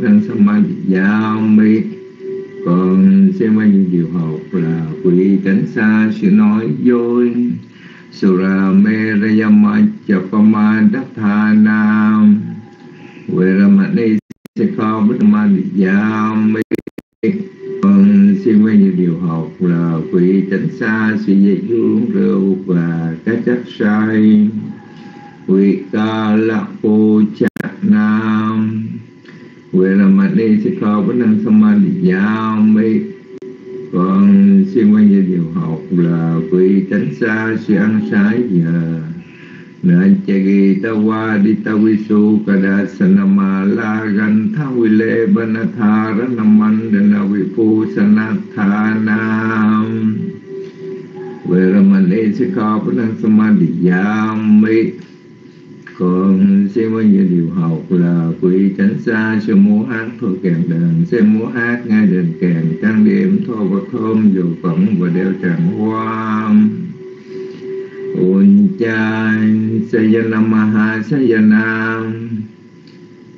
bất năng mi còn xem qua những điều học là quỷ tránh xa sự nói dối. Sura me rayama chapama đắc nam. Veramani Sikha Bhattamadiya còn xem qua những điều học là quỷ tránh xa sự dạy uống rượu và các chất sai. Quỷ ca lạc phô chạc nam. Veramani Sikha Bhattam Samadhiya còn xin quan nhiêu điều học là quỷ tránh xa sự ăn trái giờ qua, đi visu kada sanamala gantha vile banathara na vipu sanathanam Veramani sikhapanang samadhiyami còn xin bao nhiêu điều học là quỷ tránh xa sự múa hát thô kèn đàn xem múa hát ngay đền kèn, trang điểm thô vật thơm dầu phẩm và đeo tràng hoa Unchan Sayana Maha Sayana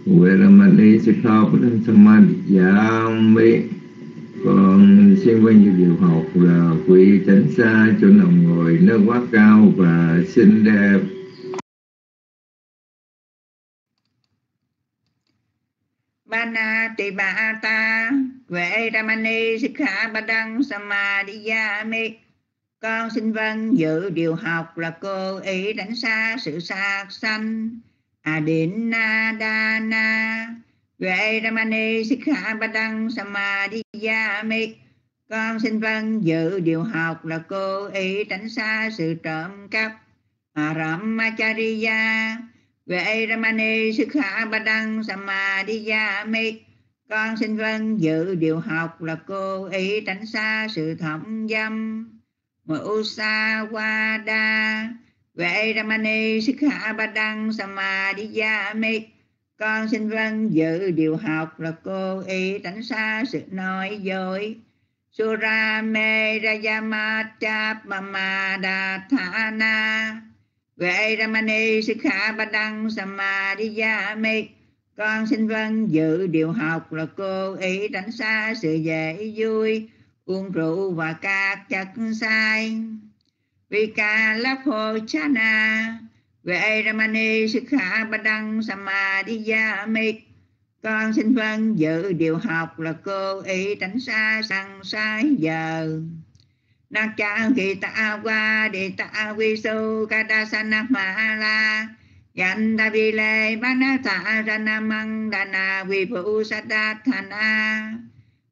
Veramani Sikhapadam Samadhyami Con xin bao nhiêu điều học là quý tránh xa chỗ nằm ngồi, nơi quá cao và xinh đẹp. Bana Tibata Vệ Ramani Sikha Badang Samadhyami con xin vâng dự điều học là cô ý đánh xa sự sát sanh. Adinadana Vệ Ramani Sikha Badang Samadhiyami. Con xin vâng dự điều học là cô ý tránh xa sự trộm cắp. Aramacharya về Ramani Sikha Badang Samadhiyami Con xin vâng dự điều học là cô ý tránh xa sự thẩm dâm. Musawada về Ramani Sikha Badang Samadhiyami Con xin vâng dự điều học là cô ý tránh xa sự nói dối. Sura me rayamata mamada thana Vệ Ramani Sikha Badang Samadhiyami Con xin vâng dự điều học là cô ý tránh xa sự dễ vui, uống rượu và các chất sai. Vika Lapho Chana. Về Ramani Sikha Badang Samadhiyami Con xin vâng dự điều học là cô ý tránh xa sang sai giờ. Nạc cha kỳ ta qua đi ta vi su, ca đa sana ma la. Yan ta vi lê ba na ta ra na mang đà na vi phu sa đa thana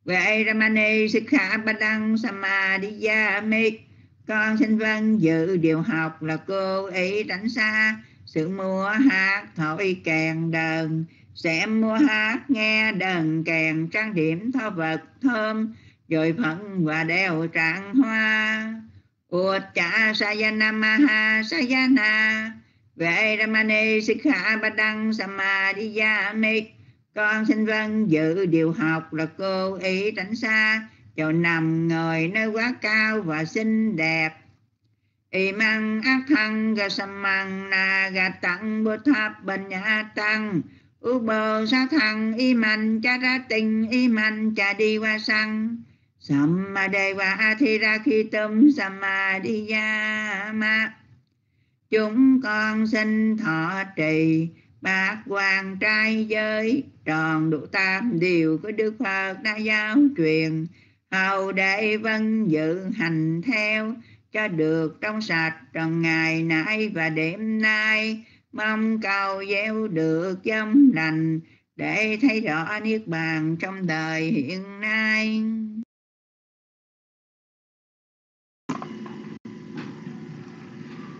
Vậy Ramani di ya mi. Con xin vâng dự điều học là cô ấy tránh xa. Sự mua hát thổi kèn đờn, sẽ mua hát nghe đờn kèn trang điểm thọ vật thơm. Rồi phận và đeo trạng hoa, Uột cha Sayana Maha Sayana Vậy Ramani Sikha Badang Samadhiyami. Con xin vâng dự điều học là cô ý tránh xa, cho nằm ngồi nơi quá cao và xinh đẹp. Y mang ác thăng ga sam măng na ga tặng bồ tháp bên nhà tăng. U bồ sa thăng y mạnh cha ra tình y mạnh cha đi qua sang. Sammadeva Athirakitam wa tâm chúng con xin thọ trì bát quan trai giới. Tròn đủ tam điều của đức phật đã giáo truyền. Hầu để vân dự hành theo cho được trong sạch trong ngày nay và đêm nay. Mong cầu gieo được dâm lành để thấy rõ niết bàn trong đời hiện nay.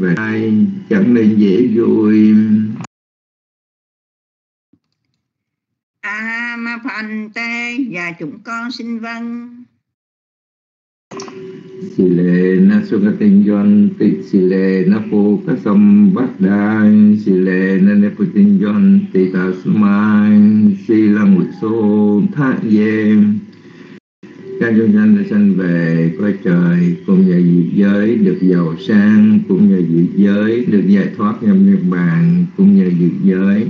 và nay chẳng nên dễ vui a ma phan tê và chúng con xin vâng. Sile na sugating yon ti sile na po kasam đai sile na ne putin yon ti tasmai silang nguyệt số thác dêm các chúng sanh đã sanh về cõi trời cũng nhờ diệt giới được giàu sang, cũng nhờ diệt giới được giải thoát nhâm niết bàn, cũng nhờ diệt giới.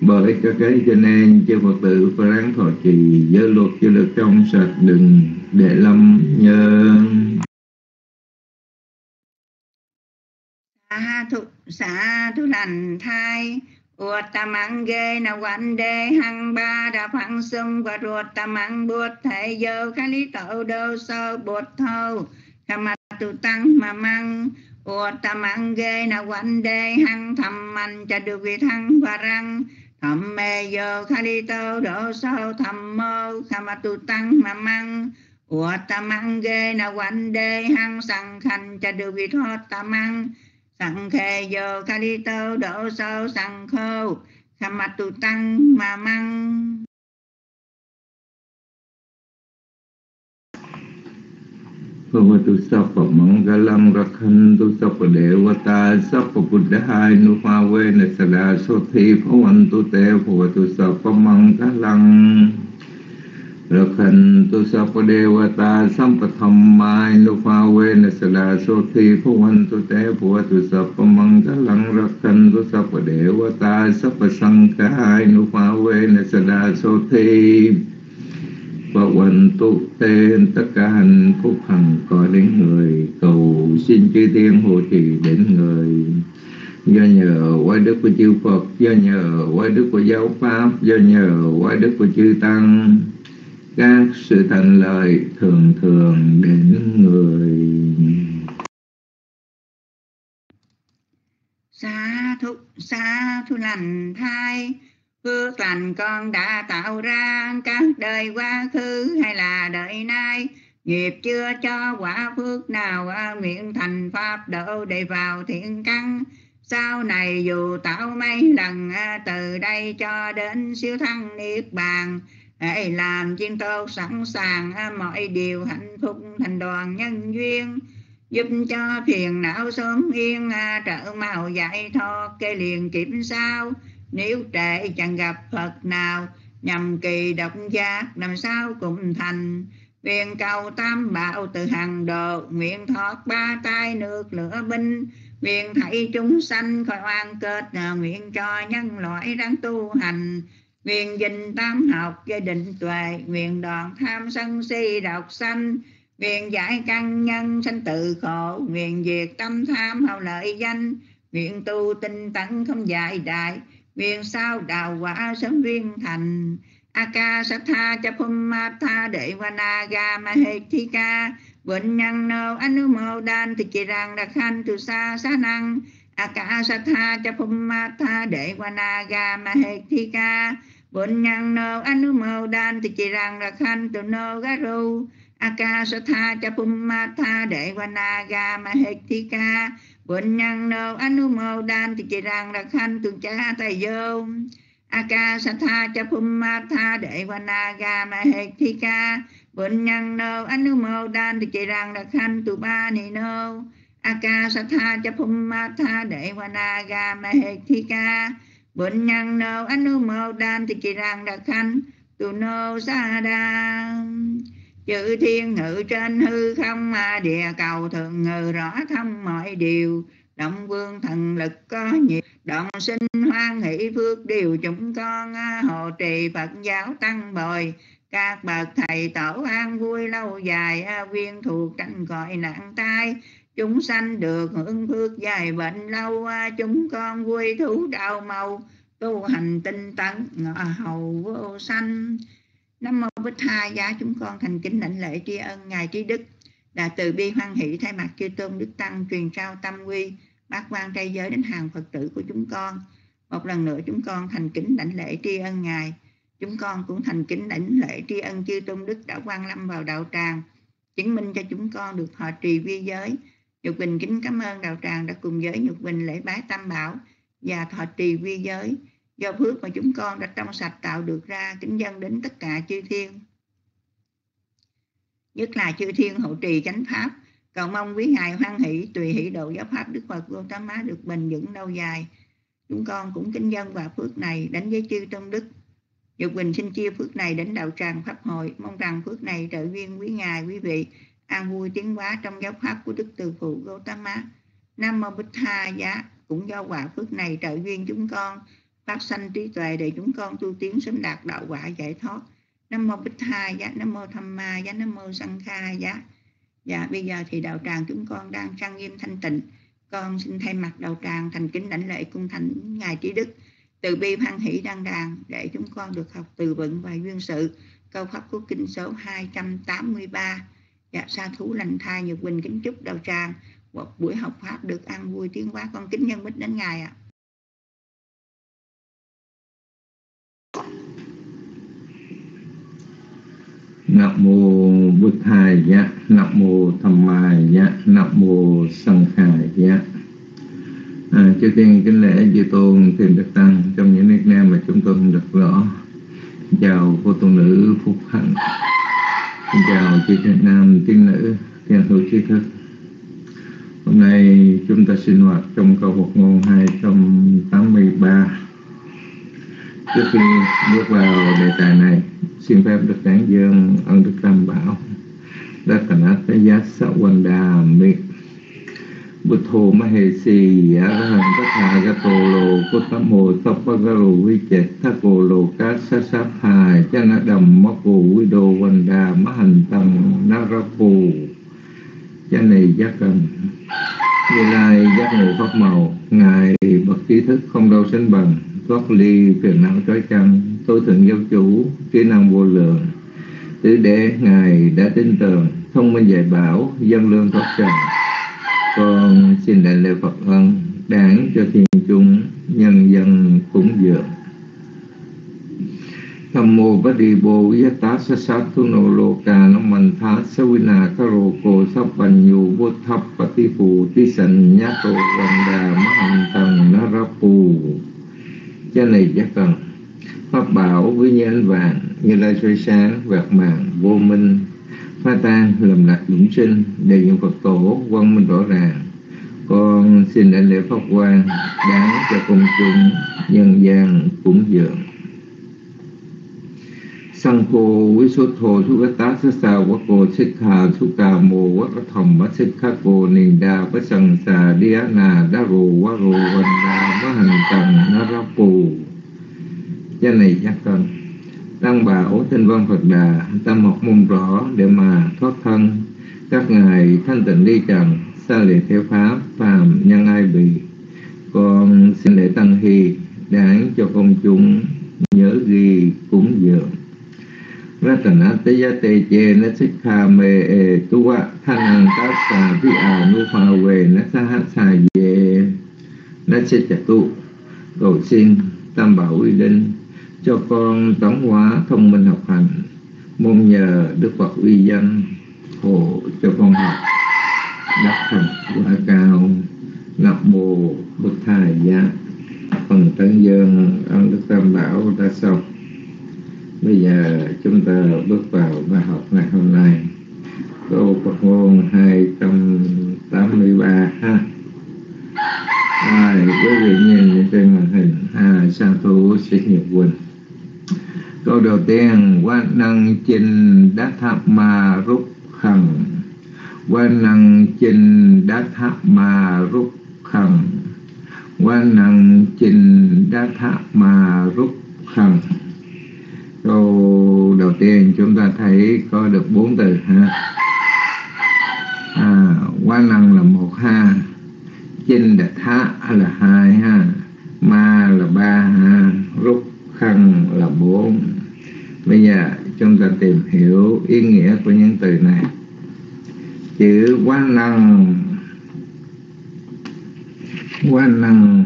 Bởi các cái cho nên, chư Phật tử phải ráng thọ trì, giới luật cho được trong sạch đừng để lâm nhân sa thu sa thu lành thai Uttamange na quan đê, hăng ba đà phăng sung và ruột tamang buốt. Thể dơ khá lý tổ đô sơ buột thâu. Mà tu tăng mà măng. Uttamange na quan đê, hăng thầm mạnh cho được vị thăng và răng. Thầm mê dơ khá lý tổ đô sơ thầm mơ. Khama tu tăng mà măng. Uttamange na quan đê, hăng sẵn khanh cho được vị thoát tamang Sẵn khê vô ca đi tâu đổ sâu sẵn khô. Khăm mặt tù tăng mà măng. Bhavatu Sappa Mangalam Rakhantu Sappa Devata Sappa Buddhaya Nupavena Sada Sothi Bhavantu Te Bhavatu Sappa Mangalam Rakhantu Sappa Devata Sampa Thammai Nupavena Sada Sothi Bhavantu Te Bhavatu Sappa Mangalam Rakhantu Sappa Devata Sappa Sankhaya Nupavena Sada Sothi và quanh tu tên tất cả hành phúc hằng có đến người cầu xin chư thiên hộ trì đến người do nhờ qua đức của chư Phật, do nhờ qua đức của giáo pháp, do nhờ qua đức của chư tăng các sự thành lợi thường thường đến người. Xa thu xa thu lành thai Phước lành con đã tạo ra các đời quá khứ hay là đời nay. Nghiệp chưa cho quả phước nào nguyện thành pháp độ để vào thiện căn. Sau này dù tạo mấy lần ờ, từ đây cho đến siêu thăng niết bàn Hãy làm chuyên tốt sẵn sàng mọi điều hạnh phúc, thành đoàn, nhân duyên. Giúp cho phiền não sớm yên trợ màu giải thoát cây liền kiểm sao nếu trễ chẳng gặp Phật nào, nhằm kỳ độc giác làm sao cũng thành. Viên cầu tam bảo từ hàng độ, Nguyện thoát ba tay nước lửa binh. Nguyện thảy chúng sanh khỏi oan kết, Nguyện cho nhân loại đang tu hành. Nguyện dình tam học gia định tuệ, Nguyện đoạn tham sân si độc sanh, Nguyện giải căn nhân sanh tự khổ, Nguyện diệt tâm tham hậu lợi danh, Nguyện tu tinh tấn không dại đại, Nguyện sao đào quả sớm viên thành. Akasatha tha Đệ Vanaga Mahethika Vịnh nhân nô Anumo Đan Thì chỉ rằng đặc khanh tu sa sa năng Akasatha tha Đệ Vanaga Mahethika Vịnh nhân nô màu Đan Thì chỉ rằng là khanh tu nô garu Akasatha Chapummatha Đệ Vanaga Mahethika Quỳnh nhân nô màu đan thì chỉ rằng là khanh tường cha tay vô. Akasatha cha tha đệ vanaga ma hê thi ca. Quỳnh nhân nô anumo đan thì chỉ rằng là khanh tu ba ni nô. Akasatha cha tha đệ vanaga ma bốn nhang nô Quỳnh nhân nô anumo đan thì chỉ rằng đặc khanh tu nô sa đa. Chữ thiên ngự trên hư không mà địa cầu thượng ngự rõ thông mọi điều. Động vương thần lực có nhiều. Động sinh hoan hỷ phước điều chúng con hộ trì phật giáo tăng bồi. Các bậc thầy tổ an vui lâu dài viên thuộc tranh gọi nạn tai chúng sanh được hưởng phước dài bệnh lâu chúng con vui thú đạo màu tu hành tinh tấn ngọ hầu vô sanh Nam mô Bích Tha giá chúng con thành kính lãnh lễ tri ân Ngài Trí Đức đã từ bi hoan hỷ thay mặt chư tôn Đức Tăng truyền trao tâm quy bát quan trai giới đến hàng Phật tử của chúng con. Một lần nữa chúng con thành kính lãnh lễ tri ân Ngài. Chúng con cũng thành kính lãnh lễ tri ân chư tôn Đức đã quan lâm vào đạo tràng, chứng minh cho chúng con được họ trì vi giới. Nhục Bình kính cảm ơn đạo tràng đã cùng giới Nhục Bình lễ bái tam bảo và thọ trì quy giới do phước mà chúng con đã trong sạch tạo được ra. Kính dân đến tất cả chư thiên. Nhất là chư thiên hộ trì chánh pháp. Cầu mong quý ngài hoan hỷ tùy hỷ độ giáo pháp đức phật Gautama được bình vững lâu dài. Chúng con cũng kính dân và phước này đến với chư trong đức. Nhật Bình xin chia phước này đến đạo tràng Pháp hội, mong rằng phước này trợ duyên quý ngài, quý vị an vui tiến hóa trong giáo pháp của Đức Từ Phụ Gautama. Nam Mô Bích Tha Giá cũng do quả phước này trợ duyên chúng con phát sanh trí tuệ để chúng con tu tiến sớm đạt đạo quả giải thoát. Nam Mô Bích Tha Giá, Nam Mô Tham Ma Giá, Nam Mô Sanh Kha Giá. Dạ, bây giờ thì đạo tràng chúng con đang trang nghiêm thanh tịnh. Con xin thay mặt đạo tràng thành kính đảnh lễ cung thánh Ngài Trí Đức từ bi hoan hỷ đăng đàn để chúng con được học từ vựng và duyên sự câu pháp của kinh số 283 dạ sa thú lành thai nhật quỳnh kính chúc đầu tràng. Một buổi học pháp được ăn vui tiếng quá con kính nhân bích đến ngài ạ. Nam mô Bụt Thầy dạ, Nam mô Tham Mai dạ, Nam mô Sanh Khai dạ. À, trước tiên kính lễ chư tôn thiền đức tăng. Trong những nét nam mà chúng tôi không được rõ chào cô tôn nữ phúc hạnh xin chào chư Việt nam tiên nữ tiên hữu trí thức. Hôm nay chúng ta sinh hoạt trong câu Phật ngôn 283 trước khi bước vào đề tài này, xin phép được tán dương ân đức tam bảo. Đất cảnh ác tế giác xã quanh đà miệng บุโธมเหสีอรหันตถากโตโลกุตโมสัพพะกโรวิเจตทโกโลกัสสะพายจนะดัมมะโกวิโดวันดามหันตังนารปูcha này giác cần Như Lai giác ngộ Pháp Màu Ngài bậc trí thức không đâu sánh bằng Thoát ly phiền não trói chăng Tôi thượng giáo chủ Trí năng vô lượng Tứ đế Ngài đã tin tưởng Thông minh dạy bảo Dân lương thoát trần con xin đại lễ Phật ân đáng cho thiên chúng nhân dân cúng dường. Tham mô bát đi bồ yata sa sát tu nô lô ca nam man tha sa vina Ca rô cô sa pan nhu vô thập pa ti phù ti sanh nhá tô văn đà ma hành tầng na ra phù cha này chắc cần pháp bảo với như ánh vàng như lai soi sáng vạt màng vô minh pha tan, lầm lạc dũng sinh đề dụng phật tổ quang minh rõ ràng. Con xin đại lễ pháp quan đáng cho công chúng, nhân gian cúng dường. Sang cô quý số thô thu các tá sa sa quá cô xích hà thu cà mô, quá các thầm, quá xích khắc cô niền đa, quá sần xà đi á nà đá rù quá rù hoành đa, quá hành tầng nó ra phù cha này chắc cần Tăng bảo thanh văn Phật Đà Tâm học môn rõ để mà thoát thân. Các ngài thanh tịnh đi trần, Xa lìa theo Pháp, phàm nhân ai bị Con xin lễ Tăng Hy, Đáng cho công chúng nhớ ghi cúng dường. Ratana tế gia tê chê, na xích kha mê e tu wa thanh tác xà vi à nu pha về na sa hát xà về na xích tu, cầu xin tam bảo uy linh cho con tổng hóa thông minh học hành mong nhờ đức phật uy danh hộ cho con học đắc thành quả cao nam mô bậc thầy giá. Phần tấn dương ông đức tam bảo đã xong. Bây giờ chúng ta bước vào bài học ngày hôm nay. Câu Phật ngôn 283 ha. Rồi, quý vị nhìn trên màn hình à, sa thú sĩ nghiệp quỳnh câu đầu tiên quan năng chinh đát tháp ma rút khẩn quan năng chinh đát tháp ma rút khẩn quan năng chinh đát tháp ma rút khẩn câu đầu tiên chúng ta thấy có được bốn từ ha. À, quan năng là một ha. Chinh đát tháp à là hai ha. Ma là ba ha. Rút khăn là bốn. Bây giờ chúng ta tìm hiểu ý nghĩa của những từ này. Chữ quán năng. Quán năng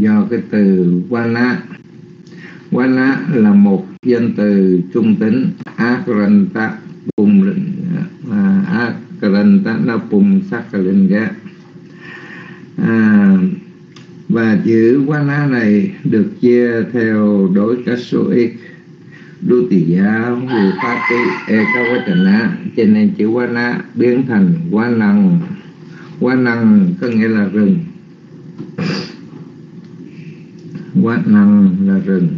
do cái từ quá á quá á là một danh từ trung tính. Akranta bùng à, akranta na bùng sắc linh à, và chữ quan á này được chia theo đối các số ít đô tỳ giá hù phát tị e cao quá trần á cho nên chữ quan á biến thành quá năng quá năng có nghĩa là rừng. Quá năng là rừng.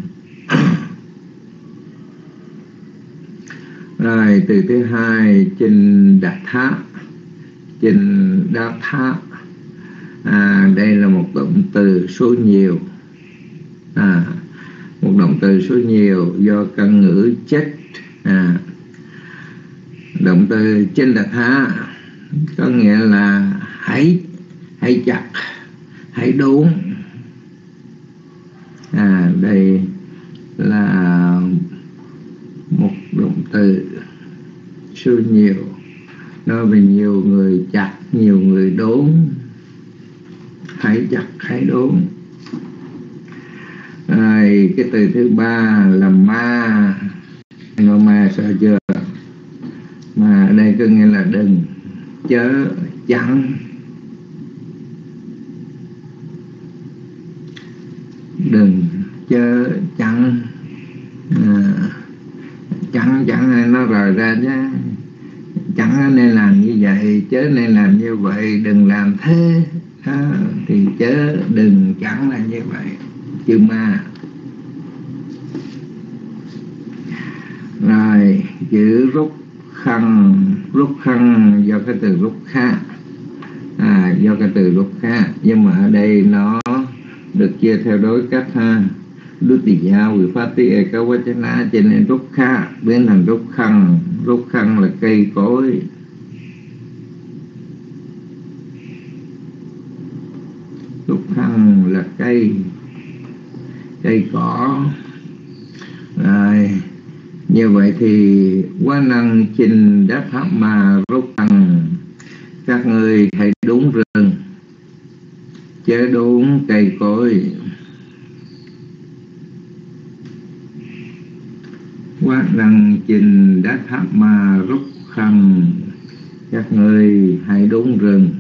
Rồi, từ thứ hai trình đạt tháp. Trình đạt tháp à, đây là một động từ số nhiều. À, một động từ số nhiều do căn ngữ chết. À, động từ trên đạt ha có nghĩa là hãy hãy chặt hãy đốn. À đây là một động từ số nhiều. Nói về nhiều người chặt nhiều người đốn hãy chặt hãy đốn. Rồi cái từ thứ ba là ma. Ngôi ma sợ chưa? Mà ở đây có nghĩa là đừng chớ chẳng đừng chớ chẳng à, chẳng chẳng nó rời ra chứ chẳng nên làm như vậy chớ nên làm như vậy đừng làm thế à, thì chớ đừng chẳng là như vậy. Chữ ma rồi chữ rút khăn rút khăn do cái từ rút khác à, do cái từ rút khác nhưng mà ở đây nó được chia theo đối cách ha. Đức tỳ gia quỷ phát tí e cao quá cho nên rút khá biến thành rút khăn. Rút khăn là cây cối. Xúc thân là cây cây cỏ. Rồi, như vậy thì quá năng trình đáp pháp mà rút khăn các người hãy đúng rừng, chớ đúng cây cối. Quá năng trình đá pháp ma rút khăn các người hãy đúng rừng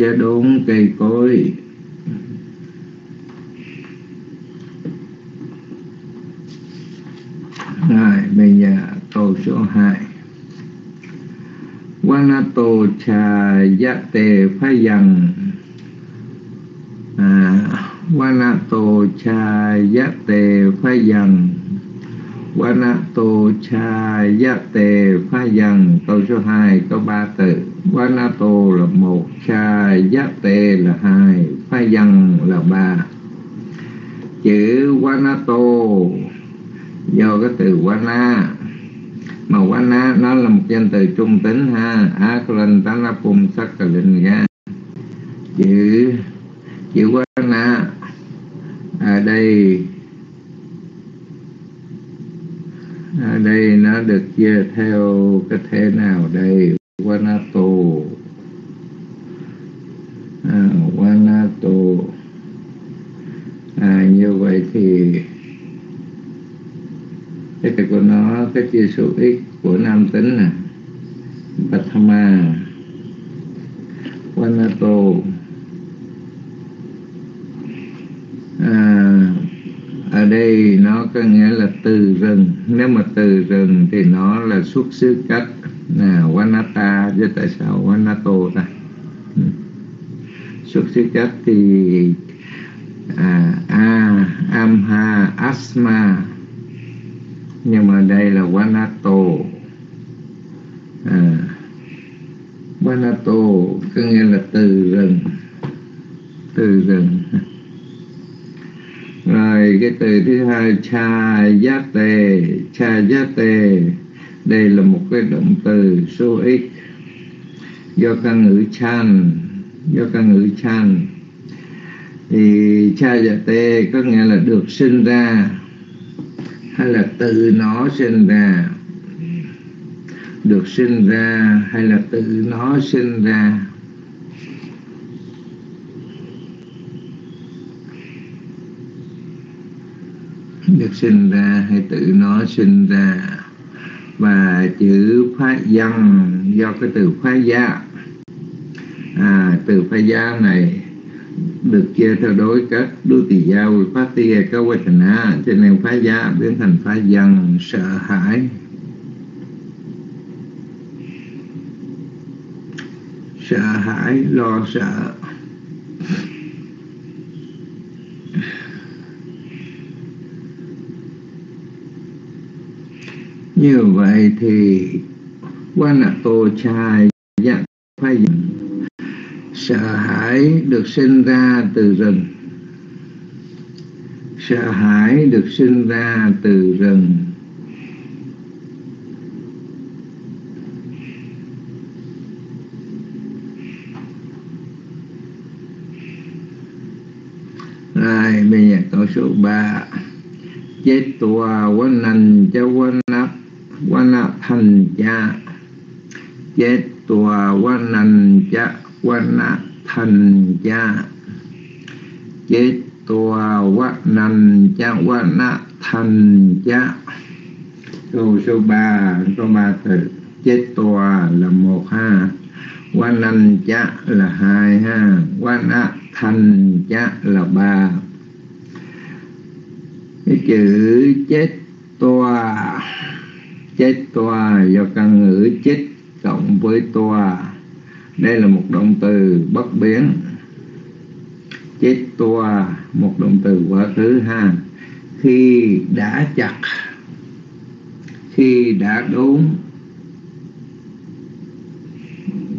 chớ đốn cây cối. Rồi bây giờ câu số 2 Vanato cha yate phayang. À, Vanato cha yate phayang. Vanato cha yate phayang. Câu số 2 có 3 từ. Vanato là một cha yate là hai phayang là ba. Chữ Vanato, do cái từ Vana, mà Vana nó là một danh từ trung tính ha. Akran Tanapum Sakalinga chữ chữ Vana, ở đây ở đây nó được chia theo cái thế nào đây? Vanato à, Vanato à, như vậy thì cái từ của nó cái chia số x của nam tính là Pathama. Vanato à, ở đây nó có nghĩa là từ rừng. Nếu mà từ rừng thì nó là xuất xứ cách là Wanata chứ tại sao Wanato ta? Ừ. xuất xứ chất thì à, a amha asma. Nhưng mà đây là Wanato. À, Vanato có nghĩa là từ rừng. Từ rừng. Rồi cái từ thứ hai cha giá tề cha giá tề đây là một cái động từ số ít do căn ngữ chan, do căn ngữ chan. Thì cha dạ tê có nghĩa là được sinh ra, hay là từ nó sinh ra. Được sinh ra hay là tự nó sinh ra. Được sinh ra hay tự nó sinh ra và chữ phá dân do cái từ phá gia. À, từ phá gia này được chia theo đối các đô tỳ gia phát tia các vajana cho nên phá gia biến thành phá dân sợ hãi. Sợ hãi lo sợ. Như vậy thì quan là tô trai dặn phải sợ hãi được sinh ra từ rừng. Sợ hãi được sinh ra từ rừng. Rồi bây giờ câu số 3 chết tòa quá nành cho quá nắp văn thành cha chết tòa văn nành cha văn thành cha chết tòa văn nành cha văn thành cha câu số ba có ba từ chết tòa là một ha quan nành cha là hai ha quan thành cha là ba. Cái chữ chết tòa chết toa, do căn ngữ chết cộng với toa. Đây là một động từ bất biến. Chết toa, một động từ quá khứ ha. Khi đã chặt, khi đã đúng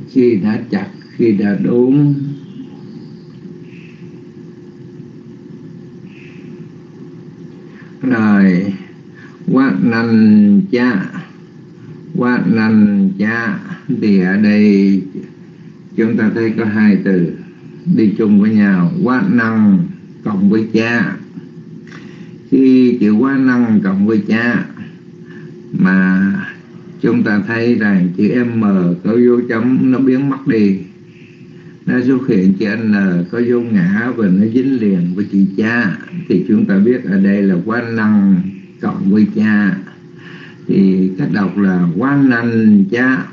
khi đã chặt, khi đã đúng rồi quát nành cha. Quát nành cha thì ở đây chúng ta thấy có hai từ đi chung với nhau. Quát năng cộng với cha. Khi chữ quá năng cộng với cha mà chúng ta thấy rằng chữ M có dấu chấm, nó biến mất đi. Nó xuất hiện chữ N, có dấu ngã và nó dính liền với chữ cha. Thì chúng ta biết ở đây là quá năng cộng với cha. Thì cách đọc là quán năng cha.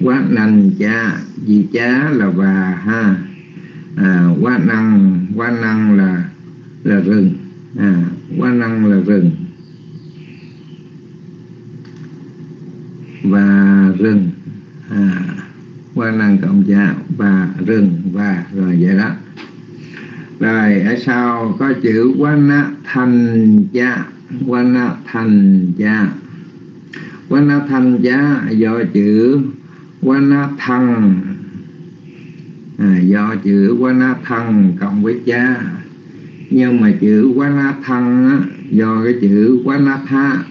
Quán năng cha vì cha là bà ha. À, quá năng quán năng là là rừng. À, quán năng là rừng. Và rừng. À, quán năng cộng cha và rừng và rồi vậy đó. Rồi ở sau có chữ quan thành cha vana thành gia Vana thành gia do chữ vana thân à, do chữ vana thân cộng với cha. Nhưng mà chữ vana thân á, do cái chữ vana tha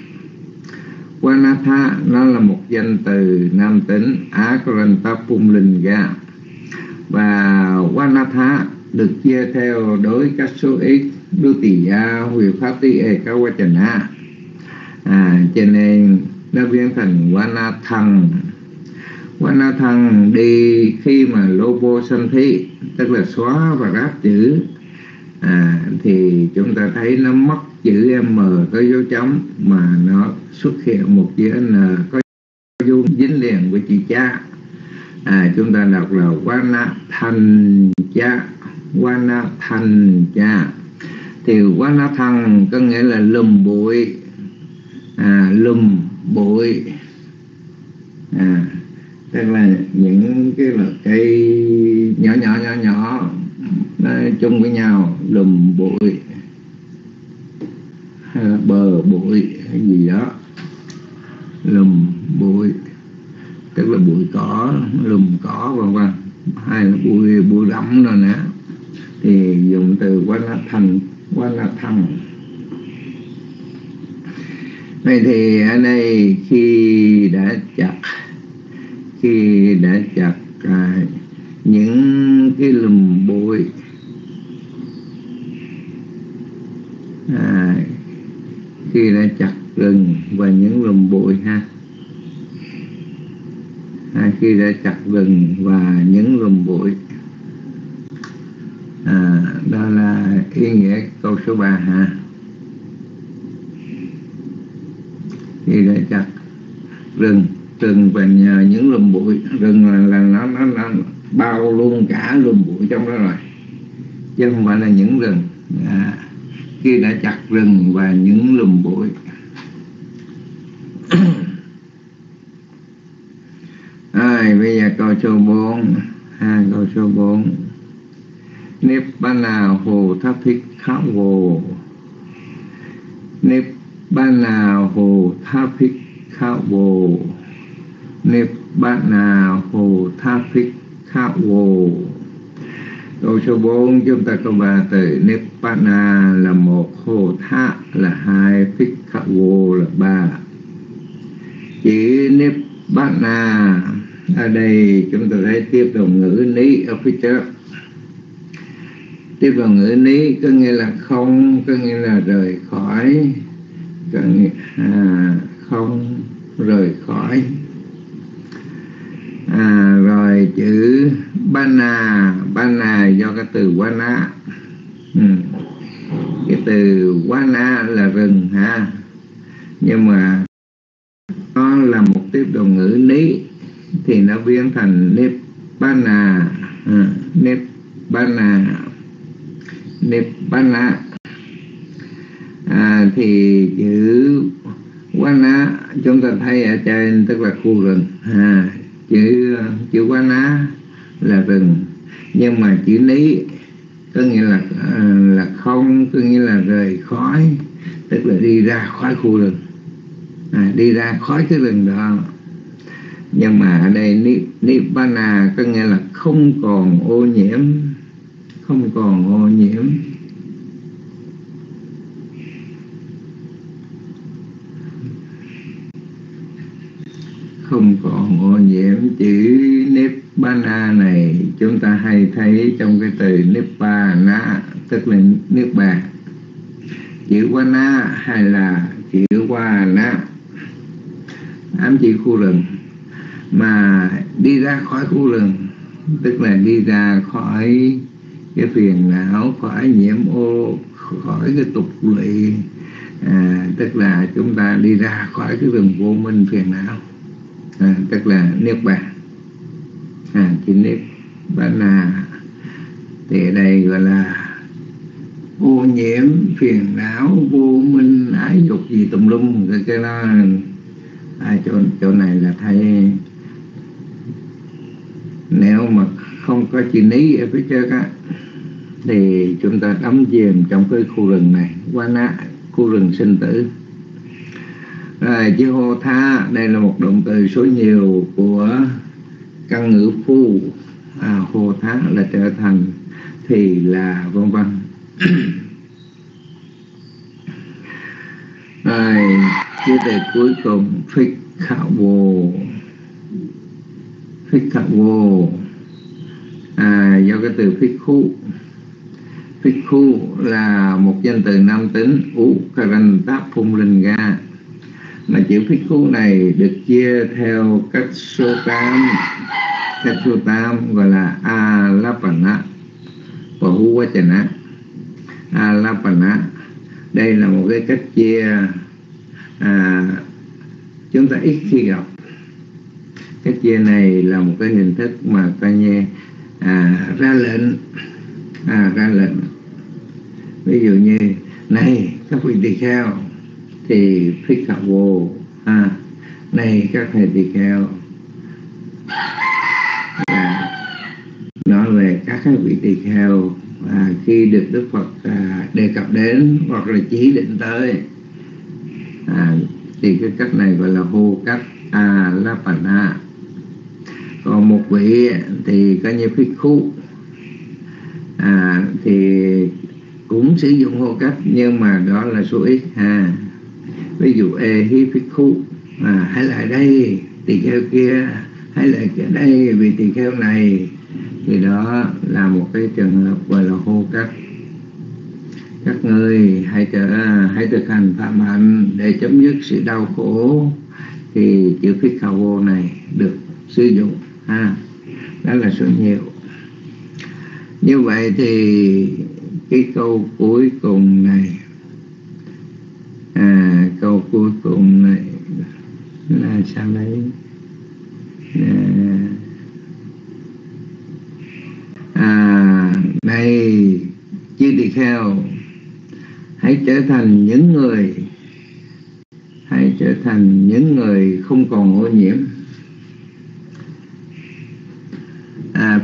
Vanatha nó là một danh từ nam tính Akaranta Pumlinga và Vanatha được chia theo đối các số ít đô tỳ gia huyền pháp ti e ca hạ. À, cho nên nó biến thành Vanathan Vanathan đi khi mà lobo sanh thí tức là xóa và ráp chữ à, thì chúng ta thấy nó mất chữ M có dấu chấm mà nó xuất hiện một chữ N có dấu dính liền với chữ cha. À, chúng ta đọc là Wana thành cha Wana thành cha thì na thằng có nghĩa là lùm bụi. À, lùm bụi. À, tức là những cái là cây nhỏ nhỏ nhỏ nhỏ nó chung với nhau lùm bụi hay là bờ bụi hay gì đó. Lùm bụi. Tức là bụi cỏ lùm cỏ vân vân. Hay là bụi bụi rậm rồi nữa thì dùng từ quan la thành quan la thành. Vậy thì ở đây khi đã chặt khi đã chặt à, những cái lùm bụi à, khi đã chặt rừng và những lùm bụi ha à, khi đã chặt rừng và những lùm bụi à, đó là ý nghĩa câu số 3 ha. Khi đã chặt rừng rừng và nhờ những lùm bụi. Rừng là, là nó, nó, nó bao luôn cả lùm bụi trong đó rồi. Chứ không phải là những rừng. À, khi đã chặt rừng và những lùm bụi. À, bây giờ câu số 4 à, câu số 4 Nibbana hồ tháp thích khá vô Nibbana hồ tháp thích khá vô Nibbana hồ tháp thích khá vô Câu số 4 chúng ta có ba từ Nibbana là một, Hồ Tha là hai, Phích Khả Vô là ba. Chữ Nibbana ở đây chúng ta thấy tiếp đồng ngữ ní ở phía trước. Tiếp vào ngữ ní có nghĩa là không, có nghĩa là rời khỏi, có nghĩa à, không rời khỏi. À, rồi chữ bana bana do cái từ wana. Ừ. cái từ wana là rừng ha. Nhưng mà nó là một tiếp đồ ngữ ní thì nó biến thành nibbana. À, nibbana nibbana à, thì chữ wana chúng ta thấy ở trên tức là khu rừng. Ha chữ chữ quán á là rừng. Nhưng mà chữ lý có nghĩa là à, là không có nghĩa là rời khỏi tức là đi ra khỏi khu rừng. À, đi ra khỏi cái rừng đó. Nhưng mà ở đây nibbana có nghĩa là không còn ô nhiễm không còn ô nhiễm. Không còn ô nhiễm. Chữ nibbana này chúng ta hay thấy trong cái từ nibbana, tức là nước bàn. Chữ wana hay là chữ wana ám chỉ khu rừng. Mà đi ra khỏi khu rừng, tức là đi ra khỏi cái phiền não khỏi nhiễm ô khỏi cái tục lụy à, tức là chúng ta đi ra khỏi cái rừng vô minh phiền não. À, tức là niết bàn. À, chữ niết bàn là thì ở đây gọi là ô nhiễm phiền não vô minh ái dục gì tùm lum. Cái cái đó à, chỗ chỗ này là thấy nếu mà không có chi lý ở phía trước á thì chúng ta đắm chìm trong cái khu rừng này. Qua nạ khu rừng sinh tử. À, Rồi chữ hô tha đây là một động từ số nhiều của căn ngữ phu. À, hô tha là trở thành thì là vân vân. Rồi chữ đề cuối cùng phích khảo vô. Phích khảo vô. À, do cái từ phích khu phích khu là một danh từ nam tính ú karan mà chữ phích khu này được chia theo cách số 8 cách số 8 gọi là alapana và huwachana alapana đây là một cái cách chia à, chúng ta ít khi gặp. Cách chia này là một cái hình thức mà coi như à, ra lệnh à, ra lệnh. Ví dụ như này các vị tỳ kheo thì thích khảo vô à, này các thầy tỳ kheo. À, nói về các cái vị tỳ kheo à, khi được đức phật à, đề cập đến hoặc là chỉ định tới. À, thì cái cách này gọi là hô cách a la còn một vị thì có như phích khu à, thì cũng sử dụng hô cấp nhưng mà đó là số ít ha. Ví dụ e hi phích khu à, hãy lại đây tỳ kheo kia hãy lại kia đây vì tỳ kheo này. Thì đó là một cái trường hợp gọi là hô cấp các người hãy trở hãy thực hành phạm hạnh để chấm dứt sự đau khổ thì chữ phích khảo vô này được sử dụng ha. Đó là số nhiều như vậy thì cái câu cuối cùng này à, câu cuối cùng này là sao đấy? À, à này chư tỳ kheo hãy trở thành những người hãy trở thành những người không còn ô nhiễm.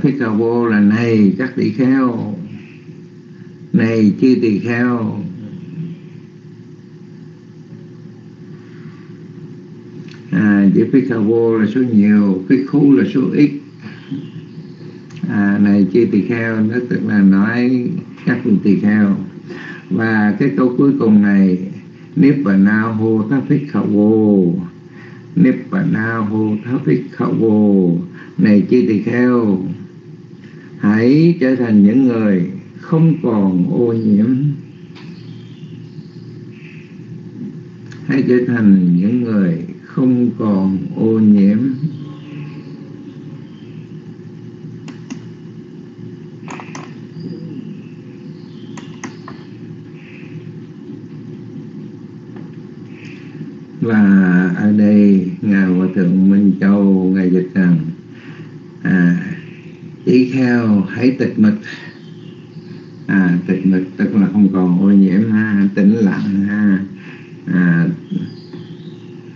À phía cà vô là này các tỳ kheo. Này chư tỳ kheo. À, chữ phía vô là số nhiều cái khu là số ít. À, này chư tỳ kheo nó tức là nói các vị tỳ kheo. Và cái câu cuối cùng này nếp và na hô tháp phích khẩu vô nếp và na hô tháp phích khẩu vô Này chư tỳ kheo Hãy trở thành những người không còn ô nhiễm. Hãy trở thành những người không còn ô nhiễm. Và ở đây ngài hòa thượng minh châu ngài dịch rằng à, tỷ kheo hãy tịch mịch. À, tịch mịch tức là không còn ô nhiễm ha tĩnh lặng ha. À,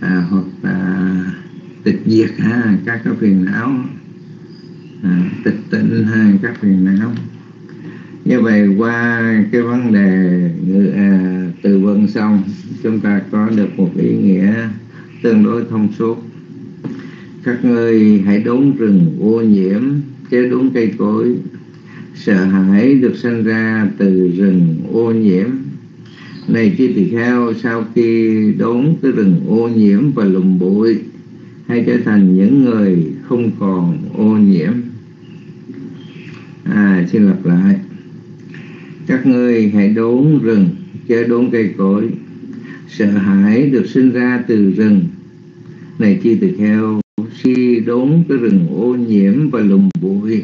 à, hoặc à, tịch diệt ha các cái phiền não. À, tịch tịnh ha các phiền não. Như vậy qua cái vấn đề à, từ vân xong chúng ta có được một ý nghĩa tương đối thông suốt. Các ngươi hãy đốn rừng ô nhiễm chế đốn cây cối, sợ hãi được sinh ra từ rừng ô nhiễm. Này chi tỳ kheo, sau khi đốn cái rừng ô nhiễm và lùm bụi, hay trở thành những người không còn ô nhiễm. À xin lặp lại. Các ngươi hãy đốn rừng, chớ đốn cây cối. Sợ hãi được sinh ra từ rừng. Này chi từ theo khi đốn cái rừng ô nhiễm và lùm bụi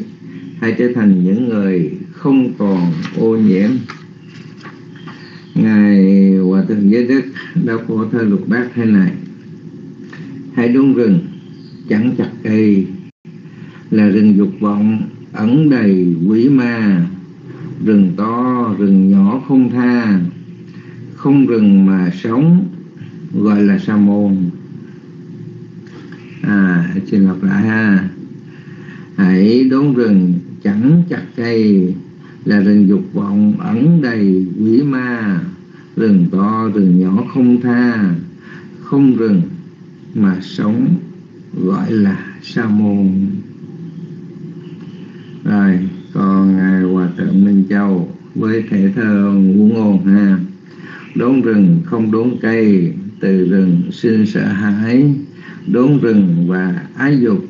hãy trở thành những người không còn ô nhiễm. Ngài hòa thượng giới đức đã có thơ lục bát thế này, hãy đốn rừng, chẳng chặt cây, là rừng dục vọng ẩn đầy quỷ ma. Rừng to, rừng nhỏ không tha, không rừng mà sống, gọi là sa môn à xin lặp lại ha. Hãy đốn rừng chẳng chặt cây là rừng dục vọng ẩn đầy quỷ ma. Rừng to, rừng nhỏ không tha. Không rừng mà sống, gọi là sa môn. Rồi, còn ngài hòa thượng minh châu với thể thơ ngũ ngôn ha. Đốn rừng không đốn cây, từ rừng sinh sợ hãi đốn rừng và ái dục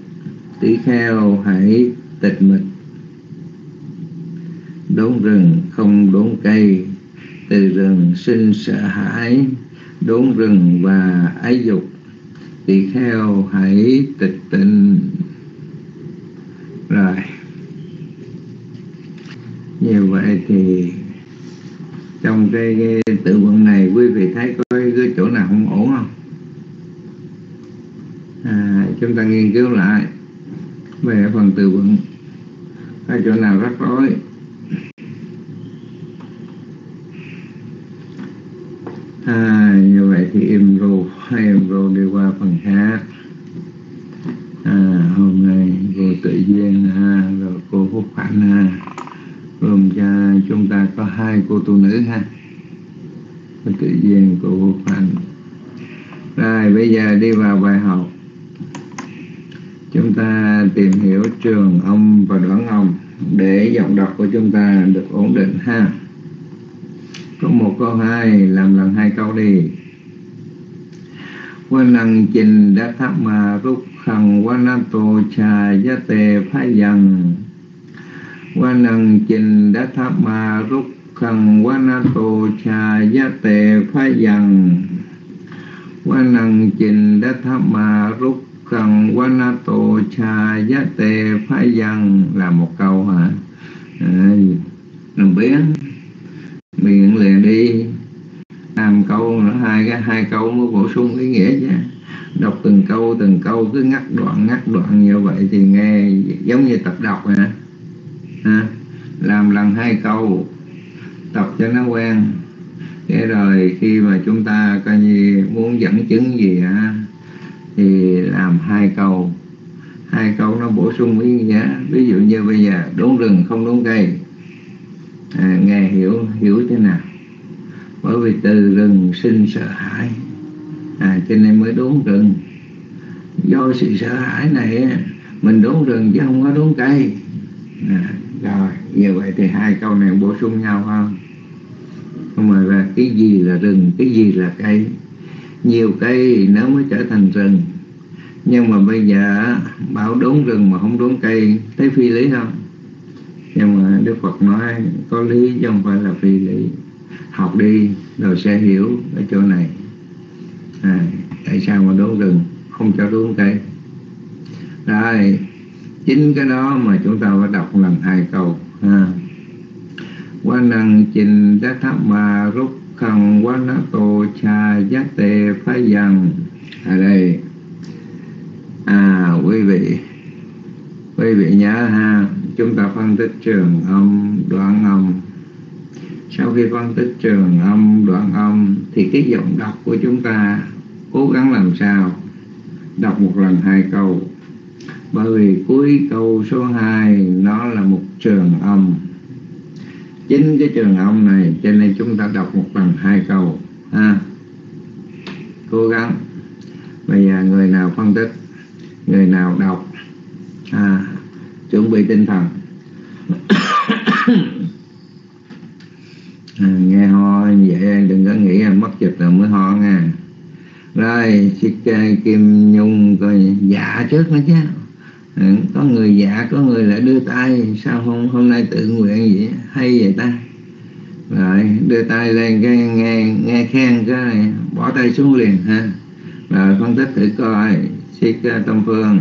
tỷ kheo hãy tịch mịch. Đốn rừng không đốn cây từ rừng sinh sợ hãi. Đốn rừng và ái dục tỷ kheo hãy tịch tịnh rồi. Như vậy thì trong cái, cái tự vận này quý vị thấy có cái chỗ nào không ổn không? À, chúng ta nghiên cứu lại về phần từ vựng. Ở chỗ nào rắc rối? À, như vậy thì im ru hay im ru đi qua phần khác. À, hôm nay cô tự duyên ha rồi cô phúc hạnh ha. Gồm cho chúng ta có hai cô tu nữ ha. Cô tự nhiên cô phúc hạnh. Rồi bây giờ đi vào bài học chúng ta tìm hiểu trường âm và đoạn âm để giọng đọc của chúng ta được ổn định ha. Có một câu hai, làm lần hai câu đi. Quan năng trình đã thắp mà rút khăn quan năng tổ trà gia tề phái dần. Quan năng trình đã thắp mà rút khăn quan na tổ cha gia tề phái dần. Quan năng trình đã thắp mà rút cần quan na cha giá tề phái dân là một câu hả? Ờ, đừng biến. Miệng liền đi. Làm câu nữa hai cái hai câu mới bổ sung ý nghĩa chứ. Đọc từng câu từng câu cứ ngắt đoạn ngắt đoạn như vậy thì nghe giống như tập đọc hả? À, làm lần hai câu tập cho nó quen. Cái rồi khi mà chúng ta coi như muốn dẫn chứng gì hả? Thì làm hai câu. Hai câu nó bổ sung ý nghĩa. Ví dụ như bây giờ đốn rừng không đốn cây. À, nghe hiểu hiểu thế nào? Bởi vì từ rừng sinh sợ hãi. À, cho nên mới đốn rừng. Do sự sợ hãi này mình đốn rừng chứ không có đốn cây. À, rồi như vậy thì hai câu này bổ sung nhau không? Không mà là cái gì là rừng cái gì là cây? Nhiều cây nó mới trở thành rừng. Nhưng mà bây giờ bảo đốn rừng mà không đốn cây thấy phi lý không? Nhưng mà đức phật nói có lý chứ không phải là phi lý. Học đi rồi sẽ hiểu ở chỗ này. À, tại sao mà đốn rừng không cho đốn cây? Đây chính cái đó mà chúng ta phải đọc lần hai câu. À, ha quan năng trình đắc tháp mà rút khăn quá nát tô cha giác tê phá dần ở à, đây. À quý vị. Quý vị nhớ ha, chúng ta phân tích trường âm, đoạn âm. Sau khi phân tích trường âm, đoạn âm, thì cái giọng đọc của chúng ta cố gắng làm sao? Đọc một lần hai câu. Bởi vì cuối câu số 2 nó là một trường âm chính cái trường ông này cho nên chúng ta đọc một lần hai câu. Ha. Cố gắng. Bây giờ người nào phân tích? Người nào đọc? À, chuẩn bị tinh thần. À, nghe ho vậy đừng có nghĩ là mất dịch rồi mới ho nha. Rồi chị ờ, kim nhung coi dạ trước nữa chứ. Ừ, có người dạ có người lại đưa tay. Sao hôm hôm nay tự nguyện vậy? Hay vậy ta? Rồi, đưa tay lên cái nghe nghe khen cái này, bỏ tay xuống liền ha. Rồi, phân tích thử coi xịt à, tâm phương.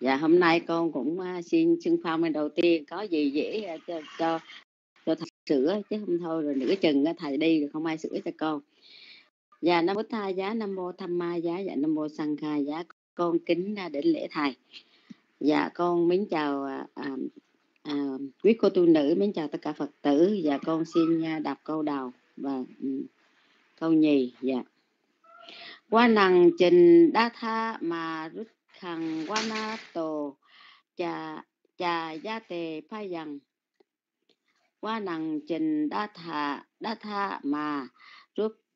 Dạ hôm nay con cũng à, xin xưng phong đầu tiên có gì dễ à, cho cho cho thầy sửa, chứ không thôi rồi nửa chừng thầy đi rồi không ai sửa cho con dạ nam mô tha giá nam mô tham ma giá dạ nam mô sang Kha giá. Con kính à, đến lễ thầy. Dạ con mến chào à, à, à, quý cô tu nữ mến chào tất cả phật tử. Dạ con xin à, đọc câu đầu và um, câu nhì. Dạ. Qua năng trình đa tha mà rút khăn qua na tổ chà chà gia tề pha dần qua năng trình đa tha đa tha mà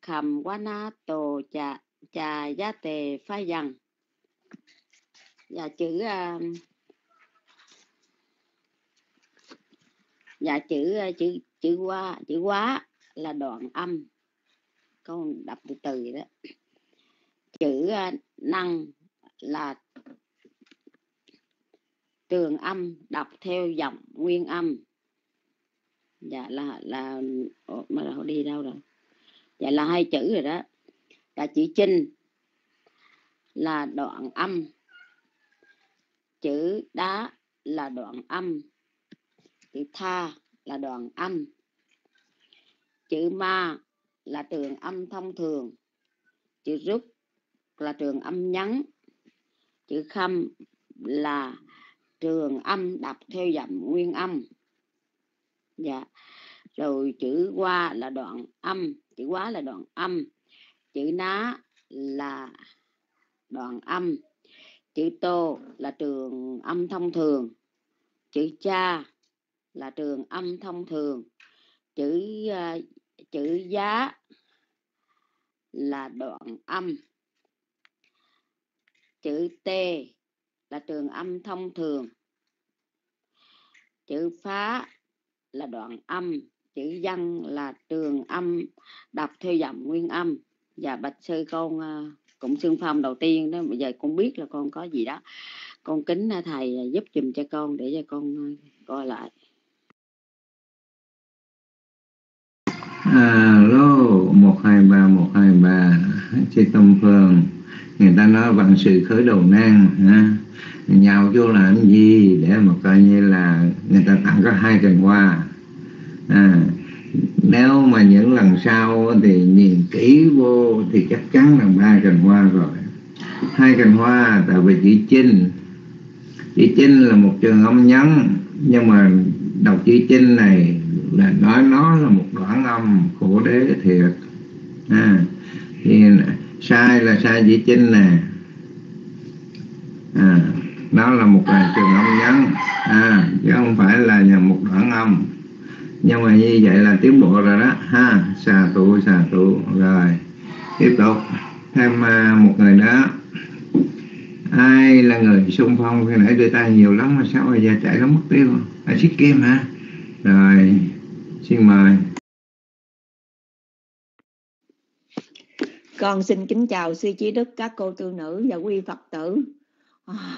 rút khầm na tổ chà chà gia tề pha dần. Và chữ uh, dạ chữ ờ, dạ, ờ, chữ chữ qua chữ quá là đoạn âm. Con đọc từ từ đó. Chữ uh, năng là trường âm đọc theo giọng nguyên âm. Dạ là là Ủa, mà họ đi đâu rồi? Vậy là hai chữ rồi đó. Là chữ chinh, là đoạn âm. Chữ đá là đoạn âm. Chữ tha là đoạn âm. Chữ ma là trường âm thông thường. Chữ rút là trường âm nhắn. Chữ khâm là trường âm đọc theo giọng nguyên âm. Dạ rồi chữ qua là đoạn âm chữ quá là đoạn âm. Chữ ná là đoạn âm. Chữ tô là trường âm thông thường. Chữ cha là trường âm thông thường. Chữ uh, chữ giá là đoạn âm. Chữ t là trường âm thông thường. Chữ phá là đoạn âm chữ dân là trường âm, đọc theo giọng nguyên âm. Và bạch sư con ờ, cũng xương phong đầu tiên đó. Bây giờ con biết là con có gì đó. Con kính ờ, thầy ờ, giúp giùm cho con để cho con coi lại. Alo, một hai ba, một hai ba. Chị tâm phương, người ta nói vạn sự khởi đầu nan, ha? Nhào vô làm gì để mà coi như là người ta tặng có hai cành hoa? À, nếu mà những lần sau thì nhìn kỹ vô thì chắc chắn là ba cành hoa rồi. Hai cành hoa tại vì chữ chinh chữ chinh là một trường âm nhấn nhưng mà đọc chữ chinh này là nói nó là một đoạn âm khổ đế thiệt. À, thì sai là sai chữ chinh nè. À, nó là một là trường âm nhấn à, chứ không phải là một đoạn âm nhưng mà như vậy là tiến bộ rồi đó. Ha xà tụ xà tụ rồi tiếp tục. Thêm à, một người nữa. Ai là người xung phong? Khi nãy đưa tay nhiều lắm mà sao bây giờ chạy nó mất tiêu. À xích kim hả? Rồi xin mời. Con xin kính chào sư trí đức các cô tư nữ và quý phật tử. À,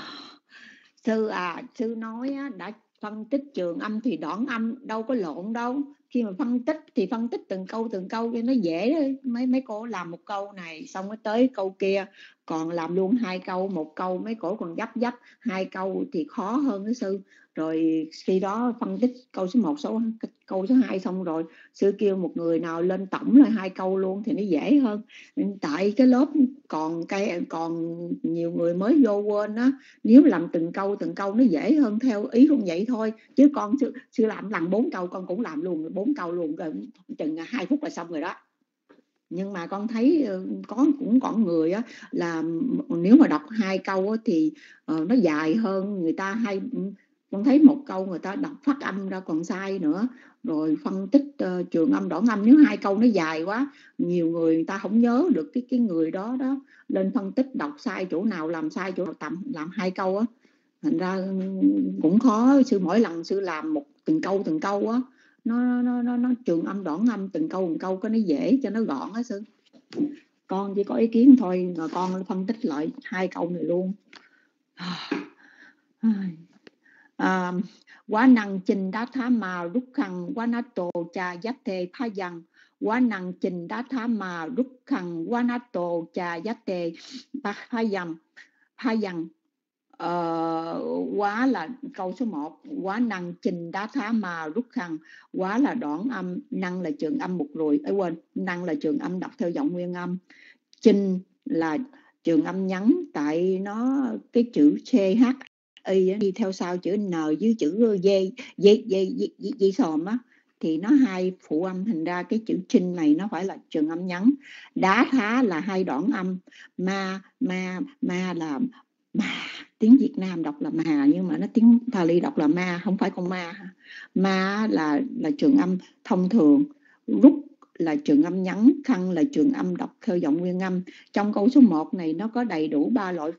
sư à sư nói đã phân tích trường âm thì đoạn âm, đâu có lộn đâu. Khi mà phân tích thì phân tích từng câu từng câu cho nó dễ mấy mấy cô làm một câu này, xong mới tới câu kia. Còn làm luôn hai câu, một câu, mấy cổ còn dấp dấp. Hai câu thì khó hơn cái sư rồi khi đó phân tích câu số 1 số câu số 2 xong rồi sư kêu một người nào lên tổng là hai câu luôn thì nó dễ hơn. Tại cái lớp còn cái còn nhiều người mới vô quên á nếu làm từng câu từng câu nó dễ hơn theo ý con vậy thôi. Chứ con sư, sư làm lần bốn câu con cũng làm luôn bốn câu luôn rồi chừng hai phút là xong rồi đó. Nhưng mà con thấy ờ, có cũng có người á là nếu mà đọc hai câu á, thì uh, nó dài hơn người ta hay ừ, con thấy một câu người ta đọc phát âm ra còn sai nữa. Rồi phân tích uh, trường âm đoạn âm nếu hai câu nó dài quá nhiều người, người ta không nhớ được cái cái người đó đó. Lên phân tích đọc sai chỗ nào làm sai chỗ nào tầm làm hai câu á. Thành ra ừ, cũng khó sư mỗi lần sư làm một từng câu từng câu á nó nó nó nó trường âm đoạn âm từng câu từng câu có nó dễ cho nó gọn á sư. Con chỉ có ý kiến thôi rồi con phân tích lại hai câu này luôn. à, quá năng trình đá thá mà rút khăn quá nát tổ cha giác tề phá dần quá năng trình đá thá mà rút khăn quá nát tổ cha giác tề phá dần phá dần uh, ờ, quá là câu số 1 quá năng trình đá thá mà rút khăn quá là đoạn âm năng là trường âm một rồi ấy quên năng là trường âm đọc theo giọng nguyên âm. Trình là trường âm nhắn tại nó cái chữ ch h y đi theo sau chữ n với chữ dây dây dây dây sòm á, thì nó hai phụ âm, thành ra cái chữ trinh này nó phải là trường âm nhắn. Đá thá là hai đoạn âm, ma ma ma là ma, tiếng Việt Nam đọc là mà nhưng mà nó tiếng Pali đọc là ma, không phải con ma. Ma là là trường âm thông thường, rút là trường âm nhắn, khăn là trường âm đọc theo giọng nguyên âm. Trong câu số 1 này nó có đầy đủ ba loại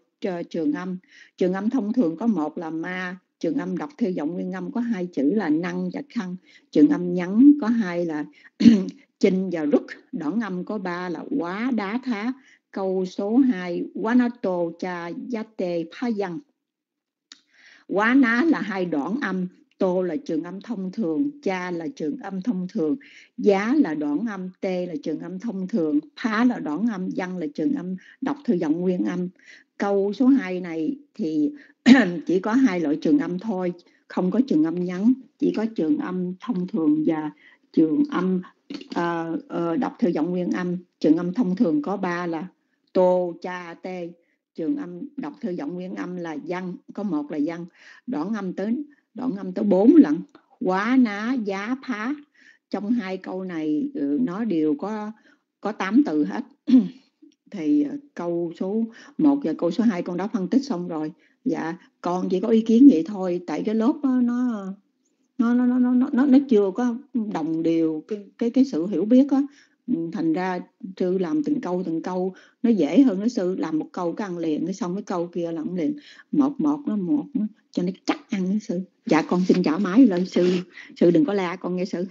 trường âm. Trường âm thông thường có một là ma, trường âm đọc theo giọng nguyên âm có hai chữ là năng và khăn trường âm nhắn có hai là chinh và rút. Đoạn âm có ba là quá, đá, thá. Câu số 2 Wanato cha yate dân quá, ná là hai đoạn âm. Tô là trường âm thông thường, cha là trường âm thông thường, giá là đoạn âm t là trường âm thông thường, phá là đoạn âm dân là trường âm đọc theo giọng nguyên âm câu số 2 này thì chỉ có hai loại trường âm thôi không có trường âm nhắn chỉ có trường âm thông thường và trường âm uh, uh, đọc theo giọng nguyên âm. Trường âm thông thường có ba là tô cha tê. Trường âm đọc theo giọng nguyên âm là văn có một là văn. Đoạn âm tới đoạn âm tới bốn lần. Quá ná giá phá. Trong hai câu này ừ, nó đều có có tám từ hết. thì à, câu số 1 và câu số 2 con đã phân tích xong rồi. Dạ con chỉ có ý kiến vậy thôi tại cái lớp đó, nó nó nó nó nó nó nó chưa có đồng đều cái cái cái sự hiểu biết á. Thành ra sư làm từng câu từng câu nó dễ hơn cái sư làm một câu cái ăn liền cái xong cái câu kia là ăn liền. Một một nó một nó, cho nó chắc ăn cái sư. Dạ con xin trả máy lên sư. Sư đừng có la con nghe sư.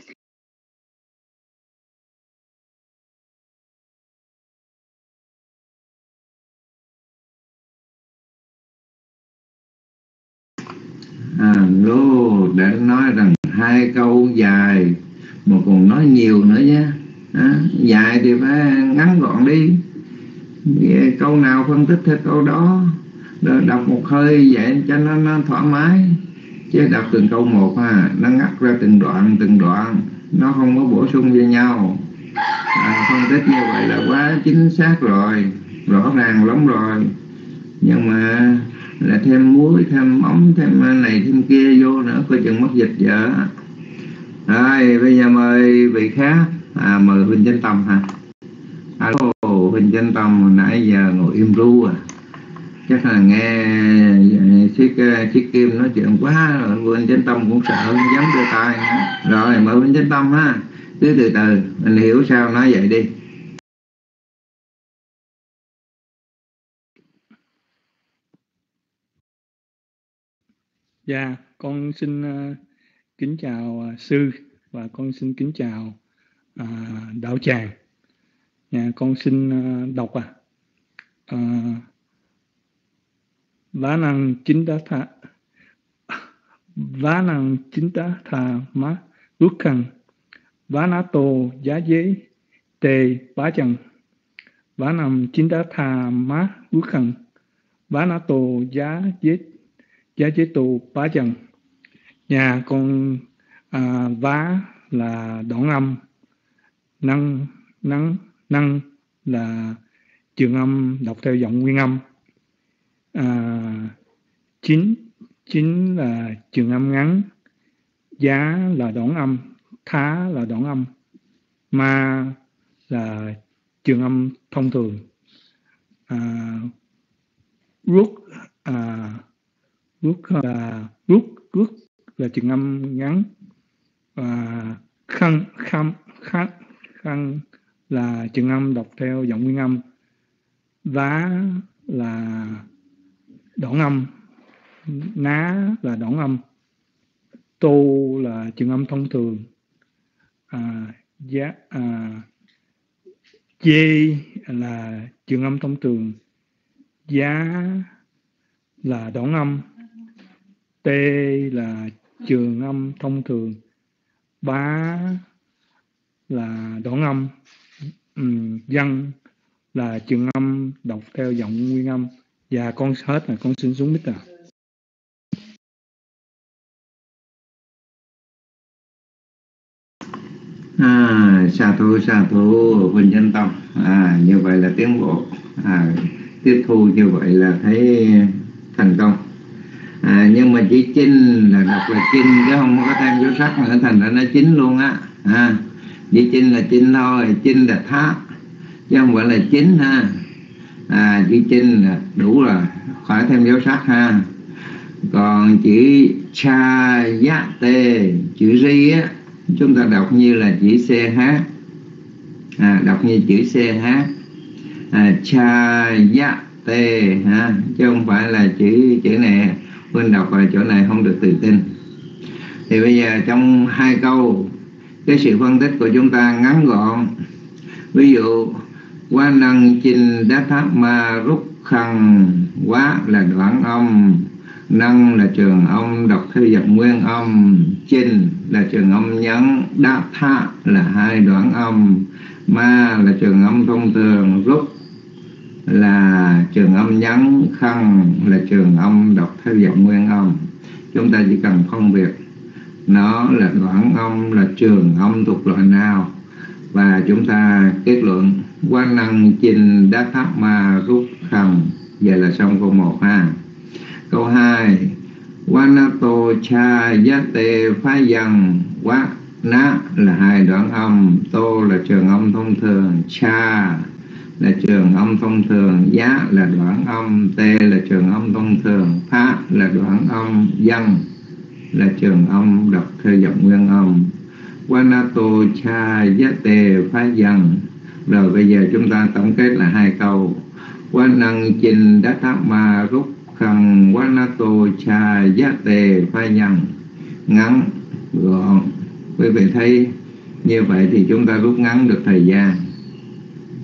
Đã nói rằng hai câu dài mà còn nói nhiều nữa nhé. À, dài thì phải ngắn gọn đi. Câu nào phân tích theo câu đó? Đọc một hơi vậy cho nó, nó thoải mái. Chứ đọc từng câu một ha nó ngắt ra từng đoạn từng đoạn. Nó không có bổ sung với nhau. À, phân tích như vậy là quá chính xác rồi rõ ràng lắm rồi. Nhưng mà là thêm muối thêm ống thêm này thêm kia vô nữa coi chừng mất dịch vợ. Rồi bây giờ mời vị khác. À, mời huỳnh chánh tâm ha alo huỳnh chánh tâm nãy giờ ngồi im ru à. Chắc là nghe chiếc ờ, chiếc kim nói chuyện quá rồi huynh chánh tâm cũng sợ không dám đưa tay rồi mời huỳnh chánh tâm ha. Cứ từ từ mình hiểu sao nói vậy đi. Dạ, con xin uh, kính chào uh, sư và con xin kính chào uh, đạo tràng. Dạ, con xin uh, đọc à. Uh, vá năng chính đá tha vá năng chính đá thà má ước khăn vá ná tô giá chế tu bá chân. Nhà con à, vá là đoạn âm năng năng năng là trường âm đọc theo giọng nguyên âm. À, chín chín là trường âm ngắn. Giá là đoạn âm thá là đoạn âm ma là trường âm thông thường. À, rút à, rút là rút rút là trường âm ngắn và khăn khăn khăn khăn là trường âm đọc theo giọng nguyên âm. Vá là đoạn âm ná là đoạn âm tu là trường âm thông thường. À, giá à, dê là trường âm thông thường. Giá là đoạn âm T là trường âm thông thường bá là đoạn âm um, văn là trường âm đọc theo giọng nguyên âm. Và con hết là con xin xuống mít à à xà thú xà thú huynh nhân tâm. À như vậy là tiến bộ. À, tiếp thu như vậy là thấy thành công à, nhưng mà chỉ chinh là đọc là chinh chứ không có thêm dấu sắc nữa thành ra nó chính luôn á. À, chỉ chinh là chinh thôi chinh là thá chứ không phải là chính ha. À, chỉ chinh là đủ rồi khỏi thêm dấu sắc ha. Còn chữ cha giá tê chữ ri á chúng ta đọc như là chữ ch à, đọc như chữ ch à, cha giá tê ha chứ không phải là chữ chữ này quên đọc ở chỗ này, không được tự tin. Thì bây giờ trong hai câu, Cái sự phân tích của chúng ta ngắn gọn. Ví dụ Quá năng chinh đá tháp ma rút khăn Quá là đoạn âm Năng là trường âm, đọc theo dập nguyên âm Chinh là trường âm nhấn Đá tháp là hai đoạn âm, Ma là trường âm thông thường Rút là trường âm nhấn khăn, là trường âm đọc theo giọng nguyên âm. Chúng ta chỉ cần phân biệt nó là đoạn âm, là trường âm thuộc loại nào. Và chúng ta kết luận quan năng chinh đá tháp ma rút khăn. Vậy là xong câu một ha. Câu hai Wanato cha yate phá dần quá na là hai đoạn âm, tô là trường âm thông thường, cha là trường âm thông thường, giá là đoạn âm, t là trường âm thông thường pháp là đoạn âm, dân là trường âm đọc theo giọng nguyên âm. Wanato cha giá tề phá dân. Rồi bây giờ chúng ta tổng kết là hai câu. Wanang chinh đá tháp ma rút khăn Wanato cha giá tề phá dân. Ngắn, gọn. Quý vị thấy như vậy thì chúng ta rút ngắn được thời gian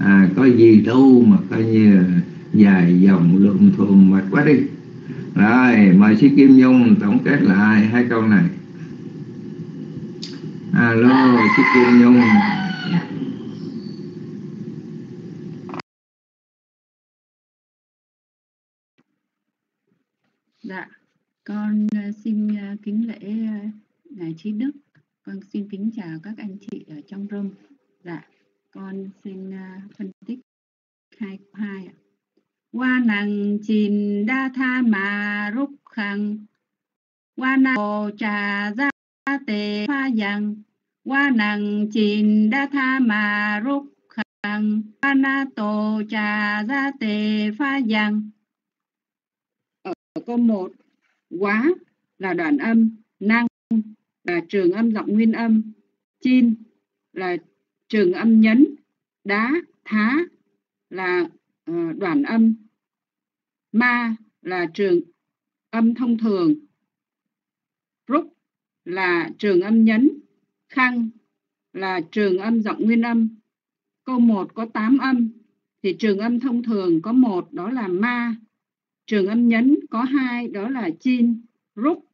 à, có gì đâu mà coi như dài dòng lượm thùng mệt quá đi. Rồi mời sĩ Kim Nhung tổng kết lại hai câu này. Alo sĩ Kim Nhung. Dạ. Con ờ, xin ờ, kính lễ ờ, ngài trí đức. Con xin kính chào các anh chị ở trong room dạ con xin uh, à, phân tích hai hai ạ. Qua nằng chín đa tha mà rúc khăn qua năng trà ra tề pha yang Qua nằng chín đa tha mà rúc khăn na tổ trà ra tề pha giang ở câu một quá là đoạn âm năng là trường âm giọng nguyên âm chin là trường âm nhấn đá thá là uh, đoạn âm. Ma là trường âm thông thường. Rúc là trường âm nhấn. Khăn là trường âm giọng nguyên âm. Câu 1 có 8 âm thì trường âm thông thường có một đó là ma. Trường âm nhấn có hai đó là chin rúc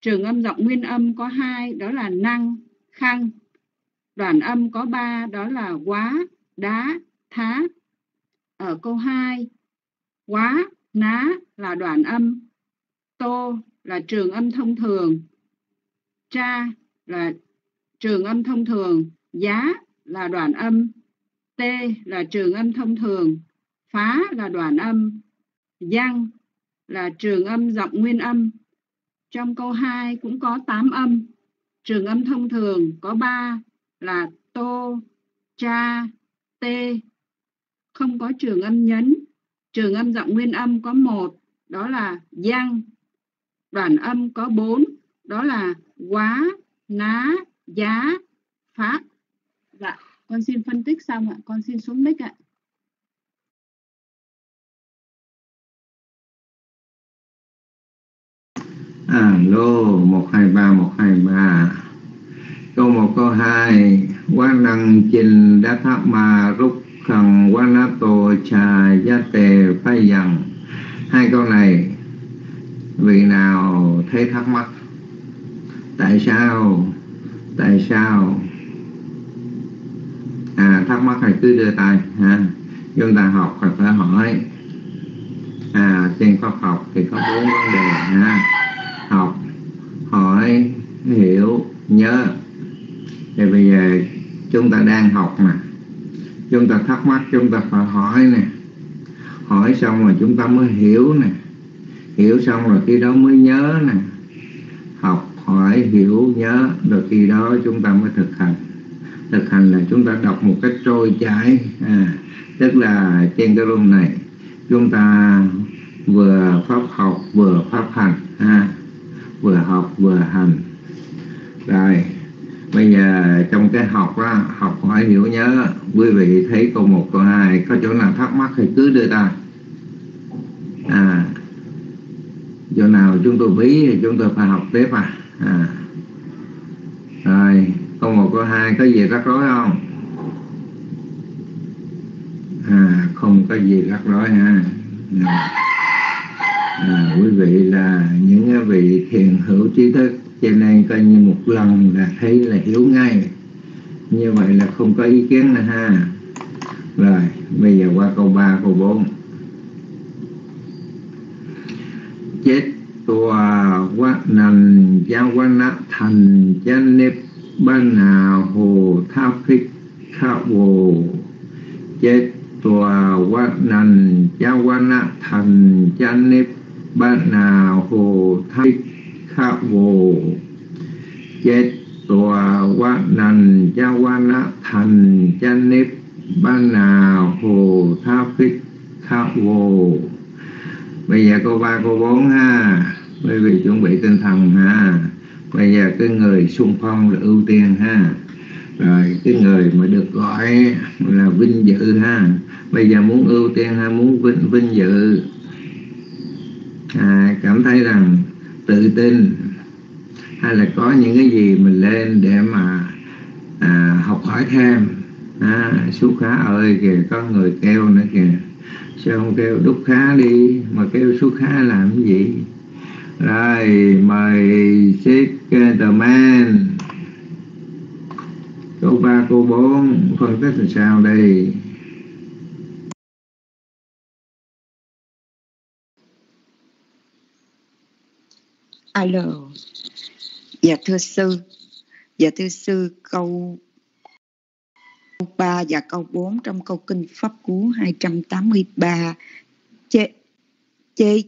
trường âm giọng nguyên âm có hai đó là năng khăn đoạn âm có ba, đó là quá, đá, thá. Ở câu 2 quá, ná là đoạn âm. Tô là trường âm thông thường. Tra là trường âm thông thường. Giá là đoạn âm. T là trường âm thông thường. Phá là đoạn âm. Giăng là trường âm giọng nguyên âm. Trong câu 2 cũng có 8 âm. Trường âm thông thường có 3 là tô, cha, tê. Không có trường âm nhấn. Trường âm giọng nguyên âm có một, đó là giang. Đoạn âm có bốn, đó là quá, ná, giá, phát. Dạ, con xin phân tích xong ạ. Con xin xuống mic ạ. Alo, 123, 123 câu một, câu hai. Quán năng trình đa tháp ma, rút khẩn quán ná tô trà gia tề phai dần hai câu này, vị nào thấy thắc mắc? Tại sao? Tại sao? À thắc mắc thì cứ đưa tay, ha. Chúng ta học phải phải hỏi. À trên khoa học thì có bốn vấn đề, ha. Học, hỏi, hiểu, nhớ thì bây giờ chúng ta đang học mà chúng ta thắc mắc chúng ta phải hỏi nè. Hỏi xong rồi chúng ta mới hiểu nè. Hiểu xong rồi khi đó mới nhớ nè. Học hỏi hiểu nhớ rồi khi đó chúng ta mới thực hành. Thực hành là chúng ta đọc một cách trôi chảy. À, tức là trên cái room này chúng ta vừa pháp học vừa pháp hành. Ha vừa học vừa hành. Rồi bây giờ trong cái học đó học hỏi hiểu nhớ quý vị thấy câu một câu hai có chỗ nào thắc mắc thì cứ đưa ta à chỗ nào chúng tôi bí thì chúng tôi phải học tiếp à, à. rồi câu một câu hai có gì rắc rối không? À không có gì rắc rối ha. À à, quý vị là những vị thiền hữu trí thức cho nên coi như một lần là thấy là hiểu ngay. Như vậy là không có ý kiến nữa ha. Rồi bây giờ qua câu 3, câu 4 chết tòa quá nành gia quá nát thành chánh nếp ban nào hồ tha phích kha vô chết tòa quá nành gia quá nát thành chánh nếp ban nà hồ thay vô chết tòa quá nành cha quá na thành cha nếp ba na hồ tha phích kha vô bây giờ câu ba câu bốn ha. Quý vị chuẩn bị tinh thần ha. Bây giờ cái người xung phong là ưu tiên ha. Rồi cái người mà được gọi là vinh dự ha. Bây giờ muốn ưu tiên ha muốn vinh vinh dự. À, cảm thấy rằng tự tin? Hay là có những cái gì mình lên để mà à, học hỏi thêm? À, xúc khá ơi kìa có người kêu nữa kìa. Sao không kêu? Đúc khá đi mà kêu chú khá làm cái gì? Rồi mời chiếc the man. Câu ba câu bốn phân tích làm sao đây? Alo dạ thưa sư. Dạ thưa sư câu câu 3 và câu 4 trong câu kinh pháp cú 283 chê chê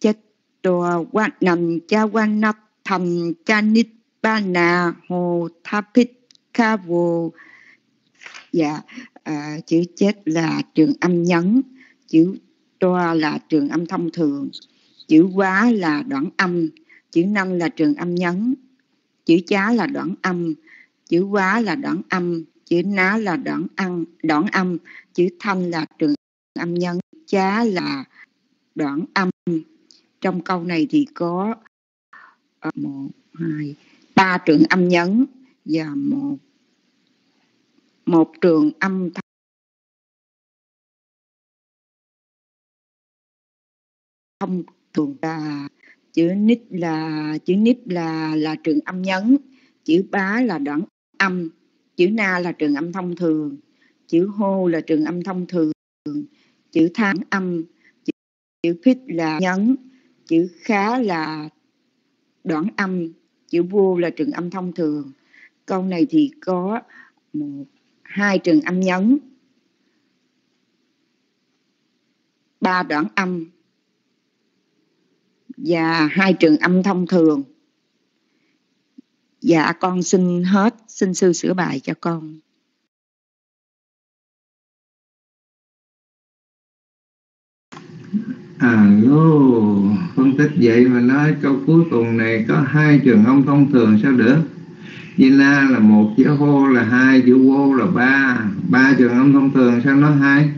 chết tòa quan nằm cha quan nắp thầm cha nít ba na hồ thapit ca vô dạ à, chữ chết là trường âm nhấn chữ toa là trường âm thông thường chữ quá là đoạn âm chữ năm là trường âm nhấn. Chữ chá là đoạn âm. Chữ quá là đoạn âm. Chữ ná là đoạn ăn, đoạn âm. Chữ thanh là trường âm nhấn. Chá là đoạn âm. Trong câu này thì có ờ, một, hai, ba trường âm nhấn và một một trường âm thông thường là chữ nít là chữ nít là là trường âm nhấn. Chữ bá là đoạn âm. Chữ na là trường âm thông thường. Chữ hô là trường âm thông thường. Chữ tháng âm. Chữ, chữ phích là nhấn. Chữ khá là đoạn âm. Chữ vô là trường âm thông thường. Câu này thì có một hai trường âm nhấn. Ba đoạn âm và hai trường âm thông thường. Dạ con xin hết xin sư sửa bài cho con. Alo, phân tích vậy mà nói câu cuối cùng này có hai trường âm thông thường sao được? Vina là một chữ hô là hai chữ vô là ba. Ba trường âm thông thường sao nó hai?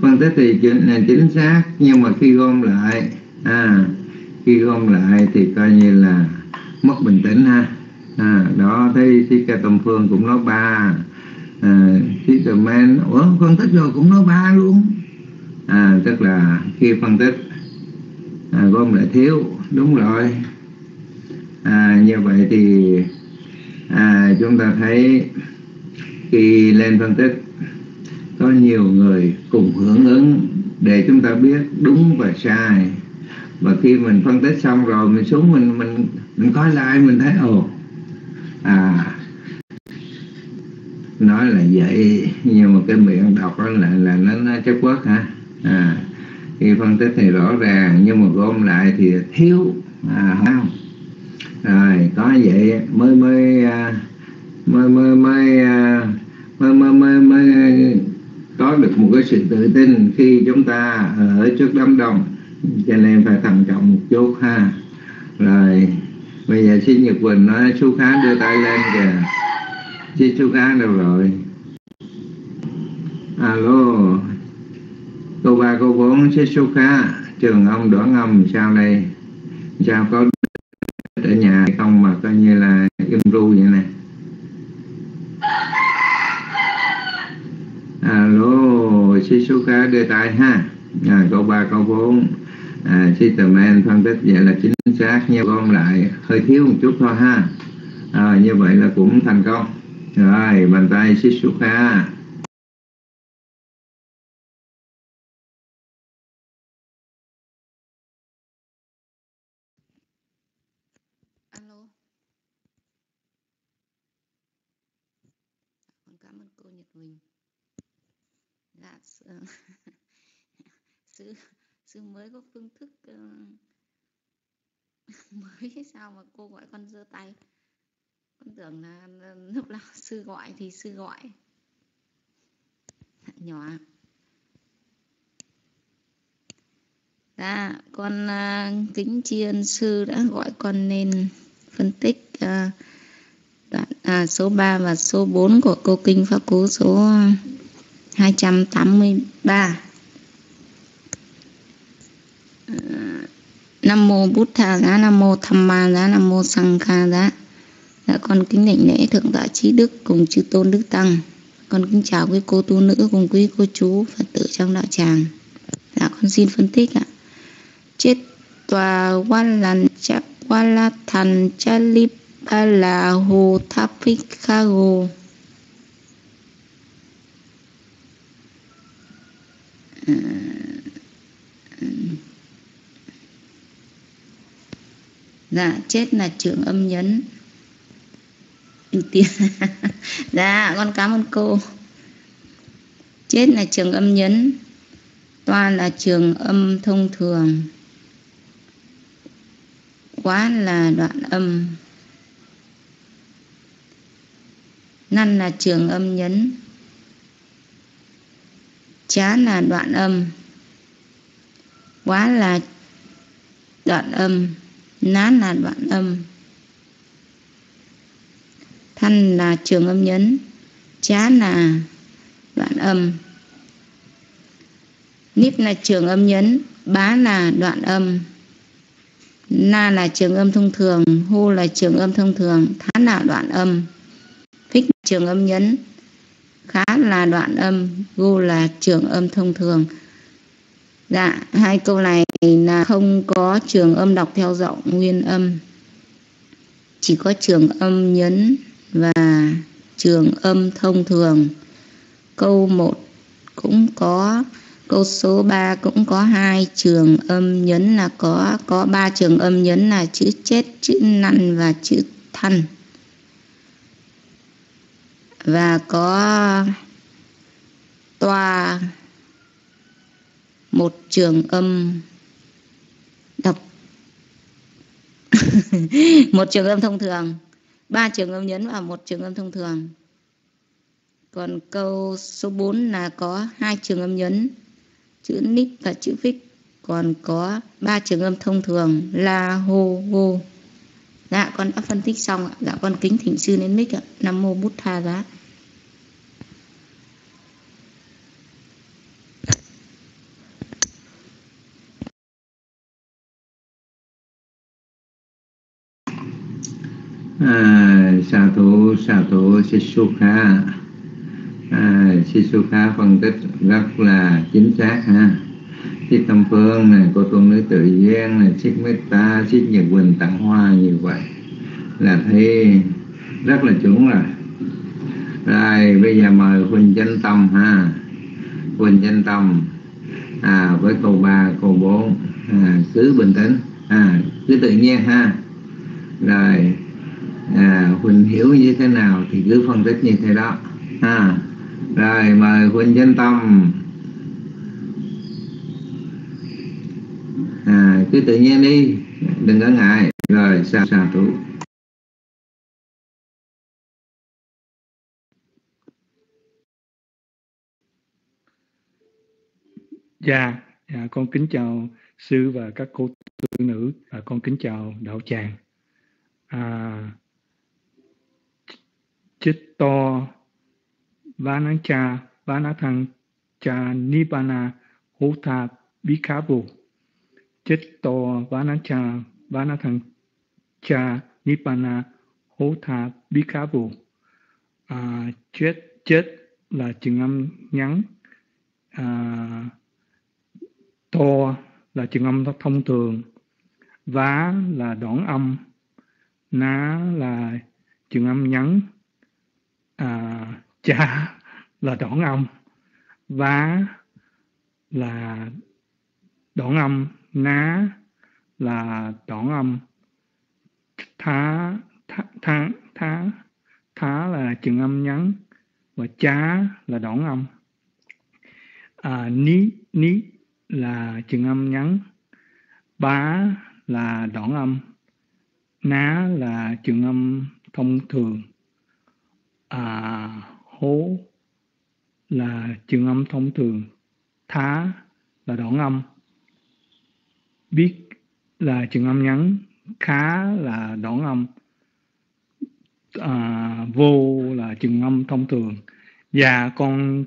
Phân tích thì chuyện này chính xác nhưng mà khi gom lại à khi gom lại thì coi như là mất bình tĩnh ha. À, đó thấy si ca tâm phương cũng nói ba. À, ca men ủa phân tích rồi cũng nói ba luôn. À, tức là khi phân tích à, gom lại thiếu đúng rồi. À, như vậy thì à, chúng ta thấy khi lên phân tích có nhiều người cùng hưởng ứng để chúng ta biết đúng và sai và khi mình phân tích xong rồi mình xuống mình mình mình coi lại mình thấy ồ à nói là vậy. Nhưng mà cái miệng đọc đó là là nó, nó chất quất hả? À khi phân tích thì rõ ràng nhưng mà gom lại thì thiếu à không rồi có vậy mới mới à, mới mới mới à, mới mới mới, mới có được một cái sự tự tin khi chúng ta ở trước đám đông cho nên phải thận trọng một chút ha. Rồi bây giờ xin nhật quỳnh nói su khá đưa tay lên kìa. Xin su khá đâu rồi? Alo. Cô ba cô bốn xin su khá trường ông đỏ ngâm sao đây? Sao có ở nhà không mà coi như là im ru vậy nè? Alo Shizuka đưa tay ha. À, câu ba câu bốn à, Superman phân tích vậy là chính xác nhưng gom lại hơi thiếu một chút thôi ha. À, như vậy là cũng thành công. Rồi bàn tay Shizuka sư sư mới có phương thức uh, mới hay sao mà cô gọi con giơ tay. Con tưởng là lúc nào sư gọi thì sư gọi. Nhỏ. Dạ, con uh, kính tri ân sư đã gọi con nên phân tích uh, đoạn à, số 3 và số 4 của cô kinh pháp cú số 283. Nam mô Bút Tha giá Nam mô Tham Ma giá Nam mô Sang Kha giá Dạ con kính đảnh lễ thượng tọa trí đức cùng chư tôn đức tăng. Con kính chào quý cô tu nữ cùng quý cô chú Phật tử trong đạo tràng. Dạ con xin phân tích ạ. Chết tòa quan lần chắc quan la thần cha lip la hồ tháp kha hồ. À, dạ chết là trưởng âm nhấn. Ưu tiên dạ con cảm ơn cô. Chết là trường âm nhấn. Toa là trường âm thông thường. Quá là đoạn âm. Năn là trường âm nhấn. Chá là đoạn âm. Quá là đoạn âm ná là đoạn âm. Thanh là trường âm nhấn, chá là đoạn âm. Níp là trường âm nhấn, bá là đoạn âm. Na là trường âm thông thường hô là trường âm thông thường, thá là đoạn âm. Phích trường âm nhấn, khá là đoạn âm, gu là trường âm thông thường dạ hai câu này là không có trường âm đọc theo giọng nguyên âm chỉ có trường âm nhấn và trường âm thông thường câu 1 cũng có, câu số 3 cũng có hai trường âm nhấn là có có ba trường âm nhấn là chữ chết, chữ năn và chữ thân. và có toa một trường âm đọc. Một trường âm thông thường. Ba trường âm nhấn và một trường âm thông thường. Còn câu số 4 là có hai trường âm nhấn. Chữ nít và chữ phích. Còn có ba trường âm thông thường. Là hô hô. Dạ con đã phân tích xong ạ. Dạ con kính thỉnh sư đến mic ạ. Nam mô bút tha giá. À, sa thủ sa thủ Sisuka à, Sisuka phân tích rất là chính xác ha. Thích Tâm Phương này, cô tôn nữ tự nhiên này, chiếc mít ta Thích Nhật Quỳnh tặng hoa như vậy là thấy rất là chuẩn rồi. Rồi bây giờ mời Huỳnh Chánh Tâm ha. Huỳnh Chánh Tâm à, với câu 3, câu 4 à, cứ bình tĩnh. À, cứ tự nhiên ha. Rồi à, Huỳnh hiểu như thế nào thì cứ phân tích như thế đó. À, rồi mời Huỳnh Chánh Tâm. À, cứ tự nhiên đi đừng có ngại. Rồi xa xa thủ. Dạ, dạ, con kính chào sư và các cô tu nữ và con kính chào đạo tràng. À, chích to. Vana cha thăng cha nibbana hota bikabu chích to vana cha thăng cha nibbana hota bikabu à, chết chết là trường âm ngắn à, to là trường âm thông thường. Vá là đoạn âm. Ná là trường âm ngắn à, cha là đoạn âm vá là đoạn âm ná là đoạn âm thá thá thá thá, thá là trường âm nhắn và chá là đoạn âm à, ní ní là trường âm ngắn bá là đoạn âm ná là trường âm thông thường à, hố là trường âm thông thường. Thá là đoạn âm. Biết là trường âm ngắn khá là đoạn âm. À, vô là trường âm thông thường. Và con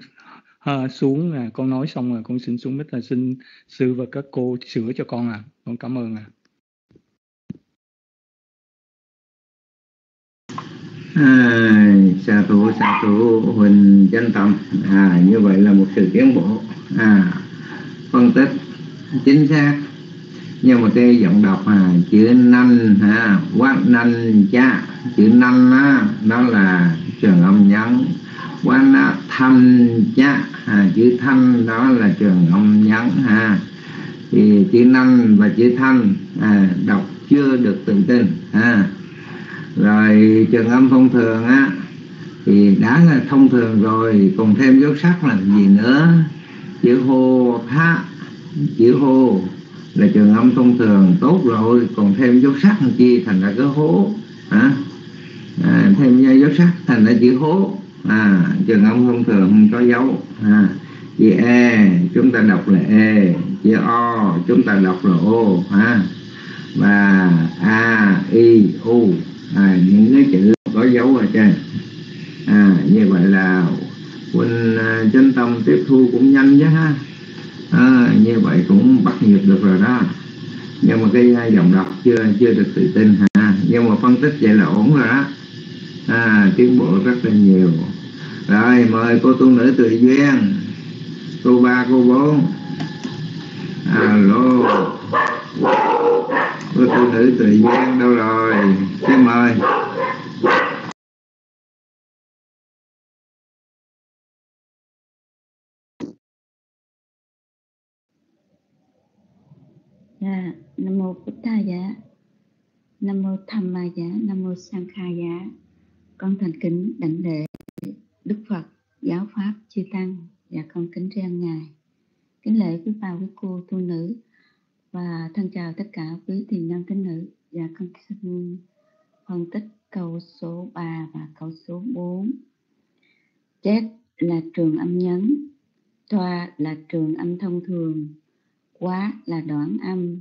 à, xuống à, con nói xong rồi con xin xuống mít là xin sư và các cô sửa cho con à. Con cảm ơn à. À, sa thủ sa thủ huỳnh chánh tâm à như vậy là một sự tiến bộ. À phân tích chính xác. Nhưng mà cái giọng đọc à chữ nanh ha quát nanh cha chữ nanh á nó là trường âm nhấn quát nó thanh cha à, chữ thanh đó là trường âm nhấn ha. Thì chữ nanh và chữ thanh à, đọc chưa được tự tin ha rồi trường âm thông thường á thì đã là thông thường rồi còn thêm dấu sắc làm gì nữa? Chữ hô tha chữ hô là trường âm thông thường tốt rồi còn thêm dấu sắc làm chi? Thành ra cái hố hả? À, thêm dấu sắc thành ra chữ hố. À, trường âm thông thường không có dấu à, chữ e chúng ta đọc là e. Chữ o chúng ta đọc là o ha và a i u à, những cái chữ có dấu ở trên. À, như vậy là huynh à, chân tâm tiếp thu cũng nhanh chứ ha. À, như vậy cũng bắt nhịp được rồi đó. Nhưng mà cái à, dòng đọc chưa chưa được tự tin ha. Nhưng mà phân tích vậy là ổn rồi đó. À, tiến bộ rất là nhiều. Rồi mời cô tu nữ tự duyên. Cô ba cô bốn alo cô phụ nữ tự nhiên đâu rồi. Xin mời Dạ, Nam mô bổn Tha dạ Nam mô Tham Ma dạ Nam mô Sang Kha dạ Con thành kính đảnh lễ Đức Phật, Giáo Pháp, Chư Tăng và con kính riêng Ngài. Kính lễ quý bà, quý cô, tu nữ và thân chào tất cả quý thiền nam tín nữ và con xin phân tích câu số 3 và câu số 4. Chết là trường âm nhấn, toa là trường âm thông thường, quá là đoạn âm,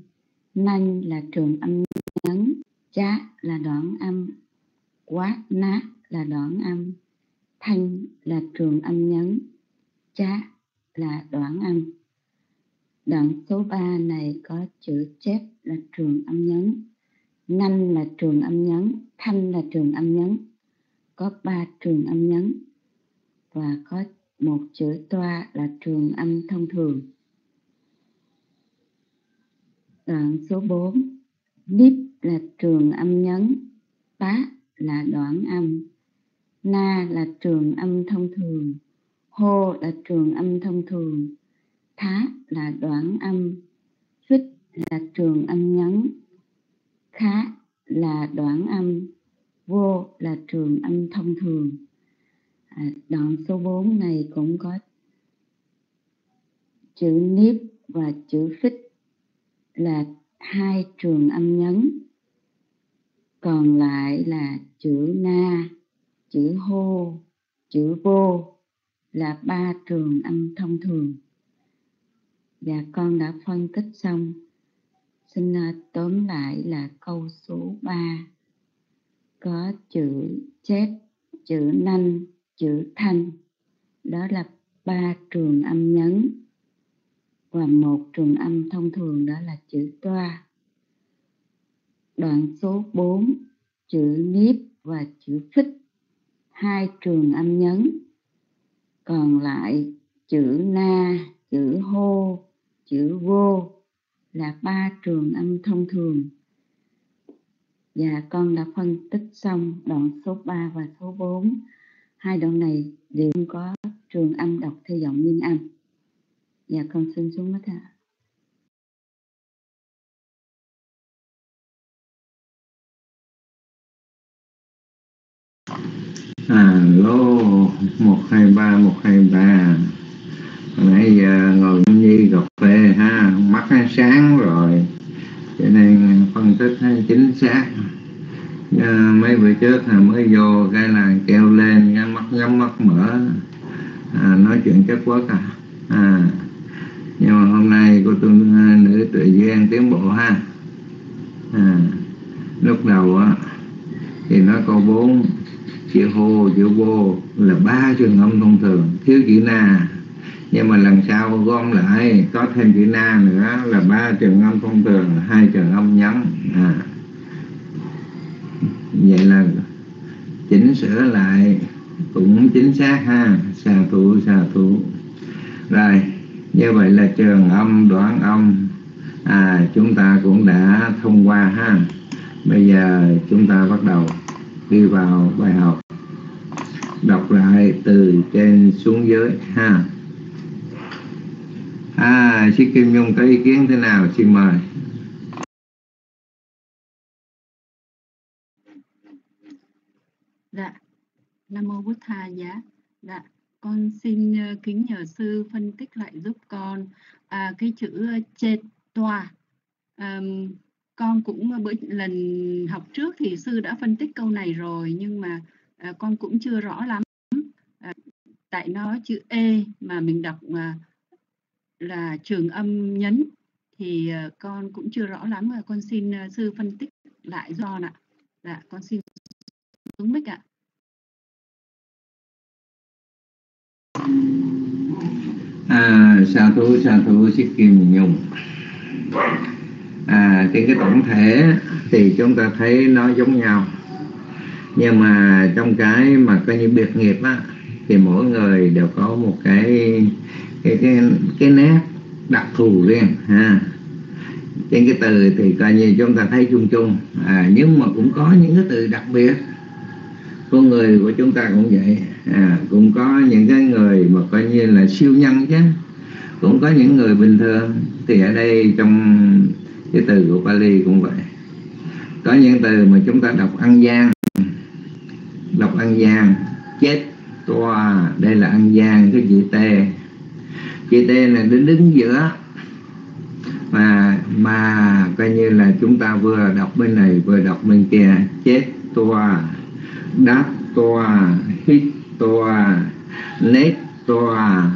nanh là trường âm nhấn, chá là đoạn âm, quá ná là đoạn âm, thanh là trường âm nhấn, chá là đoạn âm. Đoạn số 3 này có chữ chép là trường âm nhấn, năm là trường âm nhấn, thanh là trường âm nhấn. Có ba trường âm nhấn và có một chữ toa là trường âm thông thường. Đoạn số 4 nip là trường âm nhấn, tá là đoạn âm, na là trường âm thông thường, hô là trường âm thông thường, thá là đoạn âm, phích là trường âm nhấn, khá là đoạn âm, vô là trường âm thông thường. À, đoạn số 4 này cũng có chữ nếp và chữ phích là hai trường âm nhấn còn lại là chữ na chữ hô chữ vô là ba trường âm thông thường và con đã phân tích xong. Xin à, tóm lại là câu số 3 có chữ chết chữ nanh chữ thanh. Đó là ba trường âm nhấn. Và một trường âm thông thường đó là chữ toa. Đoạn số 4 chữ nếp và chữ phích. Hai trường âm nhấn. Còn lại chữ na, chữ hô, chữ vô là ba trường âm thông thường. Và con đã phân tích xong đoạn số 3 và số 4 hai đoạn này đều có trường âm đọc theo giọng nguyên âm và con xin xuống mất ạ. Alo, 123, 123 Nãy giờ ngồi như cà phê ha, mắt nó sáng rồi. Cho nên phân tích nó chính xác. À, Mấy bữa trước là mới vô cái là kêu lên, cái mắt nhắm mắt mở. À, Nói chuyện chất quốc à, à nhưng mà hôm nay cô tu nữ tự duyên tiến bộ ha. À, lúc đầu á thì nó có bốn chữ hô chữ vô là ba trường âm thông thường. Thiếu chữ na nhưng mà lần sau gom lại, có thêm chữ na nữa là ba trường âm thông thường hai trường âm nhấn à. vậy là chỉnh sửa lại, cũng chính xác ha. Xà thủ xà thủ rồi, như vậy là trường âm, đoạn âm. À chúng ta cũng đã thông qua ha. Bây giờ chúng ta bắt đầu đi vào bài học. Đọc lại từ trên xuống dưới ha à chị Kim Nhung có ý kiến thế nào? Xin mời. Dạ. Nam mô bút tha giá. Dạ. Con xin ờ, kính nhờ sư phân tích lại giúp con. À, cái chữ ờ, chết toa à, con cũng ờ, bữa lần học trước thì sư đã phân tích câu này rồi nhưng mà à, con cũng chưa rõ lắm. À, tại nó chữ e mà mình đọc à, là trường âm nhấn thì ờ, con cũng chưa rõ lắm à, con xin ờ, sư phân tích lại do ạ. Dạ con xin xuống mic ạ. À, sa thú sa thú xích kim nhung. À trên cái tổng thể thì chúng ta thấy nó giống nhau. Nhưng mà trong cái mà coi như biệt nghiệp á thì mỗi người đều có một cái cái cái cái nét đặc thù riêng ha. Trên cái từ thì coi như chúng ta thấy chung chung. À, nhưng mà cũng có những cái từ đặc biệt. Con người của chúng ta cũng vậy. À, cũng có những cái người mà coi như là siêu nhân chứ. Cũng có những người bình thường. Thì ở đây trong cái từ của Bali cũng vậy. Có những từ mà chúng ta đọc ăn gian. Đọc ăn gian. Chết toa. Đây là ăn gian cái chữ t chữ t là đứng đứng giữa. Mà mà coi như là chúng ta vừa đọc bên này vừa đọc bên kia. Chết toa đáp toa hít toa nét toa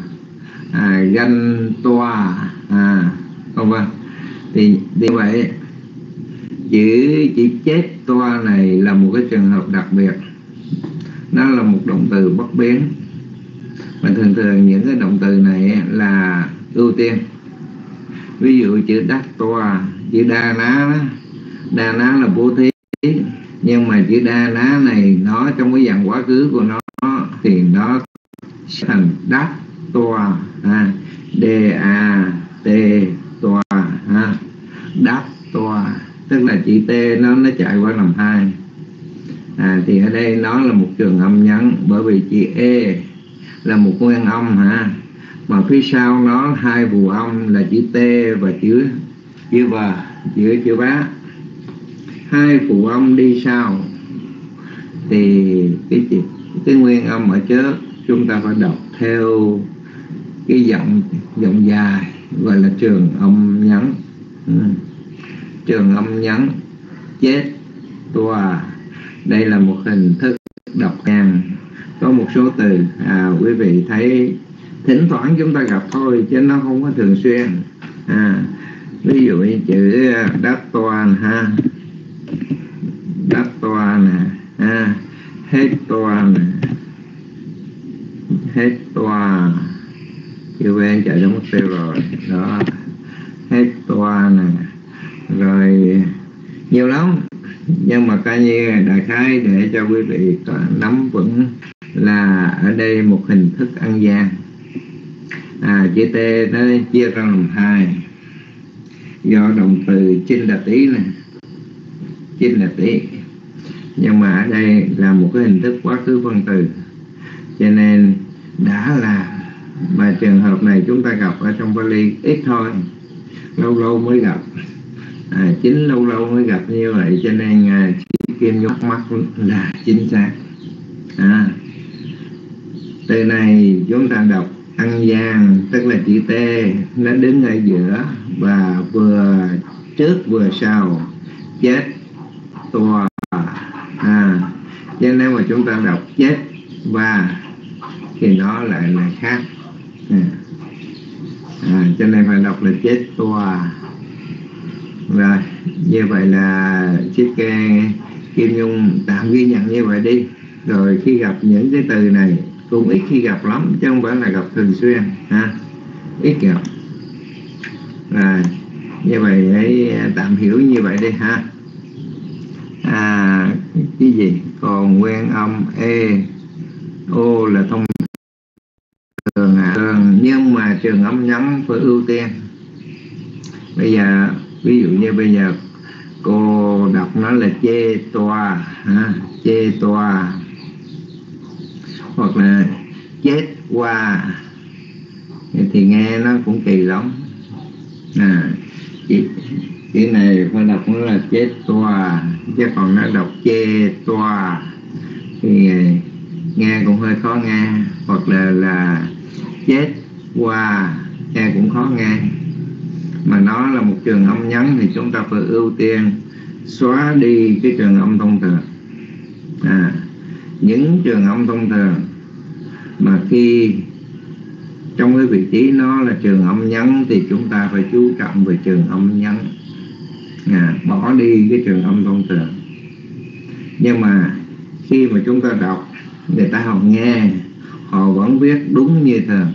à, ganh toa à, không vâng thì như vậy chữ chữ chết toa này là một cái trường hợp đặc biệt. Nó là một động từ bất biến mà thường thường những cái động từ này là ưu tiên. Ví dụ chữ đắc toa chữ đa ná đa ná là bố thí. Nhưng mà chữ đa ná này nó trong cái dạng quá khứ của nó thì nó thành đắc toa ha. D a t toa ha. Đắc toa tức là chữ t nó nó chạy qua làm hai. À, thì ở đây nó là một trường âm nhấn bởi vì chữ e là một nguyên âm hả? mà phía sau nó hai vù âm là chữ t và chữ chữ và chữ chữ bá hai phụ âm đi sau thì cái gì? cái nguyên âm ở trước chúng ta phải đọc theo cái giọng giọng dài, gọi là trường âm nhấn ừ. trường âm nhấn chết tòa đây là một hình thức đọc ngang có một số từ à, quý vị thấy thỉnh thoảng chúng ta gặp thôi chứ nó không có thường xuyên. À, ví dụ như chữ à, đáp toàn ha. Đáp toàn à, nè à, hết toàn nè hết toàn chưa quen chạy đến mất tiêu rồi. Đó. Hết toàn nè à. rồi nhiều lắm. Nhưng mà coi như đại khái để cho quý vị nắm vững là ở đây một hình thức ăn gian. À chữ t nó chia ra làm hai. Do động từ chinh là tí nè chinh là tí nhưng mà ở đây là một cái hình thức quá khứ phân từ. Cho nên đã là mà trường hợp này chúng ta gặp ở trong Bali ít thôi lâu lâu mới gặp. À, chính lâu lâu mới gặp như vậy cho nên à, kim nhúc mắt là chính xác. À, từ này chúng ta đọc ăn gian tức là chữ t nó đứng ở giữa và vừa trước vừa sau. Chết tòa. À cho nên mà chúng ta đọc chết và thì nó lại là khác. À, à, cho nên phải đọc là chết tòa. Rồi như vậy là chiếc kim nhung tạm ghi nhận như vậy đi. Rồi khi gặp những cái từ này cũng ít khi gặp lắm, chứ không phải là gặp thường xuyên, ha. Ít gặp. Rồi, như vậy hãy à, tạm hiểu như vậy đi, ha. À cái gì? Còn nguyên âm e o là thông thường à? Thường, nhưng mà trường âm nhắn phải ưu tiên. Bây giờ, ví dụ như bây giờ cô đọc nó là chê toa, ha, chê toa hoặc là chết qua. Thì nghe nó cũng kỳ lắm. À chữ, chữ này phải đọc nó là chết toa chứ còn nó đọc chê toa. Thì à, nghe cũng hơi khó nghe hoặc là là chết qua nghe cũng khó nghe. Mà nó là một trường âm nhấn thì chúng ta phải ưu tiên xóa đi cái trường âm thông thường. À, những trường âm thông thường mà khi trong cái vị trí nó là trường âm nhấn thì chúng ta phải chú trọng về trường âm nhấn à, bỏ đi cái trường âm thông thường. Nhưng mà khi mà chúng ta đọc người ta học nghe họ vẫn viết đúng như thường.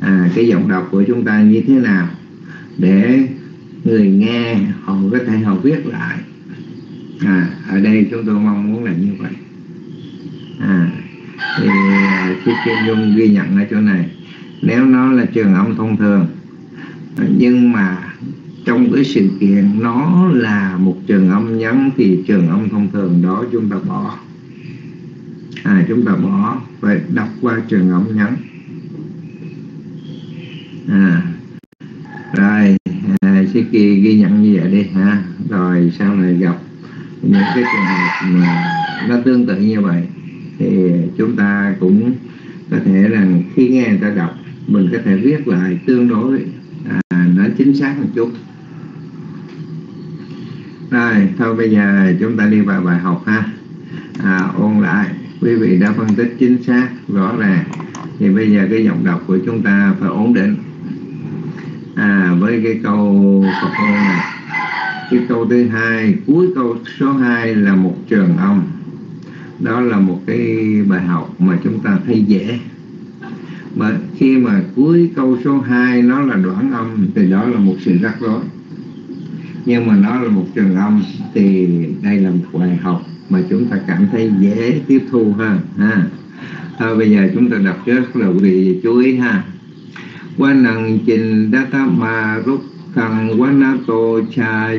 À, cái giọng đọc của chúng ta như thế nào để người nghe họ có thể họ viết lại. À, ở đây chúng tôi mong muốn là như vậy à, thì à, khi Kim Dung ghi nhận ở chỗ này. Nếu nó là trường âm thông thường nhưng mà trong cái sự kiện nó là một trường âm nhấn thì trường âm thông thường đó chúng ta bỏ. À, chúng ta bỏ phải đọc qua trường âm nhấn. À, rồi à, Sĩ Kỳ ghi nhận như vậy đi ha. Rồi sau này gặp những cái trường hợp mà nó tương tự như vậy thì chúng ta cũng có thể là khi nghe người ta đọc mình có thể viết lại tương đối à, nó chính xác một chút. Rồi thôi bây giờ chúng ta đi vào bài học ha. À, ôn lại. Quý vị đã phân tích chính xác rõ ràng. Thì bây giờ cái giọng đọc của chúng ta phải ổn định. À với cái câu Phật ngôn này. Cái câu thứ hai cuối câu số 2 là một trường ông đó là một cái bài học mà chúng ta thấy dễ. Mà khi mà cuối câu số 2 nó là đoạn âm thì đó là một sự rắc rối. Nhưng mà nó là một trường âm thì đây là một bài học mà chúng ta cảm thấy dễ tiếp thu hơn ha. À, bây giờ chúng ta đọc trước là quý vị chú ý ha. Qua năng trình đa ta ma rút thằng quá na tô cha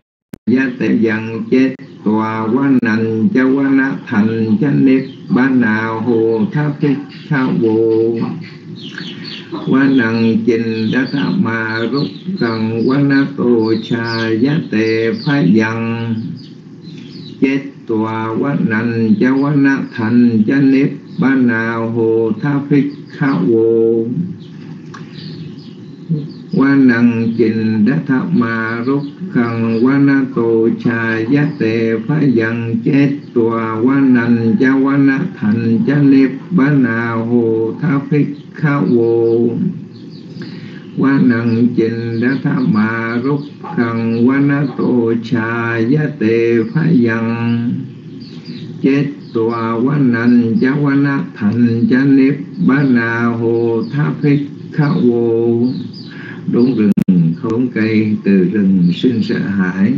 gia tệ dần chết tòa quá nành cha quá na thành cha nếp ba nào hồ tháp thích thao bồ quá năng trình đa ta ma rút cần quá na tô cha giá tề phá dần. Chết tòa quá nành cha quá na thành cha nếp ba nào hồ tháp thích thao bồ quá năng trình đá tháp ma rút khăn quá na tù cha giác tề phá dần chết tòa. Quá nành cha quá na thành cha nếp ba na hồ tha phích khá vô. Quá năng trình đá tháp ma rút khăn quá na tù cha giác tề phá dần chết tòa. Quá nành cha quá na thành cha nếp ba na hồ tha phích khá vô đốn rừng khốn cây từ rừng sinh sợ hãi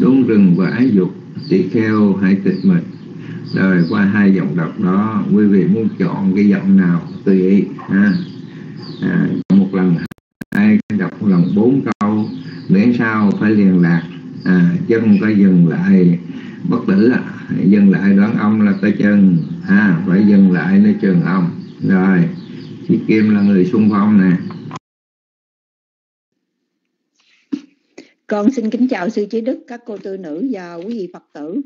đốn rừng và ái dục tỳ kheo hãy tịch mịch. Rồi qua hai giọng đọc đó quý vị muốn chọn cái giọng nào? Tùy ý ha. À, một lần hai đọc một lần bốn câu miễn sao phải liền lạc. À, chân phải dừng lại bất tử à. dừng lại đoán âm là tay chân ha phải dừng lại nơi trường âm rồi chị kim là người xung phong nè. Con xin kính chào sư trí đức, các cô tư nữ và quý vị Phật tử.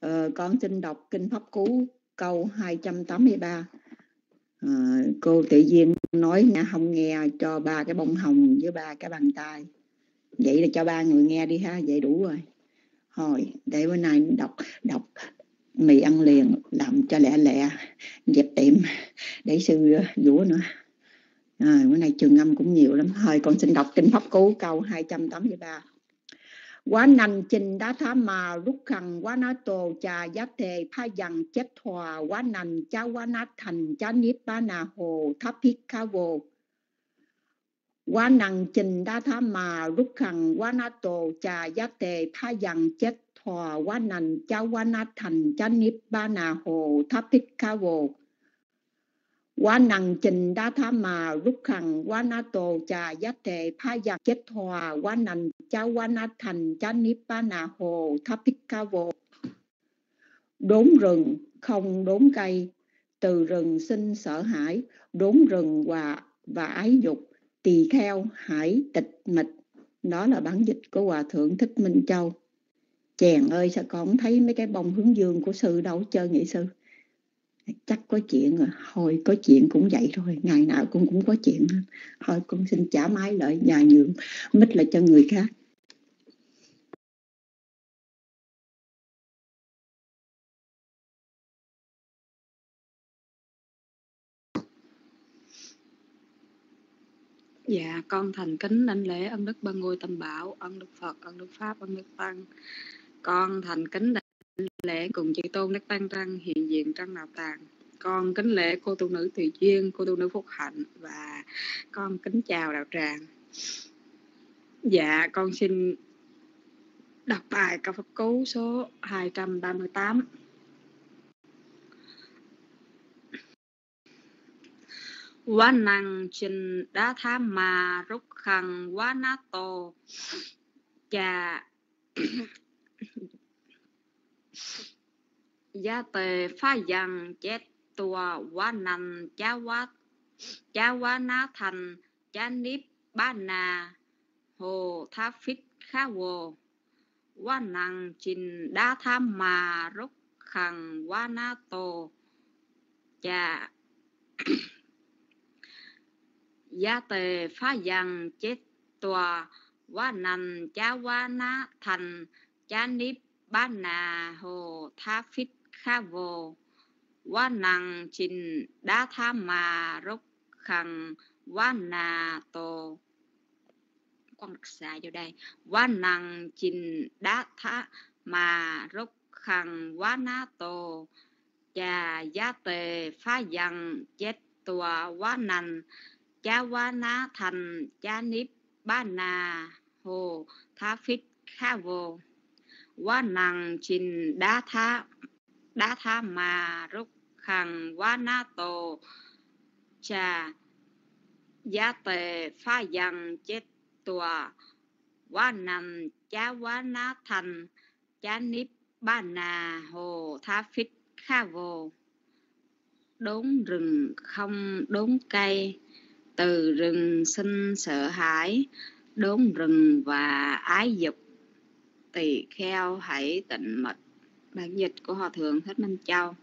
Ờ, con xin đọc kinh pháp cú câu 283. Ờ, cô tự nhiên nói nghe không nghe cho ba cái bông hồng với ba cái bàn tay. Vậy là cho ba người nghe đi ha, vậy đủ rồi. Hồi để bữa nay đọc đọc mì ăn liền làm cho lẹ lẹ dẹp tiệm để sư vũ nữa à, bữa nay trường âm cũng nhiều lắm. Thôi con xin đọc kinh pháp cú câu 283 quá nành trình đá thá mà rút khăn quá ná tổ trà giá thề pha dằng chết hòa quá nành cha quá nát thành cha niết ba nà hồ tháp hít ca vô. Quá nành trình đá thá mà rút khăn quá ná tổ trà giá thề pha dằng chết hòa quá nành cha quá nát thành cha niết ba nà hồ tháp hít ca vô quá năng trình đa tha mà, rút khẳng quá na tổ trà giá tệ pha giặc, chết hòa quá năng cha quá na thành cha nếp ba na hồ tháp ca vô đốn rừng, không đốn cây, từ rừng sinh sợ hãi đốn rừng và và ái dục, tỳ kheo, hải, tịch, mịch. Đó là bản dịch của hòa thượng thích minh châu. Chèn ơi, sao con thấy mấy cái bông hướng dương của sư đâu chơi nghị sư? Chắc có chuyện rồi. Thôi có chuyện cũng vậy thôi. Ngày nào cũng cũng có chuyện thôi con xin trả máy lại nhà nhượng mít lại cho người khác. Dạ, con thành kính lãnh lễ ân đức ba ngôi tâm bảo, ân đức Phật, ân đức Pháp, ân đức Tăng. Con thành kính lễ cùng chư tôn đức Tăng Trăng hiện diện trong đạo tàng. Con kính lễ cô tu nữ thùy Duyên, cô tu nữ Phúc Hạnh và con kính chào đạo tràng. Dạ, con xin đọc bài câu pháp cú số 238. Quá năng trình đá tham mà rút khăn quá nát tô chà gia tề phá dần chết tùa quá năng chá quá chá quá ná thành, chá níp ba nà. Hồ tha phít khá vô quá năng trình đá tham mà, rút khẳng quá ná tô chà gia tề phá dần chết tòa quá nành, chá quá ná thành, chá níp ba nà. Hồ tha phít kha vô quá năng trình đá tha mà rốc khăn quá nà tô con được xa vô đây. Quá năng trình đá tha mà rốc khăn quá na tô chà giá tề phá dần chết tòa quá nành cha wa na thành, cha nếp ba na hồ tha phít kha vô wa năng trình đa tha đa tha mà rúc khẳng wa na tổ cha giá tề pha dần chết tòa wa nằm cha wa na thành. Cha níp ba nà hồ tha phít kha vô. Đốn rừng không đốn cây. Từ rừng sinh sợ hãi. Đốn rừng và ái dục. Tỳ kheo hãy tịnh mật bản dịch của hòa thượng thích minh châu.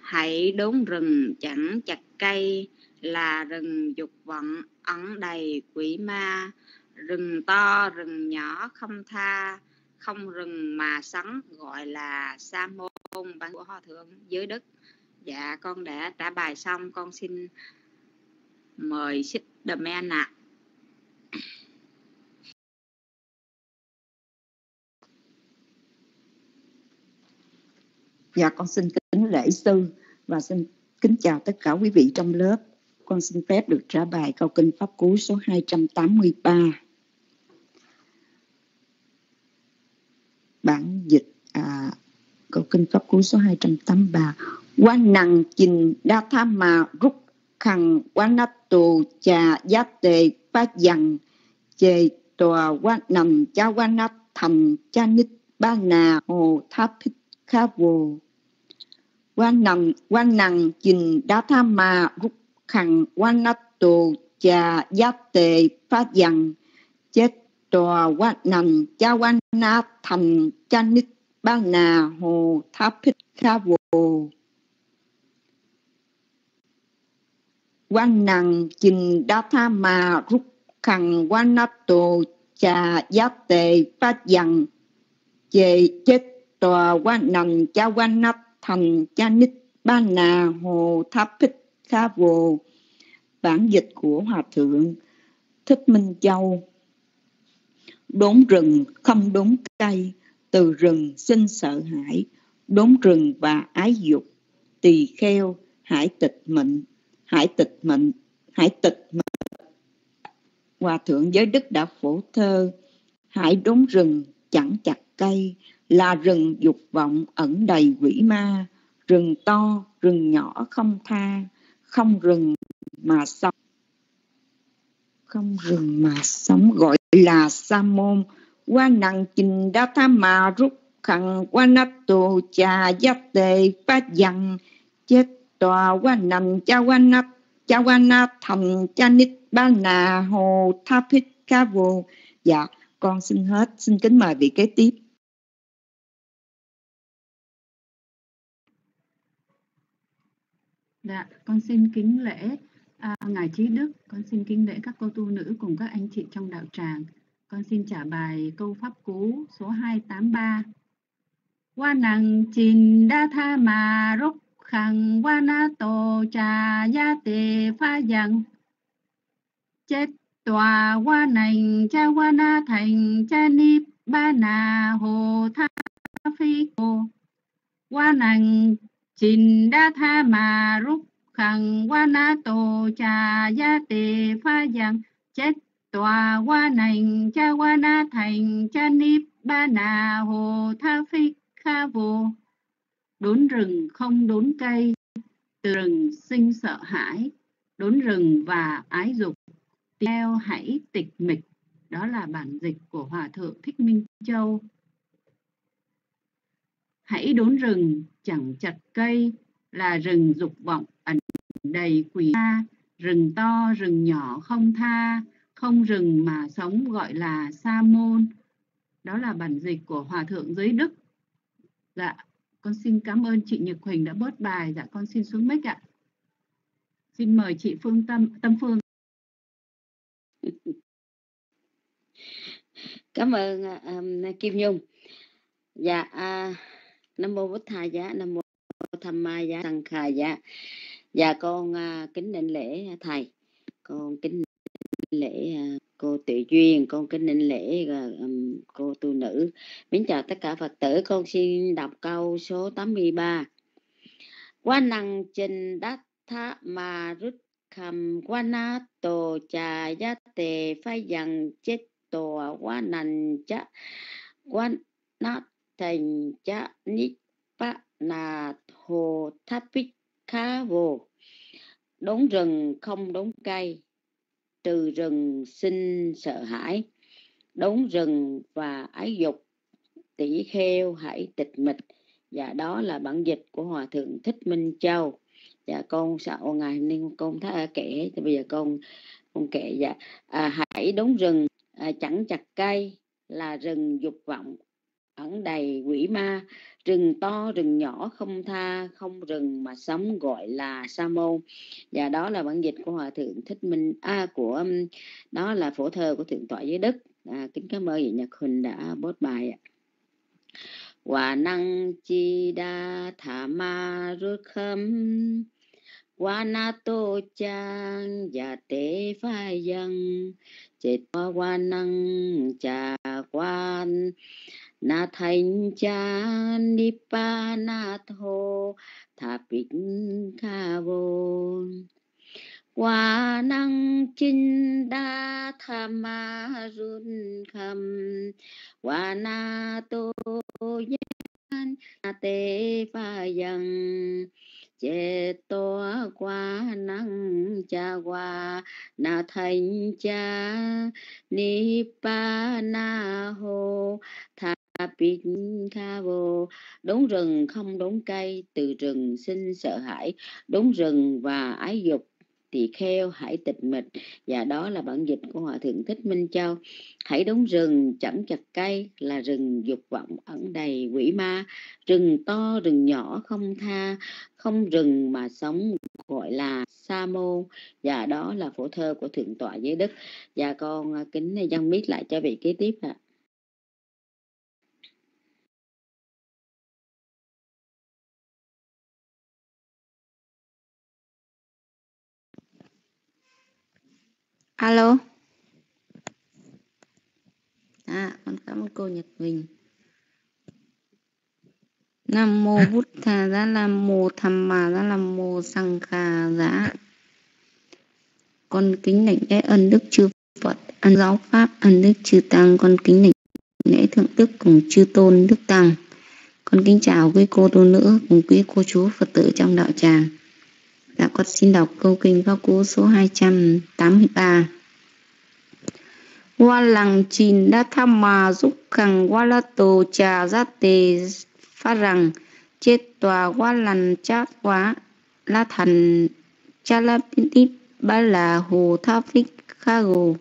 Hãy đốn rừng chẳng chặt cây, là rừng dục vọng ẩn đầy quỷ ma. Rừng to, rừng nhỏ không tha, không rừng mà sắn, gọi là sa môn bản của hòa thượng dưới đất. Dạ con đã trả bài xong, con xin mời Sít Đầm Men ạ. Dạ con xin kính lễ sư và xin kính chào tất cả quý vị trong lớp. Con xin phép được trả bài câu kinh Pháp Cú số 283. Bản dịch à, câu kinh Pháp Cú số 283. Quan năng trình đa tha mà rút khăn quán nát tù trà giác tề ba dằn chề tòa quá nằm cha quá nát thành cha nít ba nà hồ tháp thích khá vô quan nằm quan năng trình đá tha ma rút khăn quan nát tù cha giác tề phát dặn chết tòa quan nằm cha quan nát thành cha nít ba nà hồ tháp thích kha vô quan năng trình đá tha mà rút khăn quan nát tù cha giá tề phát dặn chê chết tòa quan năng cha quan nát thành cha nít ba nà hồ tháp thích kha vô, bản dịch của hòa thượng thích minh châu. Đốn rừng không đốn cây, từ rừng sinh sợ hãi, đốn rừng và ái dục, tỳ kheo, hải tịch mệnh, hải tịch mệnh, hải tịch mệnh. Hòa thượng giới đức đã phổ thơ, hải đốn rừng chẳng chặt cây là rừng dục vọng ẩn đầy quỷ ma. Rừng to, rừng nhỏ không tha. Không rừng mà sống. Không rừng mà sống, gọi là sa môn. Qua năng trình đa tham mà rút khăn, qua nát tù trà giác tề phát dặn. Chết tòa qua nằm cha qua nát, cha qua na thành, cha nít ba nà hồ tha phích ca vô. Dạ con xin hết, xin kính mời vị kế tiếp. Dạ, con xin kính lễ à, Ngài Trí Đức, con xin kính lễ các cô tu nữ cùng các anh chị trong đạo tràng. Con xin trả bài câu pháp cú số 283. Qua năng trình đa tha mà rúc khẳng qua na tổ trà gia tề pha dặn chết tòa qua nành cha qua na thành cha ni ba na hồ tha phi cô qua nành trình đa tha ma rúc khẳng qua na tô cha gia tề pha yang chết tòa qua nành, cha qua na thành, cha nip ba na hồ tha phi kha vô. Đốn rừng không đốn cây từ rừng sinh sợ hãi. Đốn rừng và ái dục, theo hãy tịch mịch. Đó là bản dịch của hòa thượng thích minh châu hãy đốn rừng chẳng chặt cây là rừng dục vọng ẩn đầy quỷ ma. Rừng to rừng nhỏ không tha không rừng mà sống gọi là sa môn. Đó là bản dịch của hòa thượng giới đức. Dạ con xin cảm ơn chị Nhật Huỳnh đã bớt bài. Dạ con xin xuống mic ạ. Xin mời chị Phương Tâm Tâm Phương. Cảm ơn um, Kim Nhung. Dạ uh, nam mô bút thầy giá nam mô tham ma giá tăng khà giá. Dạ con uh, kính định lễ à, thầy. Con kính lễ uh, cô tự duyên. Con kính định lễ uh, um, cô tu nữ. Mến chào tất cả phật tử. Con xin đọc câu số 83 quá năng trình đắc tha ma rút khầm quá na tổ trà giá tề phai dần chết tổ quá nành chá quá nát thành cha nít pa na hồ tháp bích khá vô đốn rừng không đốn cây trừ rừng sinh sợ hãi. Đốn rừng và ái dục tỷ kheo hãy tịch mịch. Và đó là bản dịch của hòa thượng thích minh châu. Dạ con sợ ngài nên con thấy kể thì bây giờ con con kể dạ. À, hãy đốn rừng à, chẳng chặt cây là rừng dục vọng ẩn đầy quỷ ma. Rừng to rừng nhỏ không tha không rừng mà sống gọi là sa môn. Và đó là bản dịch của hòa thượng thích minh a à, của um, đó là phổ thơ của thượng tọa dưới đức. À, kính cảm ơn vị nhật huỳnh đã bốt bài ạ. Hòa năng chi đa thả ma rút khâm qua na tô chang và tế phai dân chết qua năng trà quan na thành cha ni pa na tho tha bích kha vô quả năng chinh đa tha ma run khâm. Quả na tô yan na tê pha yang chế toa qua năng cha qua na thành cha ni pa na ho tha Pin vô. Đốn rừng không đốn cây, từ rừng sinh sợ hãi. Đốn rừng và ái dục tỳ kheo hãy tịch mịch, và đó là bản dịch của hòa thượng thích minh châu. Hãy đốn rừng chẳng chặt cây là rừng dục vọng ẩn đầy quỷ ma. Rừng to, rừng nhỏ không tha, không rừng mà sống gọi là sa mô. Và đó là phổ thơ của thượng tọa giới đức. Và con kính dân biết lại cho vị kế tiếp ạ. à. Alo? À con cảm ơn cô nhật bình nam mô bút thà giá nam mô tham mà giá nam mô sang Khà giá. Con kính lệnh lễ ân đức chư phật, ân giáo pháp, ân đức chư tăng. Con kính lệnh lễ thượng đức cùng chư tôn đức tăng. Con kính chào quý cô tu nữ cùng quý cô chú phật tử trong đạo tràng. Dạ con xin đọc câu kinh pháp cú số 283. Qua lăng chín đa tham mà giúp khẳng qua la tổ trà ra tề phát rằng, chết tòa qua lằn chát quá la thần cha la tít ba là hồ tha phích kha gồ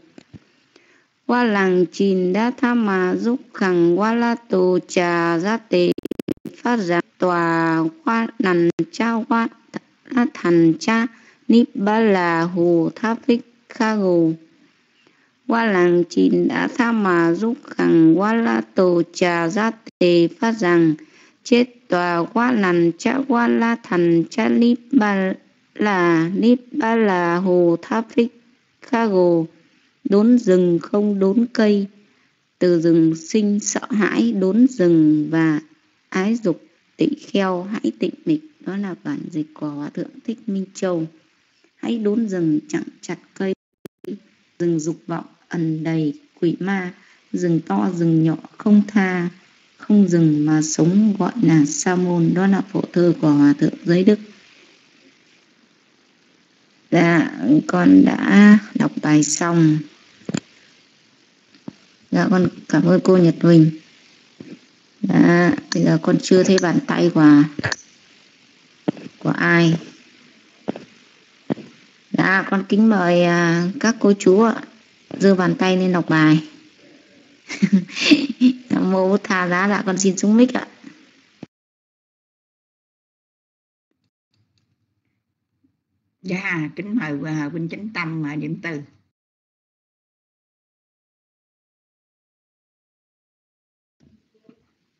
Qua lăng chín đa tham mà giúp khẳng qua la tổ trà ra tề phát rằng, tòa qua lằn cha quá thành cha nibbala hồ tháp phích kha gồ qua làng chín đã tha mà giúp khẳng qua la tổ trà ra tề phát rằng, chết tòa qua làn cha qua la thành cha nip ba là nip ba là hồ tháp phích kha gồ đốn rừng không đốn cây, từ rừng sinh sợ hãi đốn rừng và ái dục tị kheo hãy tịnh mịch đó là bản dịch của hòa thượng thích minh châu. Hãy đốn rừng chẳng chặt cây, rừng dục vọng ẩn đầy quỷ ma, rừng to, rừng nhỏ không tha, không rừng mà sống gọi là sa môn. Đó là phổ thơ của hòa thượng giới đức. Dạ con đã đọc bài xong. Dạ con cảm ơn cô nhật huỳnh. Dạ bây giờ con chưa thấy bàn tay của của ai. Dạ con kính mời à, các cô chú ạ giơ bàn tay lên đọc bài. Nam mô bút tha giá dạ con xin xuống mic ạ. Dạ kính mời uh, huynh chánh tâm uh, điểm từ.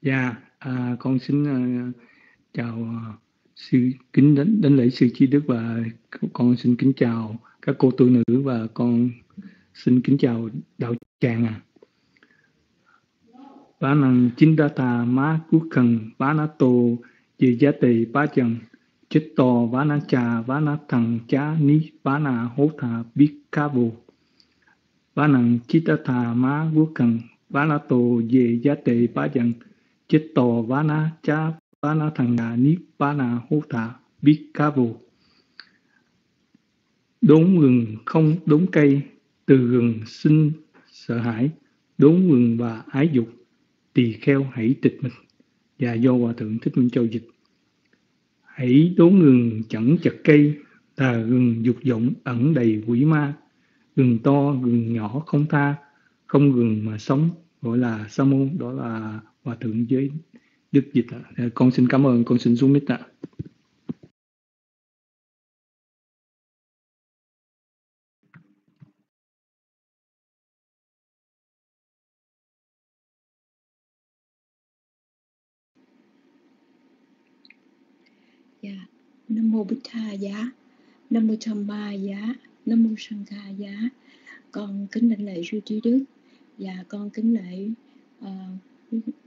Dạ, à, con xin uh, chào uh, sư kính đến đến lễ sư chi đức và con xin kính chào các cô tu nữ và con xin kính chào đạo tràng à. Bá năng chín đa tà má cú cần bá na tô dì giá tỳ bá trần chích to bá na trà bá na thằng chá ní bá na hố thà biết cá bồ. bá năng chín đa tà má cú cần bá na tô dì giá tỳ bá trần chích to bá na chá bá na thằng ngà ni bá na hố biết cá vô đốn gừng không đốn cây, từ gừng sinh sợ hãi, đốn gừng và ái dục, tỳ kheo hãy tịch mình. Và do hòa thượng thích minh châu dịch, hãy đốn gừng chẳng chặt cây là gừng dục vọng ẩn đầy quỷ ma. Gừng to gừng nhỏ không tha, không gừng mà sống. Gọi là sa môn, đó là hòa thượng giới đức dịch ạ. Dạ, con xin cảm ơn con xin xuống mic ạ Dạ. Nam mô Bích Tha giá, Nam mô Tham Ba giá, Nam mô Sang Kha giá. Con kính đảnh lễ sư trí đức và con kính lễ uh,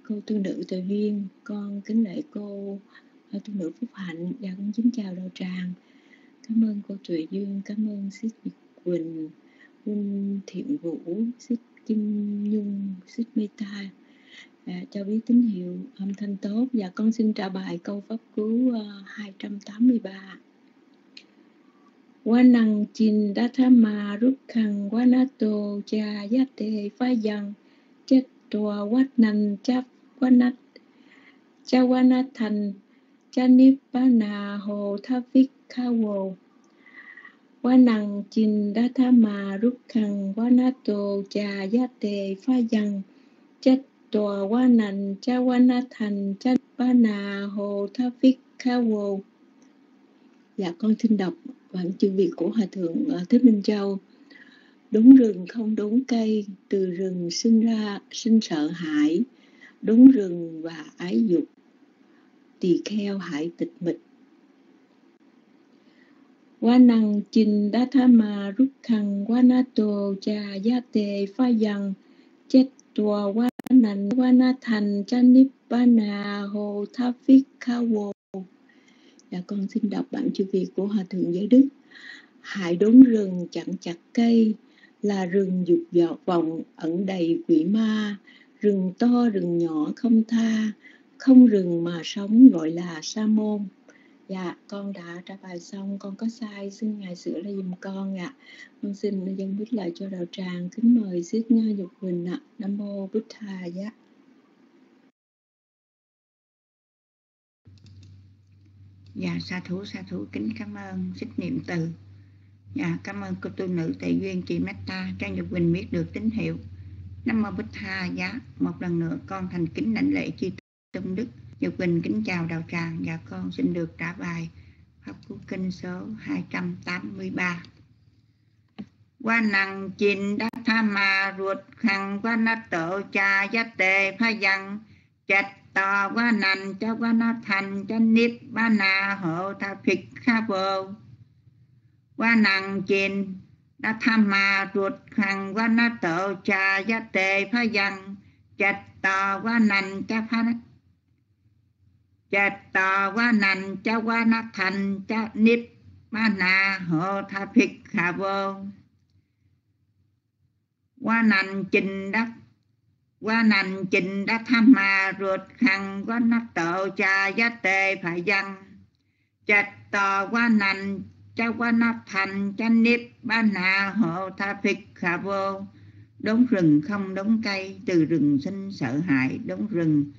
cô tu nữ Từ Duyên, con kính lễ cô ờ, tư tu nữ Phúc Hạnh và con kính chào đạo tràng. Cảm ơn cô Tuệ Dương, cảm ơn Xích Quỳnh, Huynh Thiện Vũ, Xích Kim Nhung, Xích Meta à, dạ, cho biết tín hiệu âm thanh tốt. Và con xin trả bài câu pháp cứu ờ, uh, 283 Quá cha quát chấp nát cha thành cha nếp hồ quá năng chinh đa tha ma rút khăn quá na tô cha tề tòa nành cha na thành cha ba hồ tha dạ con xin đọc bản chữ việt của hòa thượng ờ, thích minh châu đúng rừng không đúng cây, từ rừng sinh ra, sinh sợ hãi đúng rừng và ái dục, tỳ kheo hại tịch mịch. Quá năng chinh đá tha ma rút khăn, quá na tô cha gia tề pha dần chết tùa quá nành, quá na thành cha nibbana hồ tha phích kha vô. Dạ con xin đọc bản chữ việt của hòa thượng giới đức. Hại đốn rừng chặn chặt cây là rừng dục vọng vọng ẩn đầy quỷ ma. Rừng to, rừng nhỏ không tha, không rừng mà sống gọi là sa môn. Dạ con đã trả bài xong, con có sai, xin ngài sửa lại dùm con ạ. Con xin dân bích lại cho đạo tràng, kính mời siết dục huỳnh ạ. Nam mô bích thà dạ dạ sa thú sa thú, kính cảm ơn, xích niệm từ dạ cảm ơn cô tu nữ tề duyên chị metta trang dục Quỳnh biết được tín hiệu. Nam mô bích tha giá, một lần nữa con thành kính lãnh lễ chi tôn đức. Dục Quỳnh kính chào đạo tràng và con xin được trả bài. Pháp Cú Kinh số 283 Qua năng chinh đá tha ma ruột khăn, qua nó tổ cha giác tề phá dân chạch tò qua nành cho qua nó thành, cho nếp ba na hộ tha phịch kha vô qua năng chín đã tham ma ruột khăn qua nát tổ cha gia tề phá dân chạch tò qua nành cha phá chạch tò qua nành cha qua nát thành cha nếp ba na hộ tha phịch khả vô. Qua nành trình đắc qua nành trình đã tham mà ruột khăn qua na tổ cha gia tề phải dân chạch tò qua nành cha qua nắp thành cha nếp ba nà hộ tha phịch khả vô đống rừng không đống cây, từ rừng sinh sợ hãi, đống rừng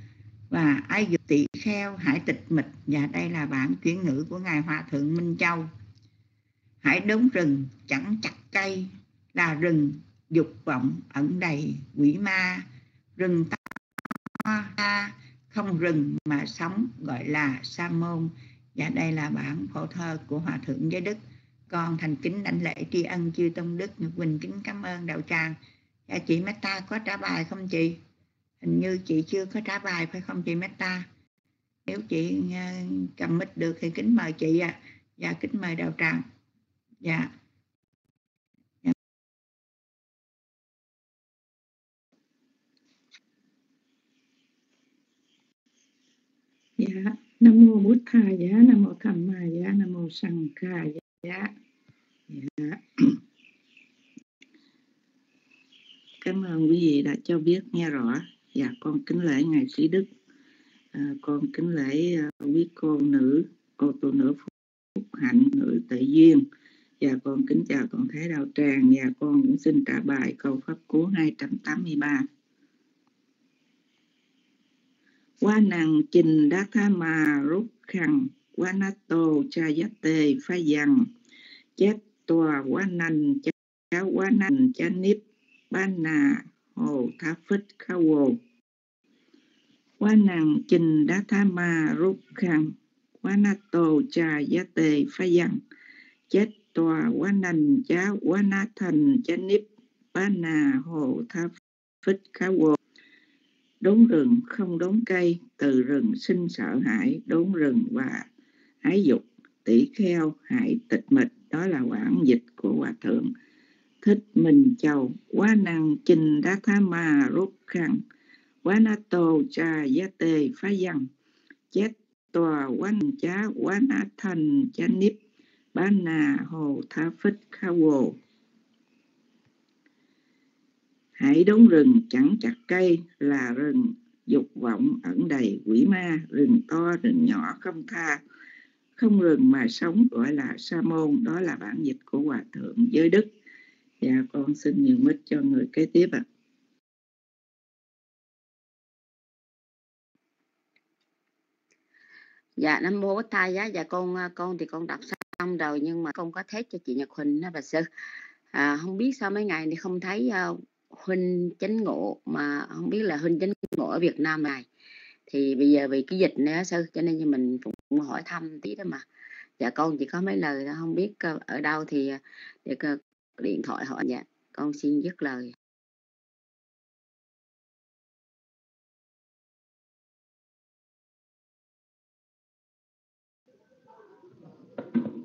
và ai dục tỷ kheo, hải tịch mịch. Và đây là bản chuyển ngữ của ngài hòa thượng minh châu. Hãy đống rừng chẳng chặt cây, là rừng dục vọng ẩn đầy quỷ ma. Rừng ta, không rừng mà sống, gọi là sa môn và đây là bản phổ thơ của hòa thượng giới đức. Con thành kính đảnh lễ tri ân chư tông đức nhật quỳnh kính cảm ơn đạo tràng. Dạ, chị Meta có trả bài không chị? Hình như chị chưa có trả bài phải không chị Meta? Nếu chị ờ, cầm mic được thì kính mời chị ạ. À. và kính mời đạo tràng. Dạ. Dạ nam mô bút tha giá, nam mô tham ma giá, nam mô sanh kha giá. Dạ. cảm ơn quý vị đã cho biết nghe rõ. Dạ con kính lễ ngài sĩ đức. À, con kính lễ uh, quý cô nữ cô tu nữ phúc hạnh nữ tự duyên. Và con kính chào toàn thể đạo tràng. Và con cũng xin trả bài câu pháp cú 283 qua năng trình đa tha mà rút khăn qua na tô cha giác tề pha dằn Chết tòa qua nành cha qua nành cha nếp Ban nà hồ tha phích kha vô qua năng trình đa tha mà rút khăn qua na tô cha giác tề pha dằn Chết tòa qua nành cha qua na thành cha nếp Ban nà hồ tha phích kha vô đốn rừng không đốn cây, từ rừng sinh sợ hãi, đốn rừng và ái dục tỷ kheo hải tịch mịch, đó là quản dịch của hòa thượng. Thích minh châu, quá năng chinh đá tha ma rút khăn, quá na tô cha giá tê phá văn, chết tòa quanh chá quá na thành Chá nếp Bá na hồ tha phích kha vô hãy đốn rừng chẳng chặt cây là rừng dục vọng ẩn đầy quỷ ma rừng to rừng nhỏ không tha. Không rừng mà sống gọi là sa môn đó là bản dịch của hòa thượng giới đức. Dạ, con xin nhường mít cho người kế tiếp ạ. À. dạ nam mô bích thai giá dạ con con thì con đọc xong rồi nhưng mà con có thế cho chị nhật huỳnh đó bà sư. À, không biết sao mấy ngày thì không thấy uh, huynh chánh ngộ mà không biết là huynh chánh ngộ ở Việt Nam này. Thì bây giờ vì cái dịch nữa sư cho nên như mình cũng hỏi thăm tí đó mà. Dạ con chỉ có mấy lời đó không biết ở đâu thì ờ, để điện thoại hỏi. Dạ con xin dứt lời.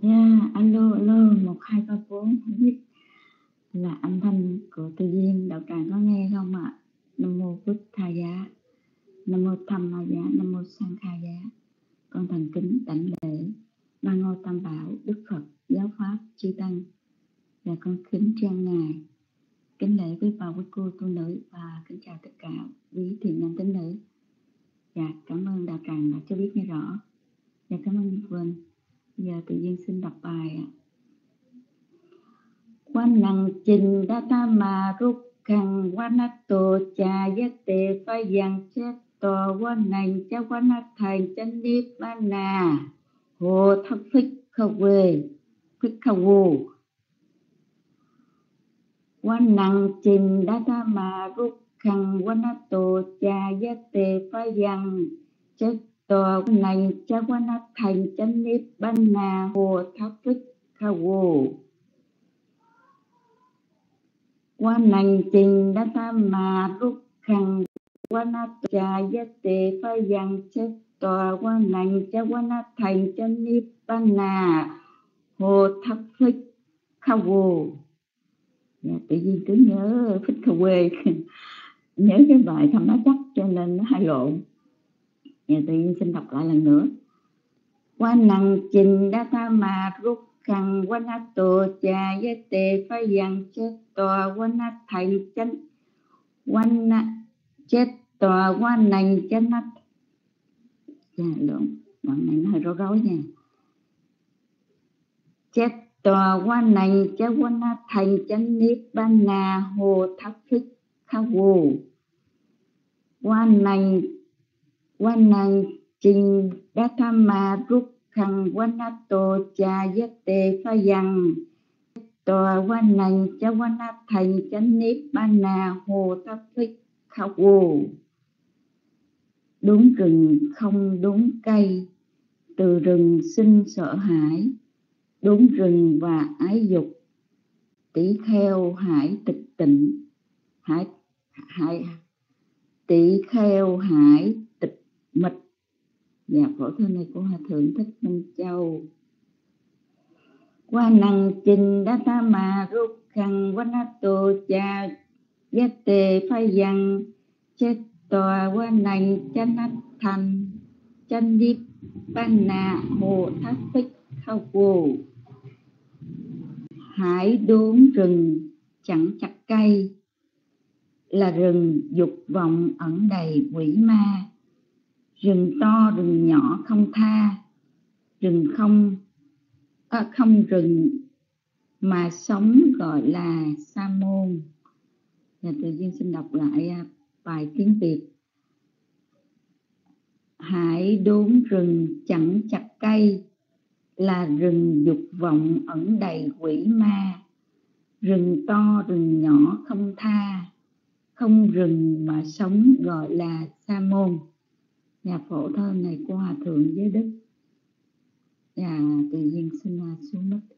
Dạ, yeah, alo, alo, một hai ba bốn không biết là âm thanh của tự nhiên đạo tràng có nghe không ạ? À? nam mô bút tha giá. Nam mô tham ma giá nam mô sang kha giá. Con thành kính đảnh lễ. Ba ngôi tam bảo đức phật giáo pháp chư tăng. Và con kính trang ngài. Kính lễ quý bà quý cô tu nữ và kính chào tất cả quý thiện nhân tín nữ. Dạ cảm ơn đạo tràng đã cho biết nghe rõ. Và dạ, cảm ơn Quỳnh. Giờ tự nhiên xin đọc bài ạ năng trình đa ta mà rút khăn, quan nát tổ cha giác tề phai yang chết tò, quan nành cha quan nát thành chân niết ba nà. Hồ thắc phích khâu quê, phích khâu vô quan năng trình đa ta mà rút khăn, quan nát tổ cha giác tề phai yang chết tòa này cha quan thành chân niết ban na hồ tháp phích kha vô quan nành trình đa tham mà rút khăn. Quan trà gia tề pha dần chết. Tòa quan nành cha quan thành cha ni ban na hồ thập phích khâu. vô dạ, tự nhiên cứ nhớ phích khâu quê nhớ cái bài thầm nó chắc cho nên nó hay lộn. Nhà tự nhiên xin đọc lại lần nữa. Quan năng trình đa tha mà rút khăn quan á tổ cha với tề phá dàn chết tòa quan á thành chánh. Quan á chết tòa quan nành chánh á dạ lộn đoạn này nó hơi rối rối nha. Chết tòa quan nành cha quan á thành chánh niết ban na hồ tháp phích khá vô quan nành quan nành trình đa tham ma rút khăn quan á tô cha giác tê pha dằng tòa quan này cha quan á, thầy chánh nếp ban nà hồ thấp thích khảo vô đúng rừng không đúng cây, từ rừng sinh sợ hãi. Đúng rừng và ái dục tỷ kheo hải tịch tịnh. Hải hải tỷ kheo hải tịch mịch và phổ thơ này của hòa thượng thích minh châu. Qua năng trình đa ta mà rút khăn quan á tô cha giác tề phai dăng chết tòa qua nành chân nát thành chân đi ban nà hồ thác phích khao vô hải đốn rừng chẳng chặt cây, là rừng dục vọng ẩn đầy quỷ ma rừng to rừng nhỏ không tha. Rừng không à, không rừng mà sống gọi là sa môn. Và tự nhiên xin đọc lại à, bài tiếng việt. Hãy đốn rừng chẳng chặt cây là rừng dục vọng ẩn đầy quỷ ma. Rừng to rừng nhỏ không tha. Không rừng mà sống gọi là sa môn nhà phổ thơ này của hòa thượng giới đức. Và tự nhiên sinh xin xuống đất.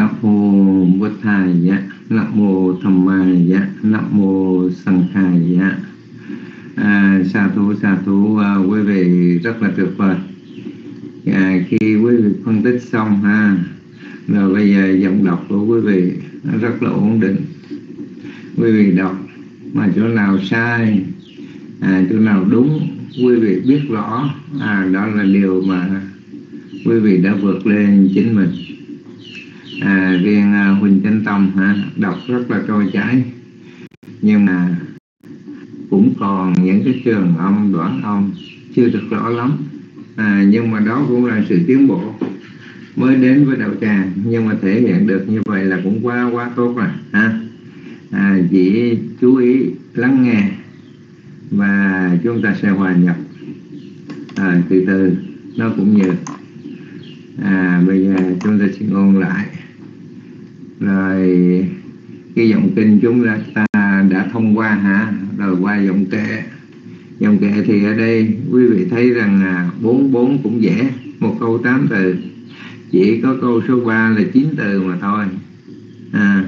Nam mô Bụt Thầy Nam mô Tham Mai Nam mô Sanh Khai. À, sa thú sa thú à, quý vị rất là tuyệt vời. À, khi quý vị phân tích xong ha, rồi bây giờ giọng đọc của quý vị rất là ổn định. Quý vị đọc mà chỗ nào sai, à, chỗ nào đúng, quý vị biết rõ, à, đó là điều mà quý vị đã vượt lên chính mình à, riêng à, Huỳnh Chánh Tông ha, đọc rất là trôi chảy. Nhưng mà cũng còn những cái trường âm đoạn âm chưa được rõ lắm. À, nhưng mà đó cũng là sự tiến bộ mới đến với đạo tràng. Nhưng mà thể hiện được như vậy là cũng quá quá tốt rồi ha. À, chỉ chú ý lắng nghe và chúng ta sẽ hòa nhập à, từ từ. Nó cũng như à, bây giờ chúng ta sẽ ôn lại rồi cái dòng kinh chúng ta đã thông qua hả? Rồi qua dòng kệ. Dòng kệ thì ở đây quý vị thấy rằng bốn bốn cũng dễ một câu tám từ. Chỉ có câu số 3 là chín từ mà thôi. À,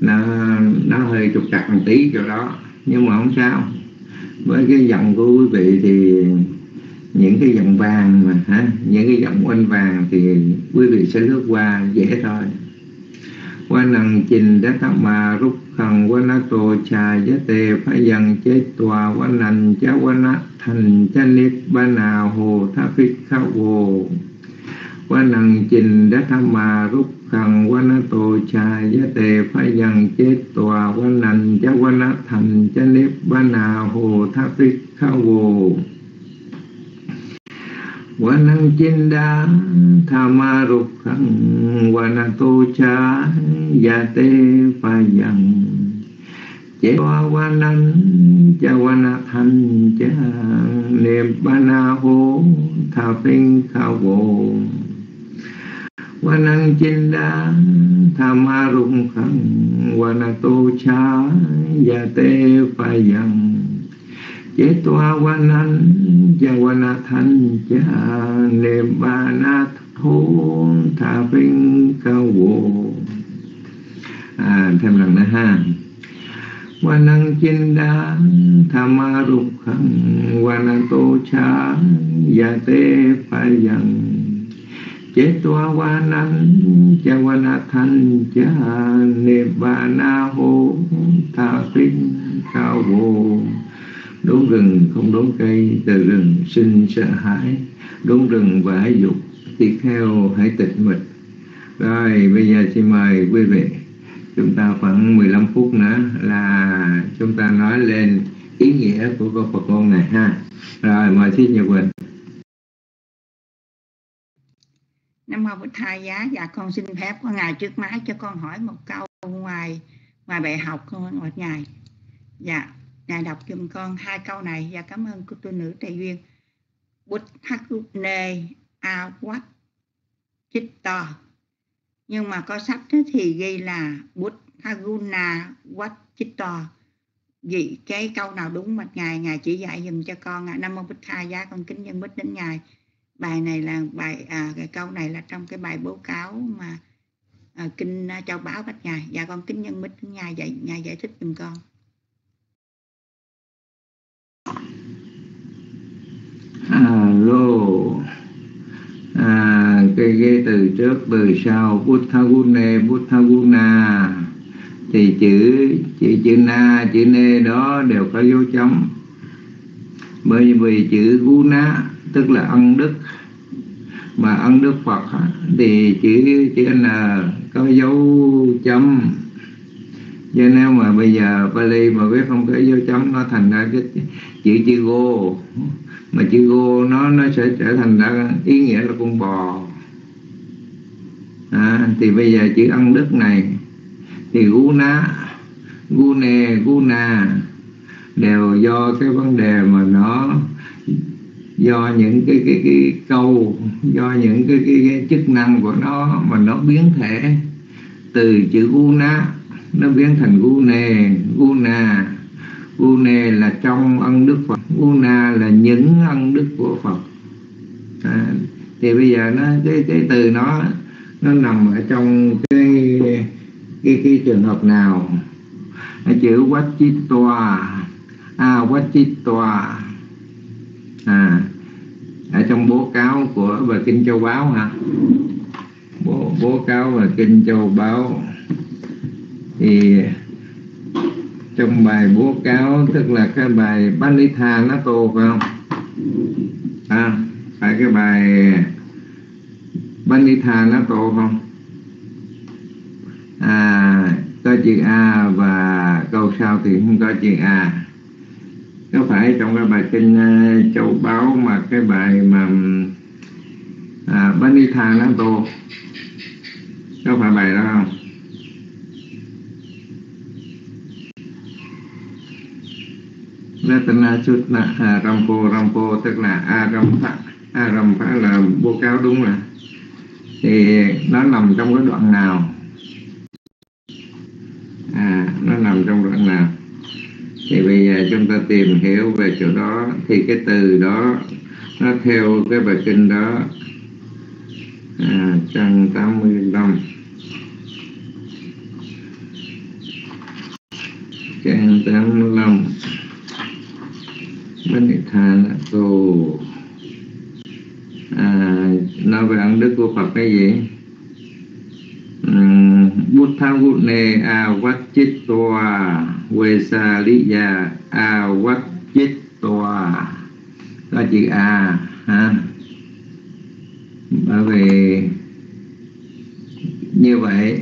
nó nó hơi trục trặc một tí chỗ đó nhưng mà không sao. Với cái giọng của quý vị thì những cái dòng vàng mà hả? Những cái dòng oanh vàng thì quý vị sẽ lướt qua dễ thôi qua năng trình đá tắc mà rút khăn qua na tô trà giá tề phá dần chế tòa qua nành chá qua na thành chá niết ba nà hồ tha phích khá vô qua năng trình đá tắc mà rút khăn qua na tô trà giá tề phá dần chế tòa qua nành chá qua na thành chá niết ba nà hồ tha phích khá vô Wanang cinda thamarukang wanato cha yate phayang chế hoa hoa năng cha hoa na thanh cha niệm ba na hô tha phinh khao vô hoa năng chinh đa tha ma rung khăn hoa na tô cha ya tê pha dặn chế toa hoa năng cha hoa na thanh cha niệm ba na thô tha vinh cao vô à thêm lần nữa ha Wanang cinda năng tô cha phải dẳng. Chế toa wanan cha wanathan cha na hô tha vinh cao vô Đốn rừng không đốn cây, Từ rừng sinh sợ hãi Đốn rừng và hãy dục, Tiếp theo hãy tịch mịch. Rồi, bây giờ xin mời quý vị, chúng ta khoảng 15 phút nữa là chúng ta nói lên ý nghĩa của câu Phật ngôn này ha. Rồi, mời xin Nhật Quỳnh. Nam mô Bích Thầy giá. Dạ con xin phép con ngài trước máy cho con hỏi một câu ngoài ngoài bài học con ngoài ngài. Dạ ngài đọc giùm con hai câu này. Và cảm ơn cô tu nữ tề duyên. Bút hắc nê a quát chích to. Nhưng mà có sách thì ghi là Buddhaguna to. Vì cái câu nào đúng mà ngài ngài chỉ dạy dùm cho con à. nam mô bích tha giá con kính nhân bích đến ngài. Bài này là bài à, cái câu này là trong cái bài báo cáo mà à, kinh à, châu báo bách ngài. Và dạ, con kính nhân bích đến ngài dạy ngài giải thích giùm con. À, alo à, cái, cái từ trước từ sau Buddhagune Buddhaguna. Thì chữ chữ chữ na chữ nê đó đều có dấu chấm. Bởi vì chữ guna tức là ân đức. Mà ân đức Phật thì chữ chữ n có dấu chấm. Cho nên mà bây giờ Bali mà biết không có dấu chấm nó thành ra cái chữ chữ go mà chữ Gô nó nó sẽ trở thành ra ý nghĩa là con bò. À, thì bây giờ chữ ân đức này thì gu ná gu nè gu nà đều do cái vấn đề mà nó do những cái cái cái câu do những cái cái, cái chức năng của nó mà nó biến thể. Từ chữ guna nó biến thành gune guna Une là trong ân đức phật Una là những ân đức của phật. À, thì bây giờ nó cái cái từ nó nó nằm ở trong cái cái cái trường hợp nào? Chữ quách chít toa a quách chít à ở trong bố cáo của bà kinh châu báo hả? Bố, bố cáo bà kinh châu báo. Thì trong bài bố cáo tức là cái bài Banitha Nato phải không? À, phải cái bài Banitha Nato không? À, có chữ A và câu sau thì không có chữ A. Có phải trong cái bài kinh uh, châu báo mà cái bài mà à, Banitha Nato có phải bài đó không? Ratana chút là Rampo Rampo tức là Arampa Arampa là vô cáo đúng rồi. Thì nó nằm trong cái đoạn nào? À nó nằm trong đoạn nào? Thì bây giờ chúng ta tìm hiểu về chỗ đó thì cái từ đó nó theo cái bài kinh đó. À, trang 85 trang 85 Manitana Tô à, nói về ân đức của Phật cái gì? Ừ, Buddha Vune A Vachittoa Vesaliya A Vachittoa có chữ A ha. Bởi vì như vậy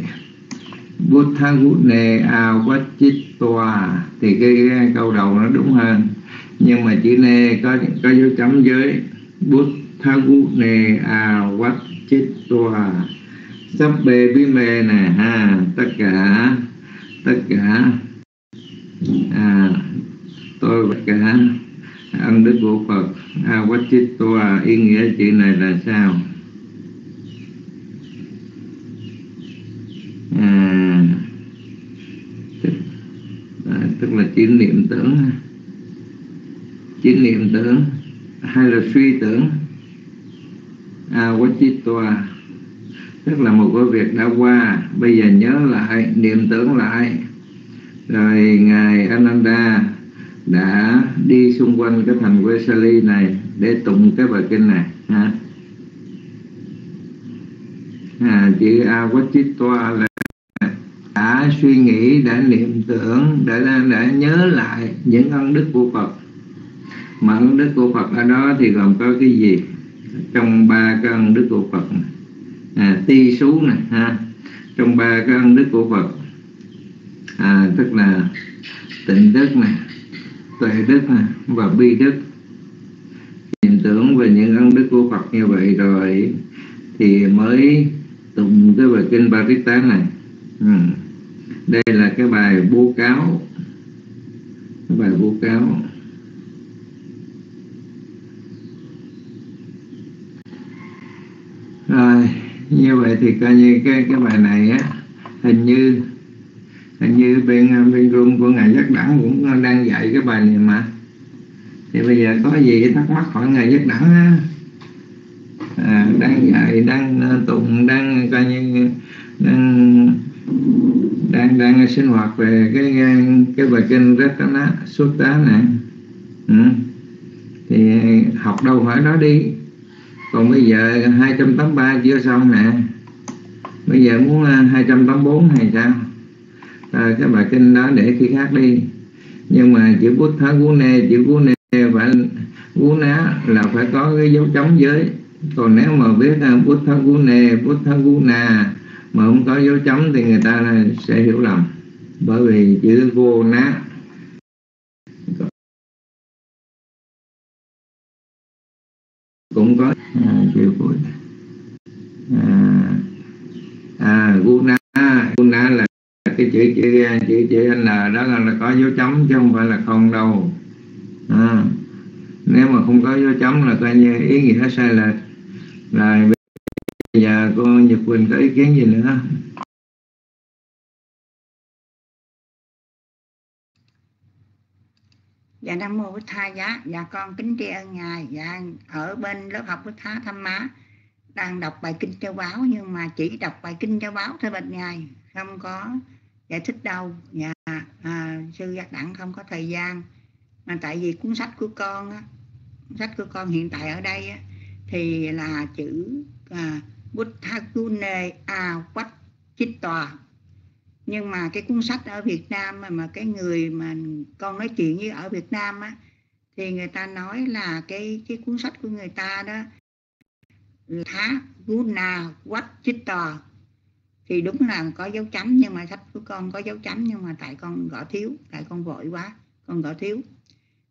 Buddha Vune A Vachittoa thì cái, cái câu đầu nó đúng hơn nhưng mà chữ nê có có dấu chấm dưới bút tha gu nê a wat chít toa. Sắp bê bí mê nè ha tất cả tất cả. À, tôi tất cả ân đức của Phật. À, a wat chít toa ý nghĩa chữ này là sao? À, tức, à, tức là chỉ niệm tưởng chỉ niệm tưởng hay là suy tưởng. À, A wat tức là một cái việc đã qua. Bây giờ nhớ lại niệm tưởng lại. Rồi ngài Ananda đã đi xung quanh cái thành Vesali này để tụng cái bài kinh này ha. À, chữ Avachitwa là đã suy nghĩ đã niệm tưởng đã đã nhớ lại những ân đức của Phật mà hướng đức của Phật ở đó thì gồm có cái gì? Trong ba cái ân đức của Phật à, ti số này ha. Trong ba cái ân đức của Phật. À, tức là tịnh đức này tuệ đức này và bi đức. Niệm tưởng về những ân đức của Phật như vậy rồi thì mới tụng cái bài kinh Ba Rít Tán này. Ừ. đây là cái bài bố cáo. Cái bài bố cáo. Rồi như vậy thì coi như cái cái bài này á hình như hình như bên bên room của ngài giác đẳng cũng đang dạy cái bài này mà. Thì bây giờ có gì thắc mắc hỏi ngài giác đẳng á? À, đang dạy đang à, tụng đang coi như đang đang đang sinh hoạt về cái cái bài kinh rất đó suốt tá này. Ừ. thì học đâu hỏi đó đi còn bây giờ 283 chưa xong nè. Bây giờ muốn à, 284 hay sao? À, cái bài kinh đó để khi khác đi. Nhưng mà chữ bút thá cú nê chữ cú nê phải cú ná là phải có cái dấu chấm dưới. Còn nếu mà viết bút thá cú nê bút thá cú nà mà không có dấu chấm thì người ta sẽ hiểu lầm. Bởi vì chữ vô ná cũng có à, chữ cuối à, à guna guna là cái chữ chữ chữ chữ n đó là, là có dấu chấm chứ không phải là không đâu. À, nếu mà không có dấu chấm là coi như ý nghĩa sai lệch. Là bây giờ cô Nhật Quỳnh có ý kiến gì nữa? Dạ Nam Mô Bích Tha Giá. Dạ con kính tri ân Ngài. Dạ ở bên lớp học Bích Tha Thăm Má Đang đọc bài kinh châu báo Nhưng mà chỉ đọc bài kinh châu báo thôi bệnh Ngài. Không có giải thích đâu. Dạ à, Sư Giác Đẳng không có thời gian. Mà tại vì cuốn sách của con á, Cuốn sách của con hiện tại ở đây á, Thì là chữ à, Bích Tha Kune A Quách Chích Tòa nhưng mà cái cuốn sách ở Việt Nam mà, mà cái người mà con nói chuyện với ở Việt Nam á thì người ta nói là cái cái cuốn sách của người ta đó thá guna quách chích tò. Thì đúng là có dấu chấm nhưng mà sách của con có dấu chấm nhưng mà tại con gõ thiếu tại con vội quá con gõ thiếu.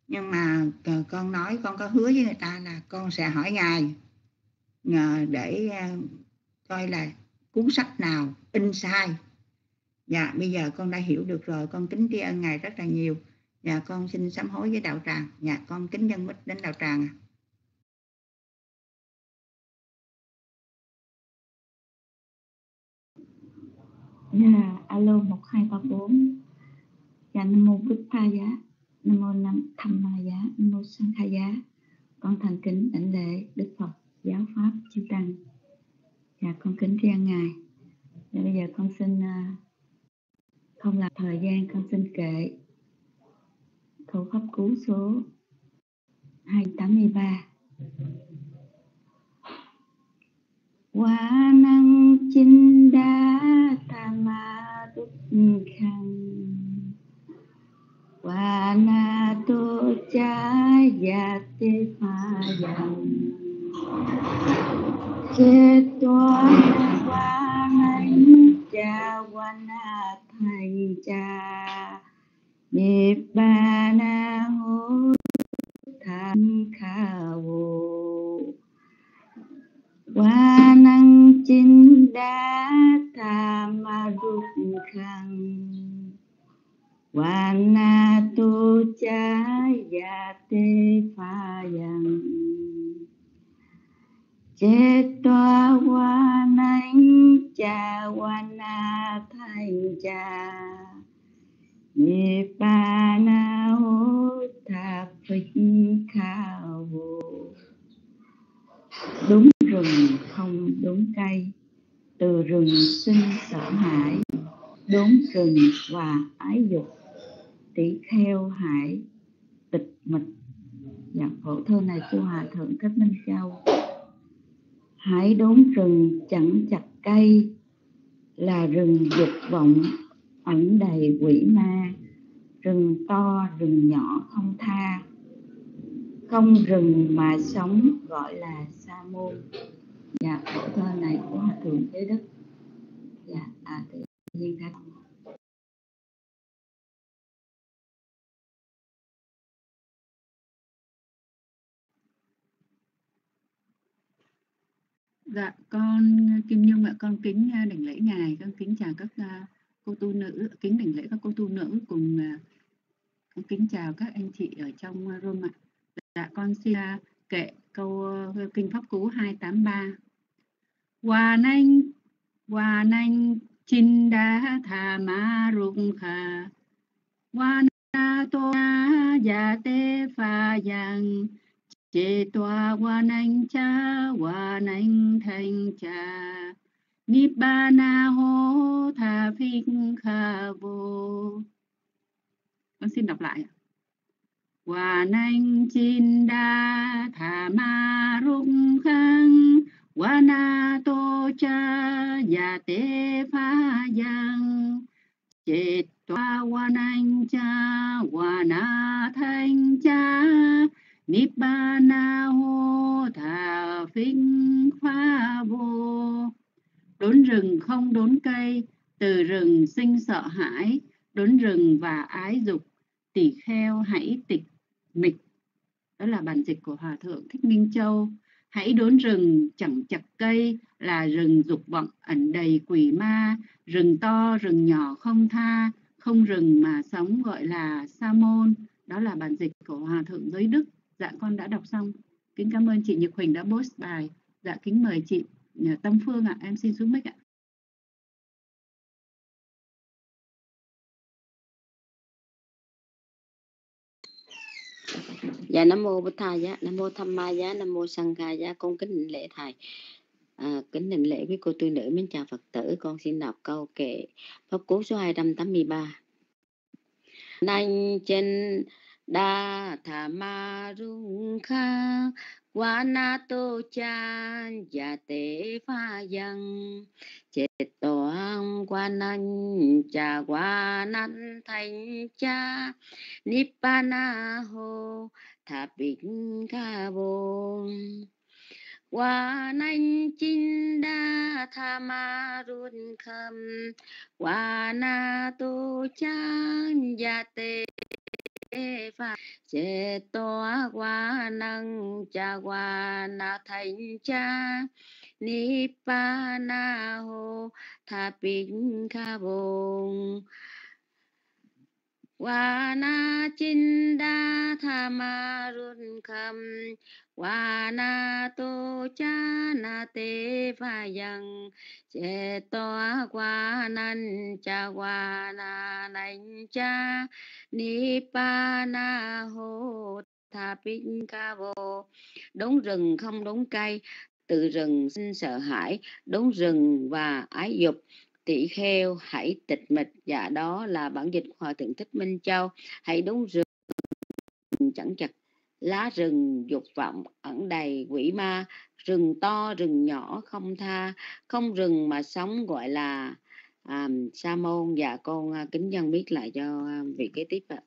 Nhưng mà ờ, con nói con có hứa với người ta là con sẽ hỏi ngài ờ, để ờ, coi là cuốn sách nào in sai. Dạ, bây giờ con đã hiểu được rồi, con kính tri ân Ngài rất là nhiều. Dạ, con xin sám hối với đạo tràng. Dạ, con kính dân mít đến đạo tràng. Dạ, alo 1234. Dạ, Nam Mô Bích Tha Giá, Nam Mô Nam Tham Ma Giá, Nam Mô Sang Kha Giá. Con thành kính đảnh lễ Đức Phật, Giáo Pháp, Chư Tăng. Dạ, con kính tri ân Ngài. Dạ, bây giờ con xin uh, không là thời gian con xin kệ thủ pháp cú số 283 Quả năng chính đa tha ma đúc khăn. Quả na tô cha ya tê pha dần Chê toa thành cha quan na thành cha niết ba na hô thành kha vô qua năng chính đa tha ma rút khăn qua na tu cha ya te pha yang chết toa hoa nánh cha hoa na thanh cha Nibbana hô tha phích kha vô. Đúng rừng không đúng cây, từ rừng sinh sợ hãi đốn rừng và ái dục, tỷ kheo hải tịch mịch. Dạ khổ thơ này của hòa thượng cách minh châu hãy đốn rừng chẳng chặt cây, là rừng dục vọng ẩn đầy quỷ ma. Rừng to, rừng nhỏ không tha. Không rừng mà sống gọi là sa môn. Dạ khổ thơ này của hòa thượng thế đức. Dạ à tự nhiên thái Dạ, con Kim Nhung ạ, con kính à, đảnh lễ ngài, con kính chào các à, cô tu nữ, kính đảnh lễ các cô tu nữ cùng à, con kính chào các anh chị ở trong room ạ. Dạ, con xin kệ câu kinh pháp cú 283. Hòa nanh, hòa nanh chinh đa thà ma rung khà, hòa na tô na dạ tê pha yang, chế tòa hòa anh cha hòa anh thành cha. Nibbana hô tha phích kha vô. Con xin đọc lại ạ. anh chín chin đa thà ma rung khang. Hòa na tô cha ya tê pha yang chế tòa hòa anh cha hòa na thanh cha. Nibbana hô thà phinh pha vô Đốn rừng không đốn cây, Từ rừng sinh sợ hãi, Đốn rừng và ái dục Tỷ kheo hãy tịch mịch. Đó là bản dịch của Hòa Thượng Thích Minh Châu. Hãy đốn rừng chẳng chặt cây Là rừng dục vọng ẩn đầy quỷ ma. Rừng to, rừng nhỏ không tha, Không rừng mà sống gọi là sa môn. Đó là bản dịch của Hòa Thượng Giới Đức. Dạ con đã đọc xong. Kính cảm ơn chị Nhật Huỳnh đã post bài. Dạ kính mời chị à, Tâm Phương ạ. Em xin xuống mic ạ. dạ nam mô bổn thầy giá nam mô tham ma giá nam mô sang kha giá con kính định lễ thầy à, kính định lễ quý cô tu nữ mến chào phật tử con xin đọc câu kệ pháp cú số 283 nay trên đa tha ma rung kha, quá na tô cha và tế pha yang chết toang qua nan cha qua nan thành cha. Nibbana ho tha bình kha bồ. Qua nanh chín đa tha ma run kham qua na tô chan ya tế pha chế toa qua năng cha qua na thành cha. Ni pa na ho tha pin kha bồn wa na chin đa tha ma run kham wa na tu cha na te pha yang che toa qua nan cha qua na nan cha ni pa na ho tha pin ca vô đốn rừng không đốn cây, từ rừng sinh sợ hãi đốn rừng và ái dục tỷ kheo hãy tịch mịch. Dạ đó là bản dịch hòa thượng thích minh châu. Hãy đúng rừng chẳng chặt lá rừng dục vọng ẩn đầy quỷ ma. Rừng to rừng nhỏ không tha không rừng mà sống gọi là à, sa môn. Dạ con à, kính dân biết lại cho à, vị kế tiếp ạ.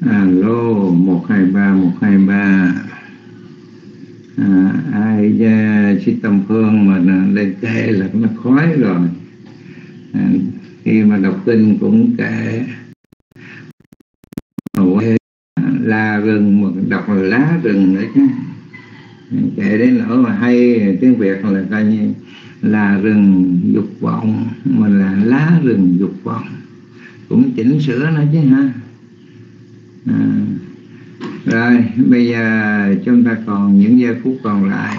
Alo một hai ba một hai ba. À, ai ra sĩ tâm phương mà lên kể là nó khói rồi. À, khi mà đọc kinh cũng kệ là rừng mà đọc là lá rừng nữa chứ. Kể đến nỗi mà hay tiếng việt là coi như là rừng dục vọng mà là lá rừng dục vọng. Cũng chỉnh sửa nó chứ ha à, rồi bây giờ chúng ta còn những giây phút còn lại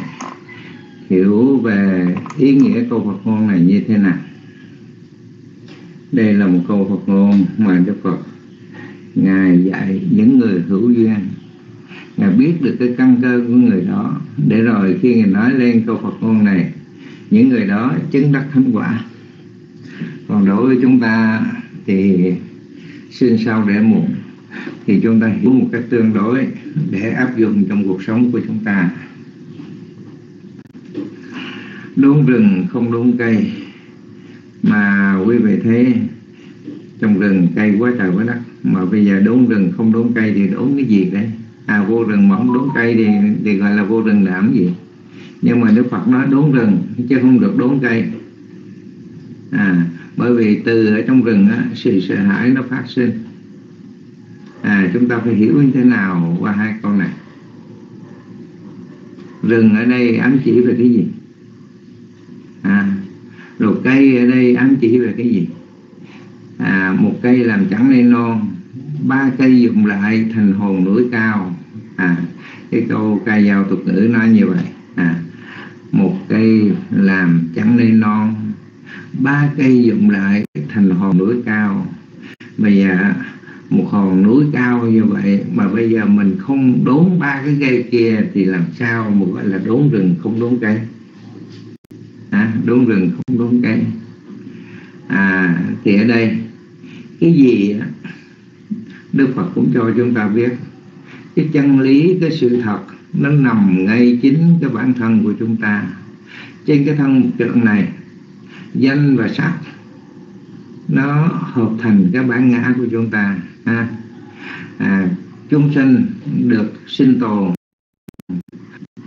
hiểu về ý nghĩa câu Phật ngôn này như thế nào. Đây là một câu Phật ngôn mà Đức Phật ngài dạy những người hữu duyên. Ngài biết được cái căn cơ của người đó. Để rồi khi ngài nói lên câu Phật ngôn này những người đó chứng đắc thánh quả. Còn đối với chúng ta thì sinh sau để muộn thì chúng ta hiểu một cách tương đối để áp dụng trong cuộc sống của chúng ta. Đốn rừng không đốn cây mà quý vị thấy trong rừng cây quá trời quá đất mà bây giờ đốn rừng không đốn cây thì đốn cái gì đấy à vô rừng mà không đốn cây thì thì gọi là vô rừng làm gì? Nhưng mà đức phật nói đốn rừng chứ không được đốn cây. À bởi vì từ ở trong rừng á, sự sợ hãi nó phát sinh này chúng ta phải hiểu như thế nào qua hai câu này. Rừng ở đây ám chỉ về cái gì? À rồi cây ở đây ám chỉ về cái gì? À, một cây làm chẳng nên non ba cây dùng lại thành hồn núi cao. À cái câu ca dao tục ngữ nói như vậy. À một cây làm chẳng nên non ba cây dụng lại thành hòn núi cao. Bây giờ một hòn núi cao như vậy mà bây giờ mình không đốn ba cái cây kia thì làm sao mà gọi là đốn rừng không đốn cây? À, đốn rừng không đốn cây. À thì ở đây cái gì Đức Phật cũng cho chúng ta biết. Cái chân lý cái sự thật nó nằm ngay chính cái bản thân của chúng ta. Trên cái thân tượng này danh và sắc nó hợp thành cái bản ngã của chúng ta à, à, chúng sinh được sinh tồn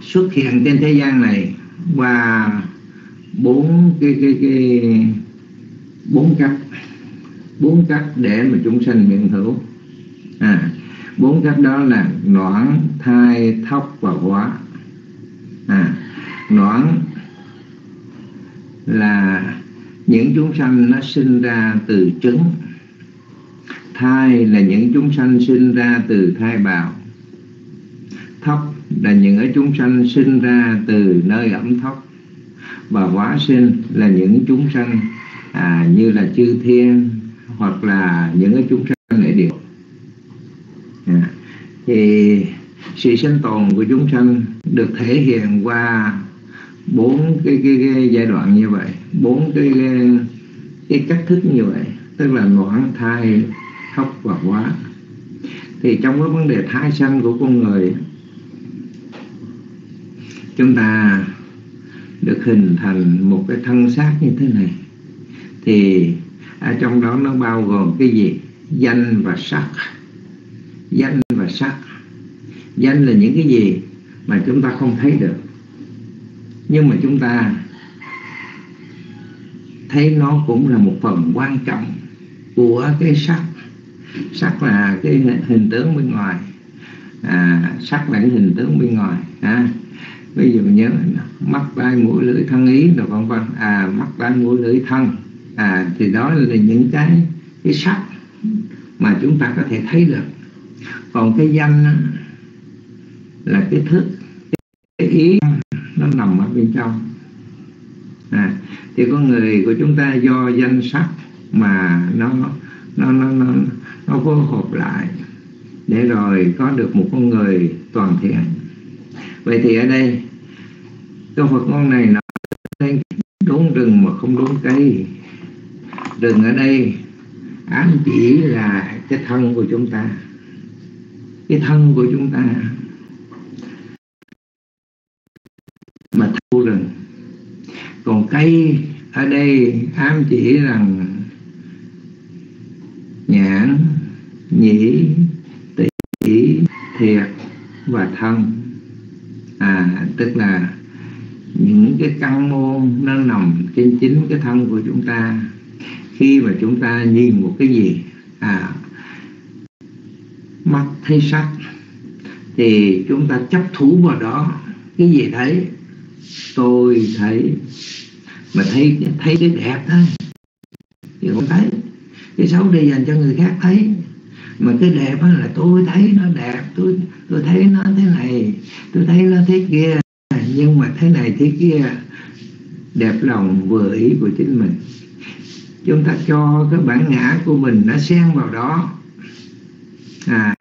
xuất hiện trên thế gian này qua bốn cái cái cái bốn cách bốn cách để mà chúng sinh miễn hữu. À, bốn cách đó là noãn thai thóc và hóa. À, noãn là những chúng sanh nó sinh ra từ trứng thai là những chúng sanh sinh ra từ thai bào. Thấp là những ở chúng sanh sinh ra từ nơi ẩm thấp và hóa sinh là những chúng sanh à, như là chư thiên hoặc là những cái chúng sanh ở địa à, thì sự sinh tồn của chúng sanh được thể hiện qua bốn cái, cái, cái giai đoạn như vậy bốn cái, cái cái cách thức như vậy tức là ngoãn thai thóc và hóa thì trong cái vấn đề thai sanh của con người, chúng ta được hình thành một cái thân xác như thế này. Thì ở trong đó nó bao gồm cái gì? Danh và sắc. Danh và sắc. Danh là những cái gì mà chúng ta không thấy được. Nhưng mà chúng ta thấy nó cũng là một phần quan trọng của cái sắc sắc là cái hình tướng bên ngoài. À, sắc là cái hình tướng bên ngoài à, ví dụ nhớ mắt tai mũi lưỡi thân ý rồi vân vân. À mắt tai mũi lưỡi thân. À thì đó là những cái cái sắc mà chúng ta có thể thấy được. Còn cái danh là cái thức cái ý nó nằm ở bên trong. À, thì con người của chúng ta do danh sắc mà nó nó nó nó, nó phối hợp lại để rồi có được một con người toàn thiện vậy thì ở đây câu Phật ngôn này nó đốn rừng mà không đốn cây. Rừng ở đây ám chỉ là cái thân của chúng ta. Cái thân của chúng ta mà thu rừng. Còn cây ở đây ám chỉ rằng nhãn nhĩ tỷ thiệt và thân. À tức là những cái căn môn nó nằm trên chính cái thân của chúng ta. Khi mà chúng ta nhìn một cái gì à mắt thấy sắc, thì chúng ta chấp thủ vào đó. Cái gì thấy? Tôi thấy. Mà thấy thấy cái đẹp thôi thì không thấy cái xấu đi dành cho người khác thấy. Mà cái đẹp đó là tôi thấy nó đẹp, tôi tôi thấy nó thế này, tôi thấy nó thế kia. Nhưng mà thế này thế kia, đẹp lòng vừa ý của chính mình. Chúng ta cho cái bản ngã của mình nó xen vào đó. À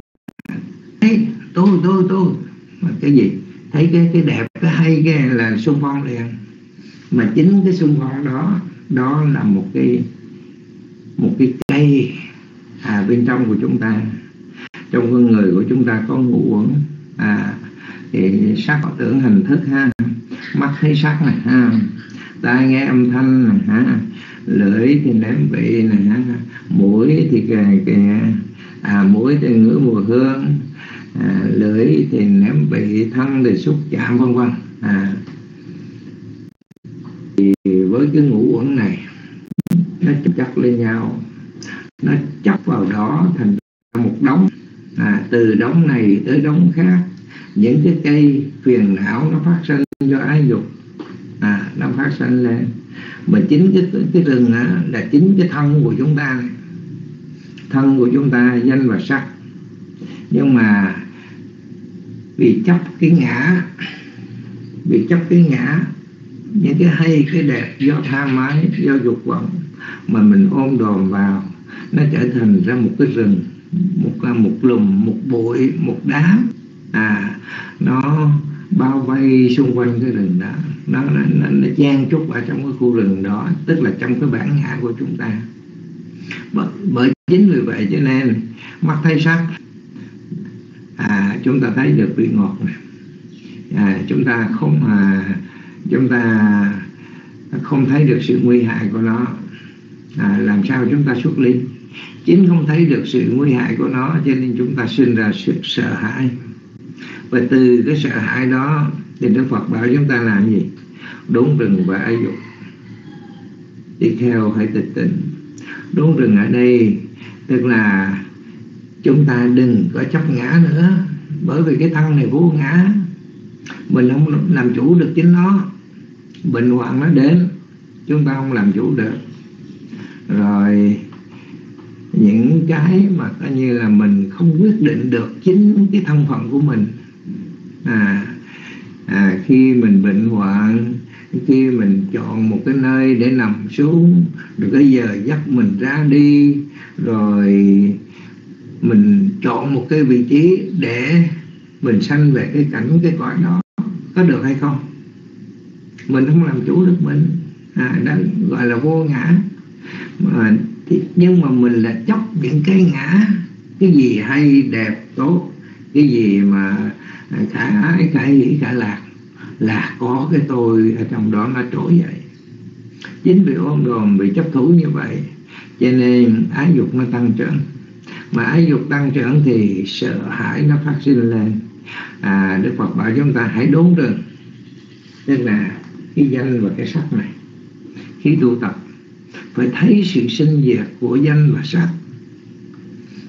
thấy, tôi tôi tôi. Mà cái gì? Thấy cái cái đẹp, cái hay cái là xung phong liền. Mà chính cái xung phong đó đó là một cái một cái cây à bên trong của chúng ta. Trong con người của chúng ta có ngũ uẩn. À thì sắc tưởng hình thức ha. Mắt thấy sắc này ha. Tai nghe âm thanh này ha. Lưỡi thì nếm vị này ha. Mũi thì kề kề. À mũi thì ngửi mùi hương. À, lưỡi thì nếm vị thân thì xúc chạm vân vân. À thì với cái ngũ uẩn này nó chặt lên nhau. Nó chấp vào đó thành một đống. À, từ đống này tới đống khác những cái cây phiền não nó phát sinh do ái dục. À, nó phát sinh lên. Mà chính cái cái rừng đó là chính cái thân của chúng ta. Này. thân của chúng ta danh và sắc. Nhưng mà vì chấp cái ngã vì chấp cái ngã những cái hay cái đẹp do tham ái do dục vọng mà mình ôm đồm vào nó trở thành ra một cái rừng một một lùm một bụi một đám. À nó bao vây xung quanh cái rừng đó. Nó nó, nó, nó chen chúc ở trong cái khu rừng đó tức là trong cái bản ngã của chúng ta. Bởi, bởi chính vì vậy cho nên mắt thấy sắc à, chúng ta thấy được vị ngọt này. À, chúng ta không à, chúng ta không thấy được sự nguy hại của nó à, làm sao chúng ta xuất ly? Chính không thấy được sự nguy hại của nó cho nên chúng ta sinh ra sự sợ hãi. Và từ cái sợ hãi đó thì Đức Phật bảo chúng ta làm gì? Đốn rừng và ái dục. Tiếp theo hãy tịch tỉnh. Đốn rừng ở đây tức là chúng ta đừng có chấp ngã nữa bởi vì cái thân này vô ngã. Mình không làm chủ được chính nó. Bệnh hoạn nó đến chúng ta không làm chủ được rồi những cái mà coi như là mình không quyết định được chính cái thân phận của mình. À, à khi mình bệnh hoạn khi mình chọn một cái nơi để nằm xuống rồi cái giờ dắt mình ra đi rồi mình chọn một cái vị trí để mình sanh về cái cảnh cái cõi đó có được hay không? Mình không làm chủ được mình. À, đó gọi là vô ngã mà nhưng mà mình là chấp những cái ngã cái gì hay đẹp tốt cái gì mà khả ái khả hỷ khả lạc là có cái tôi ở trong đó nó trỗi dậy. Chính vì ôm đồm bị chấp thủ như vậy cho nên ái dục nó tăng trưởng. Mà ái dục tăng trưởng thì sợ hãi nó phát sinh lên. À, Đức Phật bảo chúng ta hãy đốn rừng. Tức là cái danh và cái sắc này. Khi tu tập phải thấy sự sinh diệt của danh và sắc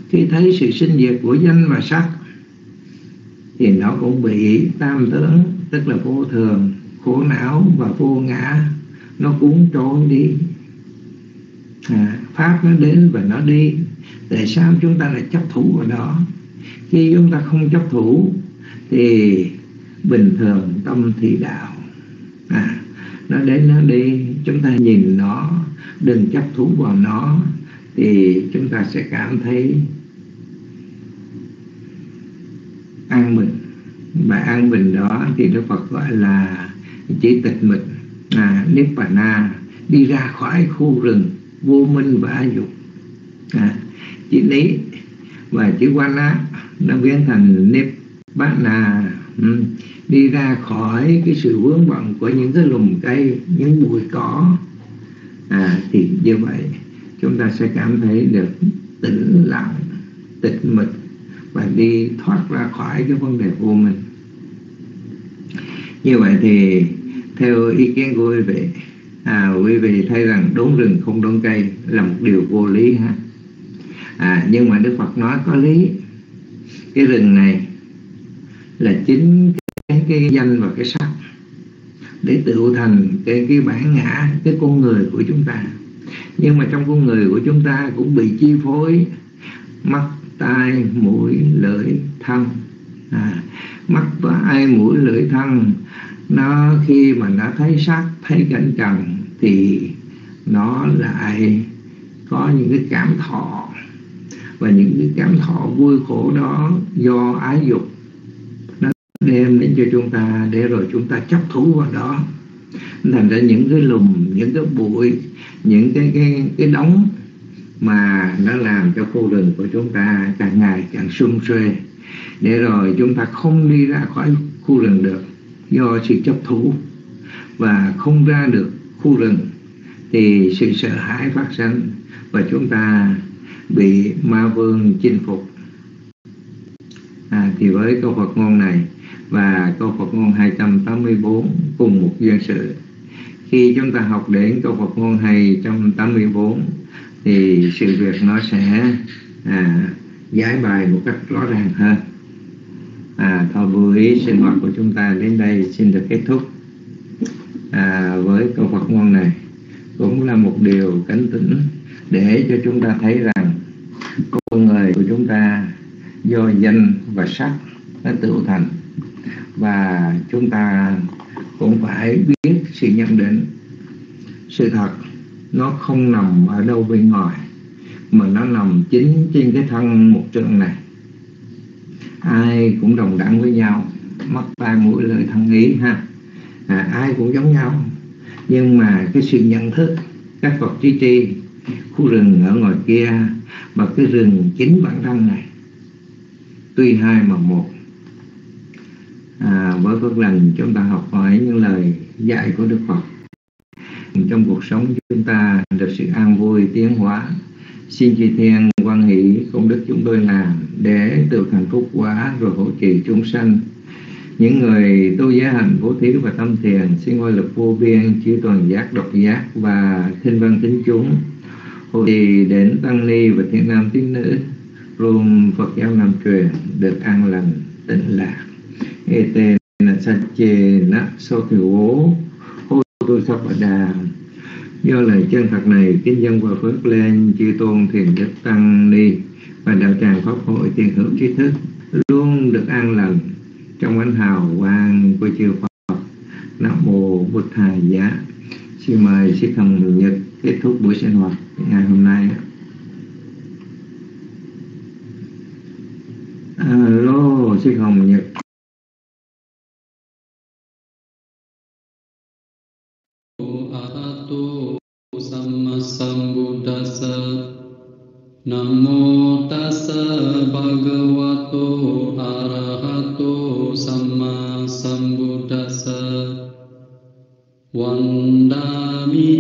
khi thấy sự sinh diệt của danh và sắc thì nó cũng bị tam tướng tức là vô thường khổ não và vô ngã nó cuốn trôi đi. À, pháp nó đến và nó đi. Tại sao chúng ta lại chấp thủ vào đó? Khi chúng ta không chấp thủ thì bình thường tâm thị đạo à, nó đến nó đi chúng ta nhìn nó đừng chấp thủ vào nó thì chúng ta sẽ cảm thấy an bình và an bình đó thì Đức Phật gọi là chỉ tịch mịch à, na đi ra khỏi khu rừng vô minh và dục. À, chỉ lý và chữ quan á nó biến thành Nibbana. Ừ, đi ra khỏi cái sự vướng bận của những cái lùm cây những bụi cỏ. À, thì như vậy chúng ta sẽ cảm thấy được tĩnh lặng tịch mịch và đi thoát ra khỏi cái vấn đề vô minh. Như vậy thì theo ý kiến của quý vị à, quý vị thấy rằng đốn rừng không đốn cây là một điều vô lý ha. À, nhưng mà Đức Phật nói có lý. Cái rừng này là chính cái, danh và cái sắc để tự thành cái cái bản ngã cái con người của chúng ta. Nhưng mà trong con người của chúng ta cũng bị chi phối mắt tai mũi lưỡi thân. À, mắt tai mũi lưỡi thân nó khi mà nó thấy sắc thấy cảnh trần thì nó lại có những cái cảm thọ. Và những cái cảm thọ vui khổ đó do ái dục đem đến cho chúng ta để rồi chúng ta chấp thủ vào đó. Thành ra những cái lùm những cái bụi những cái cái cái đống mà nó làm cho khu rừng của chúng ta càng ngày càng sum xuê để rồi chúng ta không đi ra khỏi khu rừng được do sự chấp thủ và không ra được khu rừng thì sự sợ hãi phát sinh và chúng ta bị ma vương chinh phục. À, thì với câu Phật ngôn này và câu Phật ngôn 284 cùng một duyên sự. Khi chúng ta học đến câu Phật ngôn 284 thì sự việc nó sẽ à, giải bài một cách rõ ràng hơn. À, thôi buổi sinh hoạt của chúng ta đến đây xin được kết thúc. À, với câu Phật ngôn này cũng là một điều cảnh tỉnh để cho chúng ta thấy rằng con người của chúng ta do danh và sắc nó tự thành và chúng ta cũng phải biết sự nhận định. Sự thật nó không nằm ở đâu bên ngoài mà nó nằm chính trên cái thân một trường này. Ai cũng đồng đẳng với nhau mắt tai mũi lời thân ý ha. À, ai cũng giống nhau. Nhưng mà cái sự nhận thức các vật trí tri khu rừng ở ngoài kia và cái rừng chính bản thân này tuy hai mà một à, với phước lành chúng ta học hỏi những lời dạy của Đức Phật. Trong cuộc sống chúng ta được sự an vui tiến hóa. Xin chư thiên quan hỷ công đức chúng tôi làm để được hạnh phúc quá rồi hỗ trì chúng sanh. Những người tu giới hành bố thí và tâm thiền xin ngôi lực vô biên chư toàn giác độc giác và thiên văn tính chúng. Hộ trì đến tăng ni và thiên nam tín nữ luôn phật giáo nam truyền được an lành tịnh lạc ete na sache na so thiểu ố. Hô tu sắp đà. Do lời chân thật này, kính dân và phước lên, chư tôn thiền đức tăng ni, và đạo tràng pháp hội tiền hữu trí thức, luôn được an lành trong ánh hào quang của chư Phật. Nam mô Bụt Thầy Giá. Xin mời sư thần nhật kết thúc buổi sinh hoạt ngày hôm nay. Alo sư hồng nhật. සම්බුද්දස නමෝටස භගවතෝ අරහතෝ සම්මා සම්බුද්දස වන්දාමී.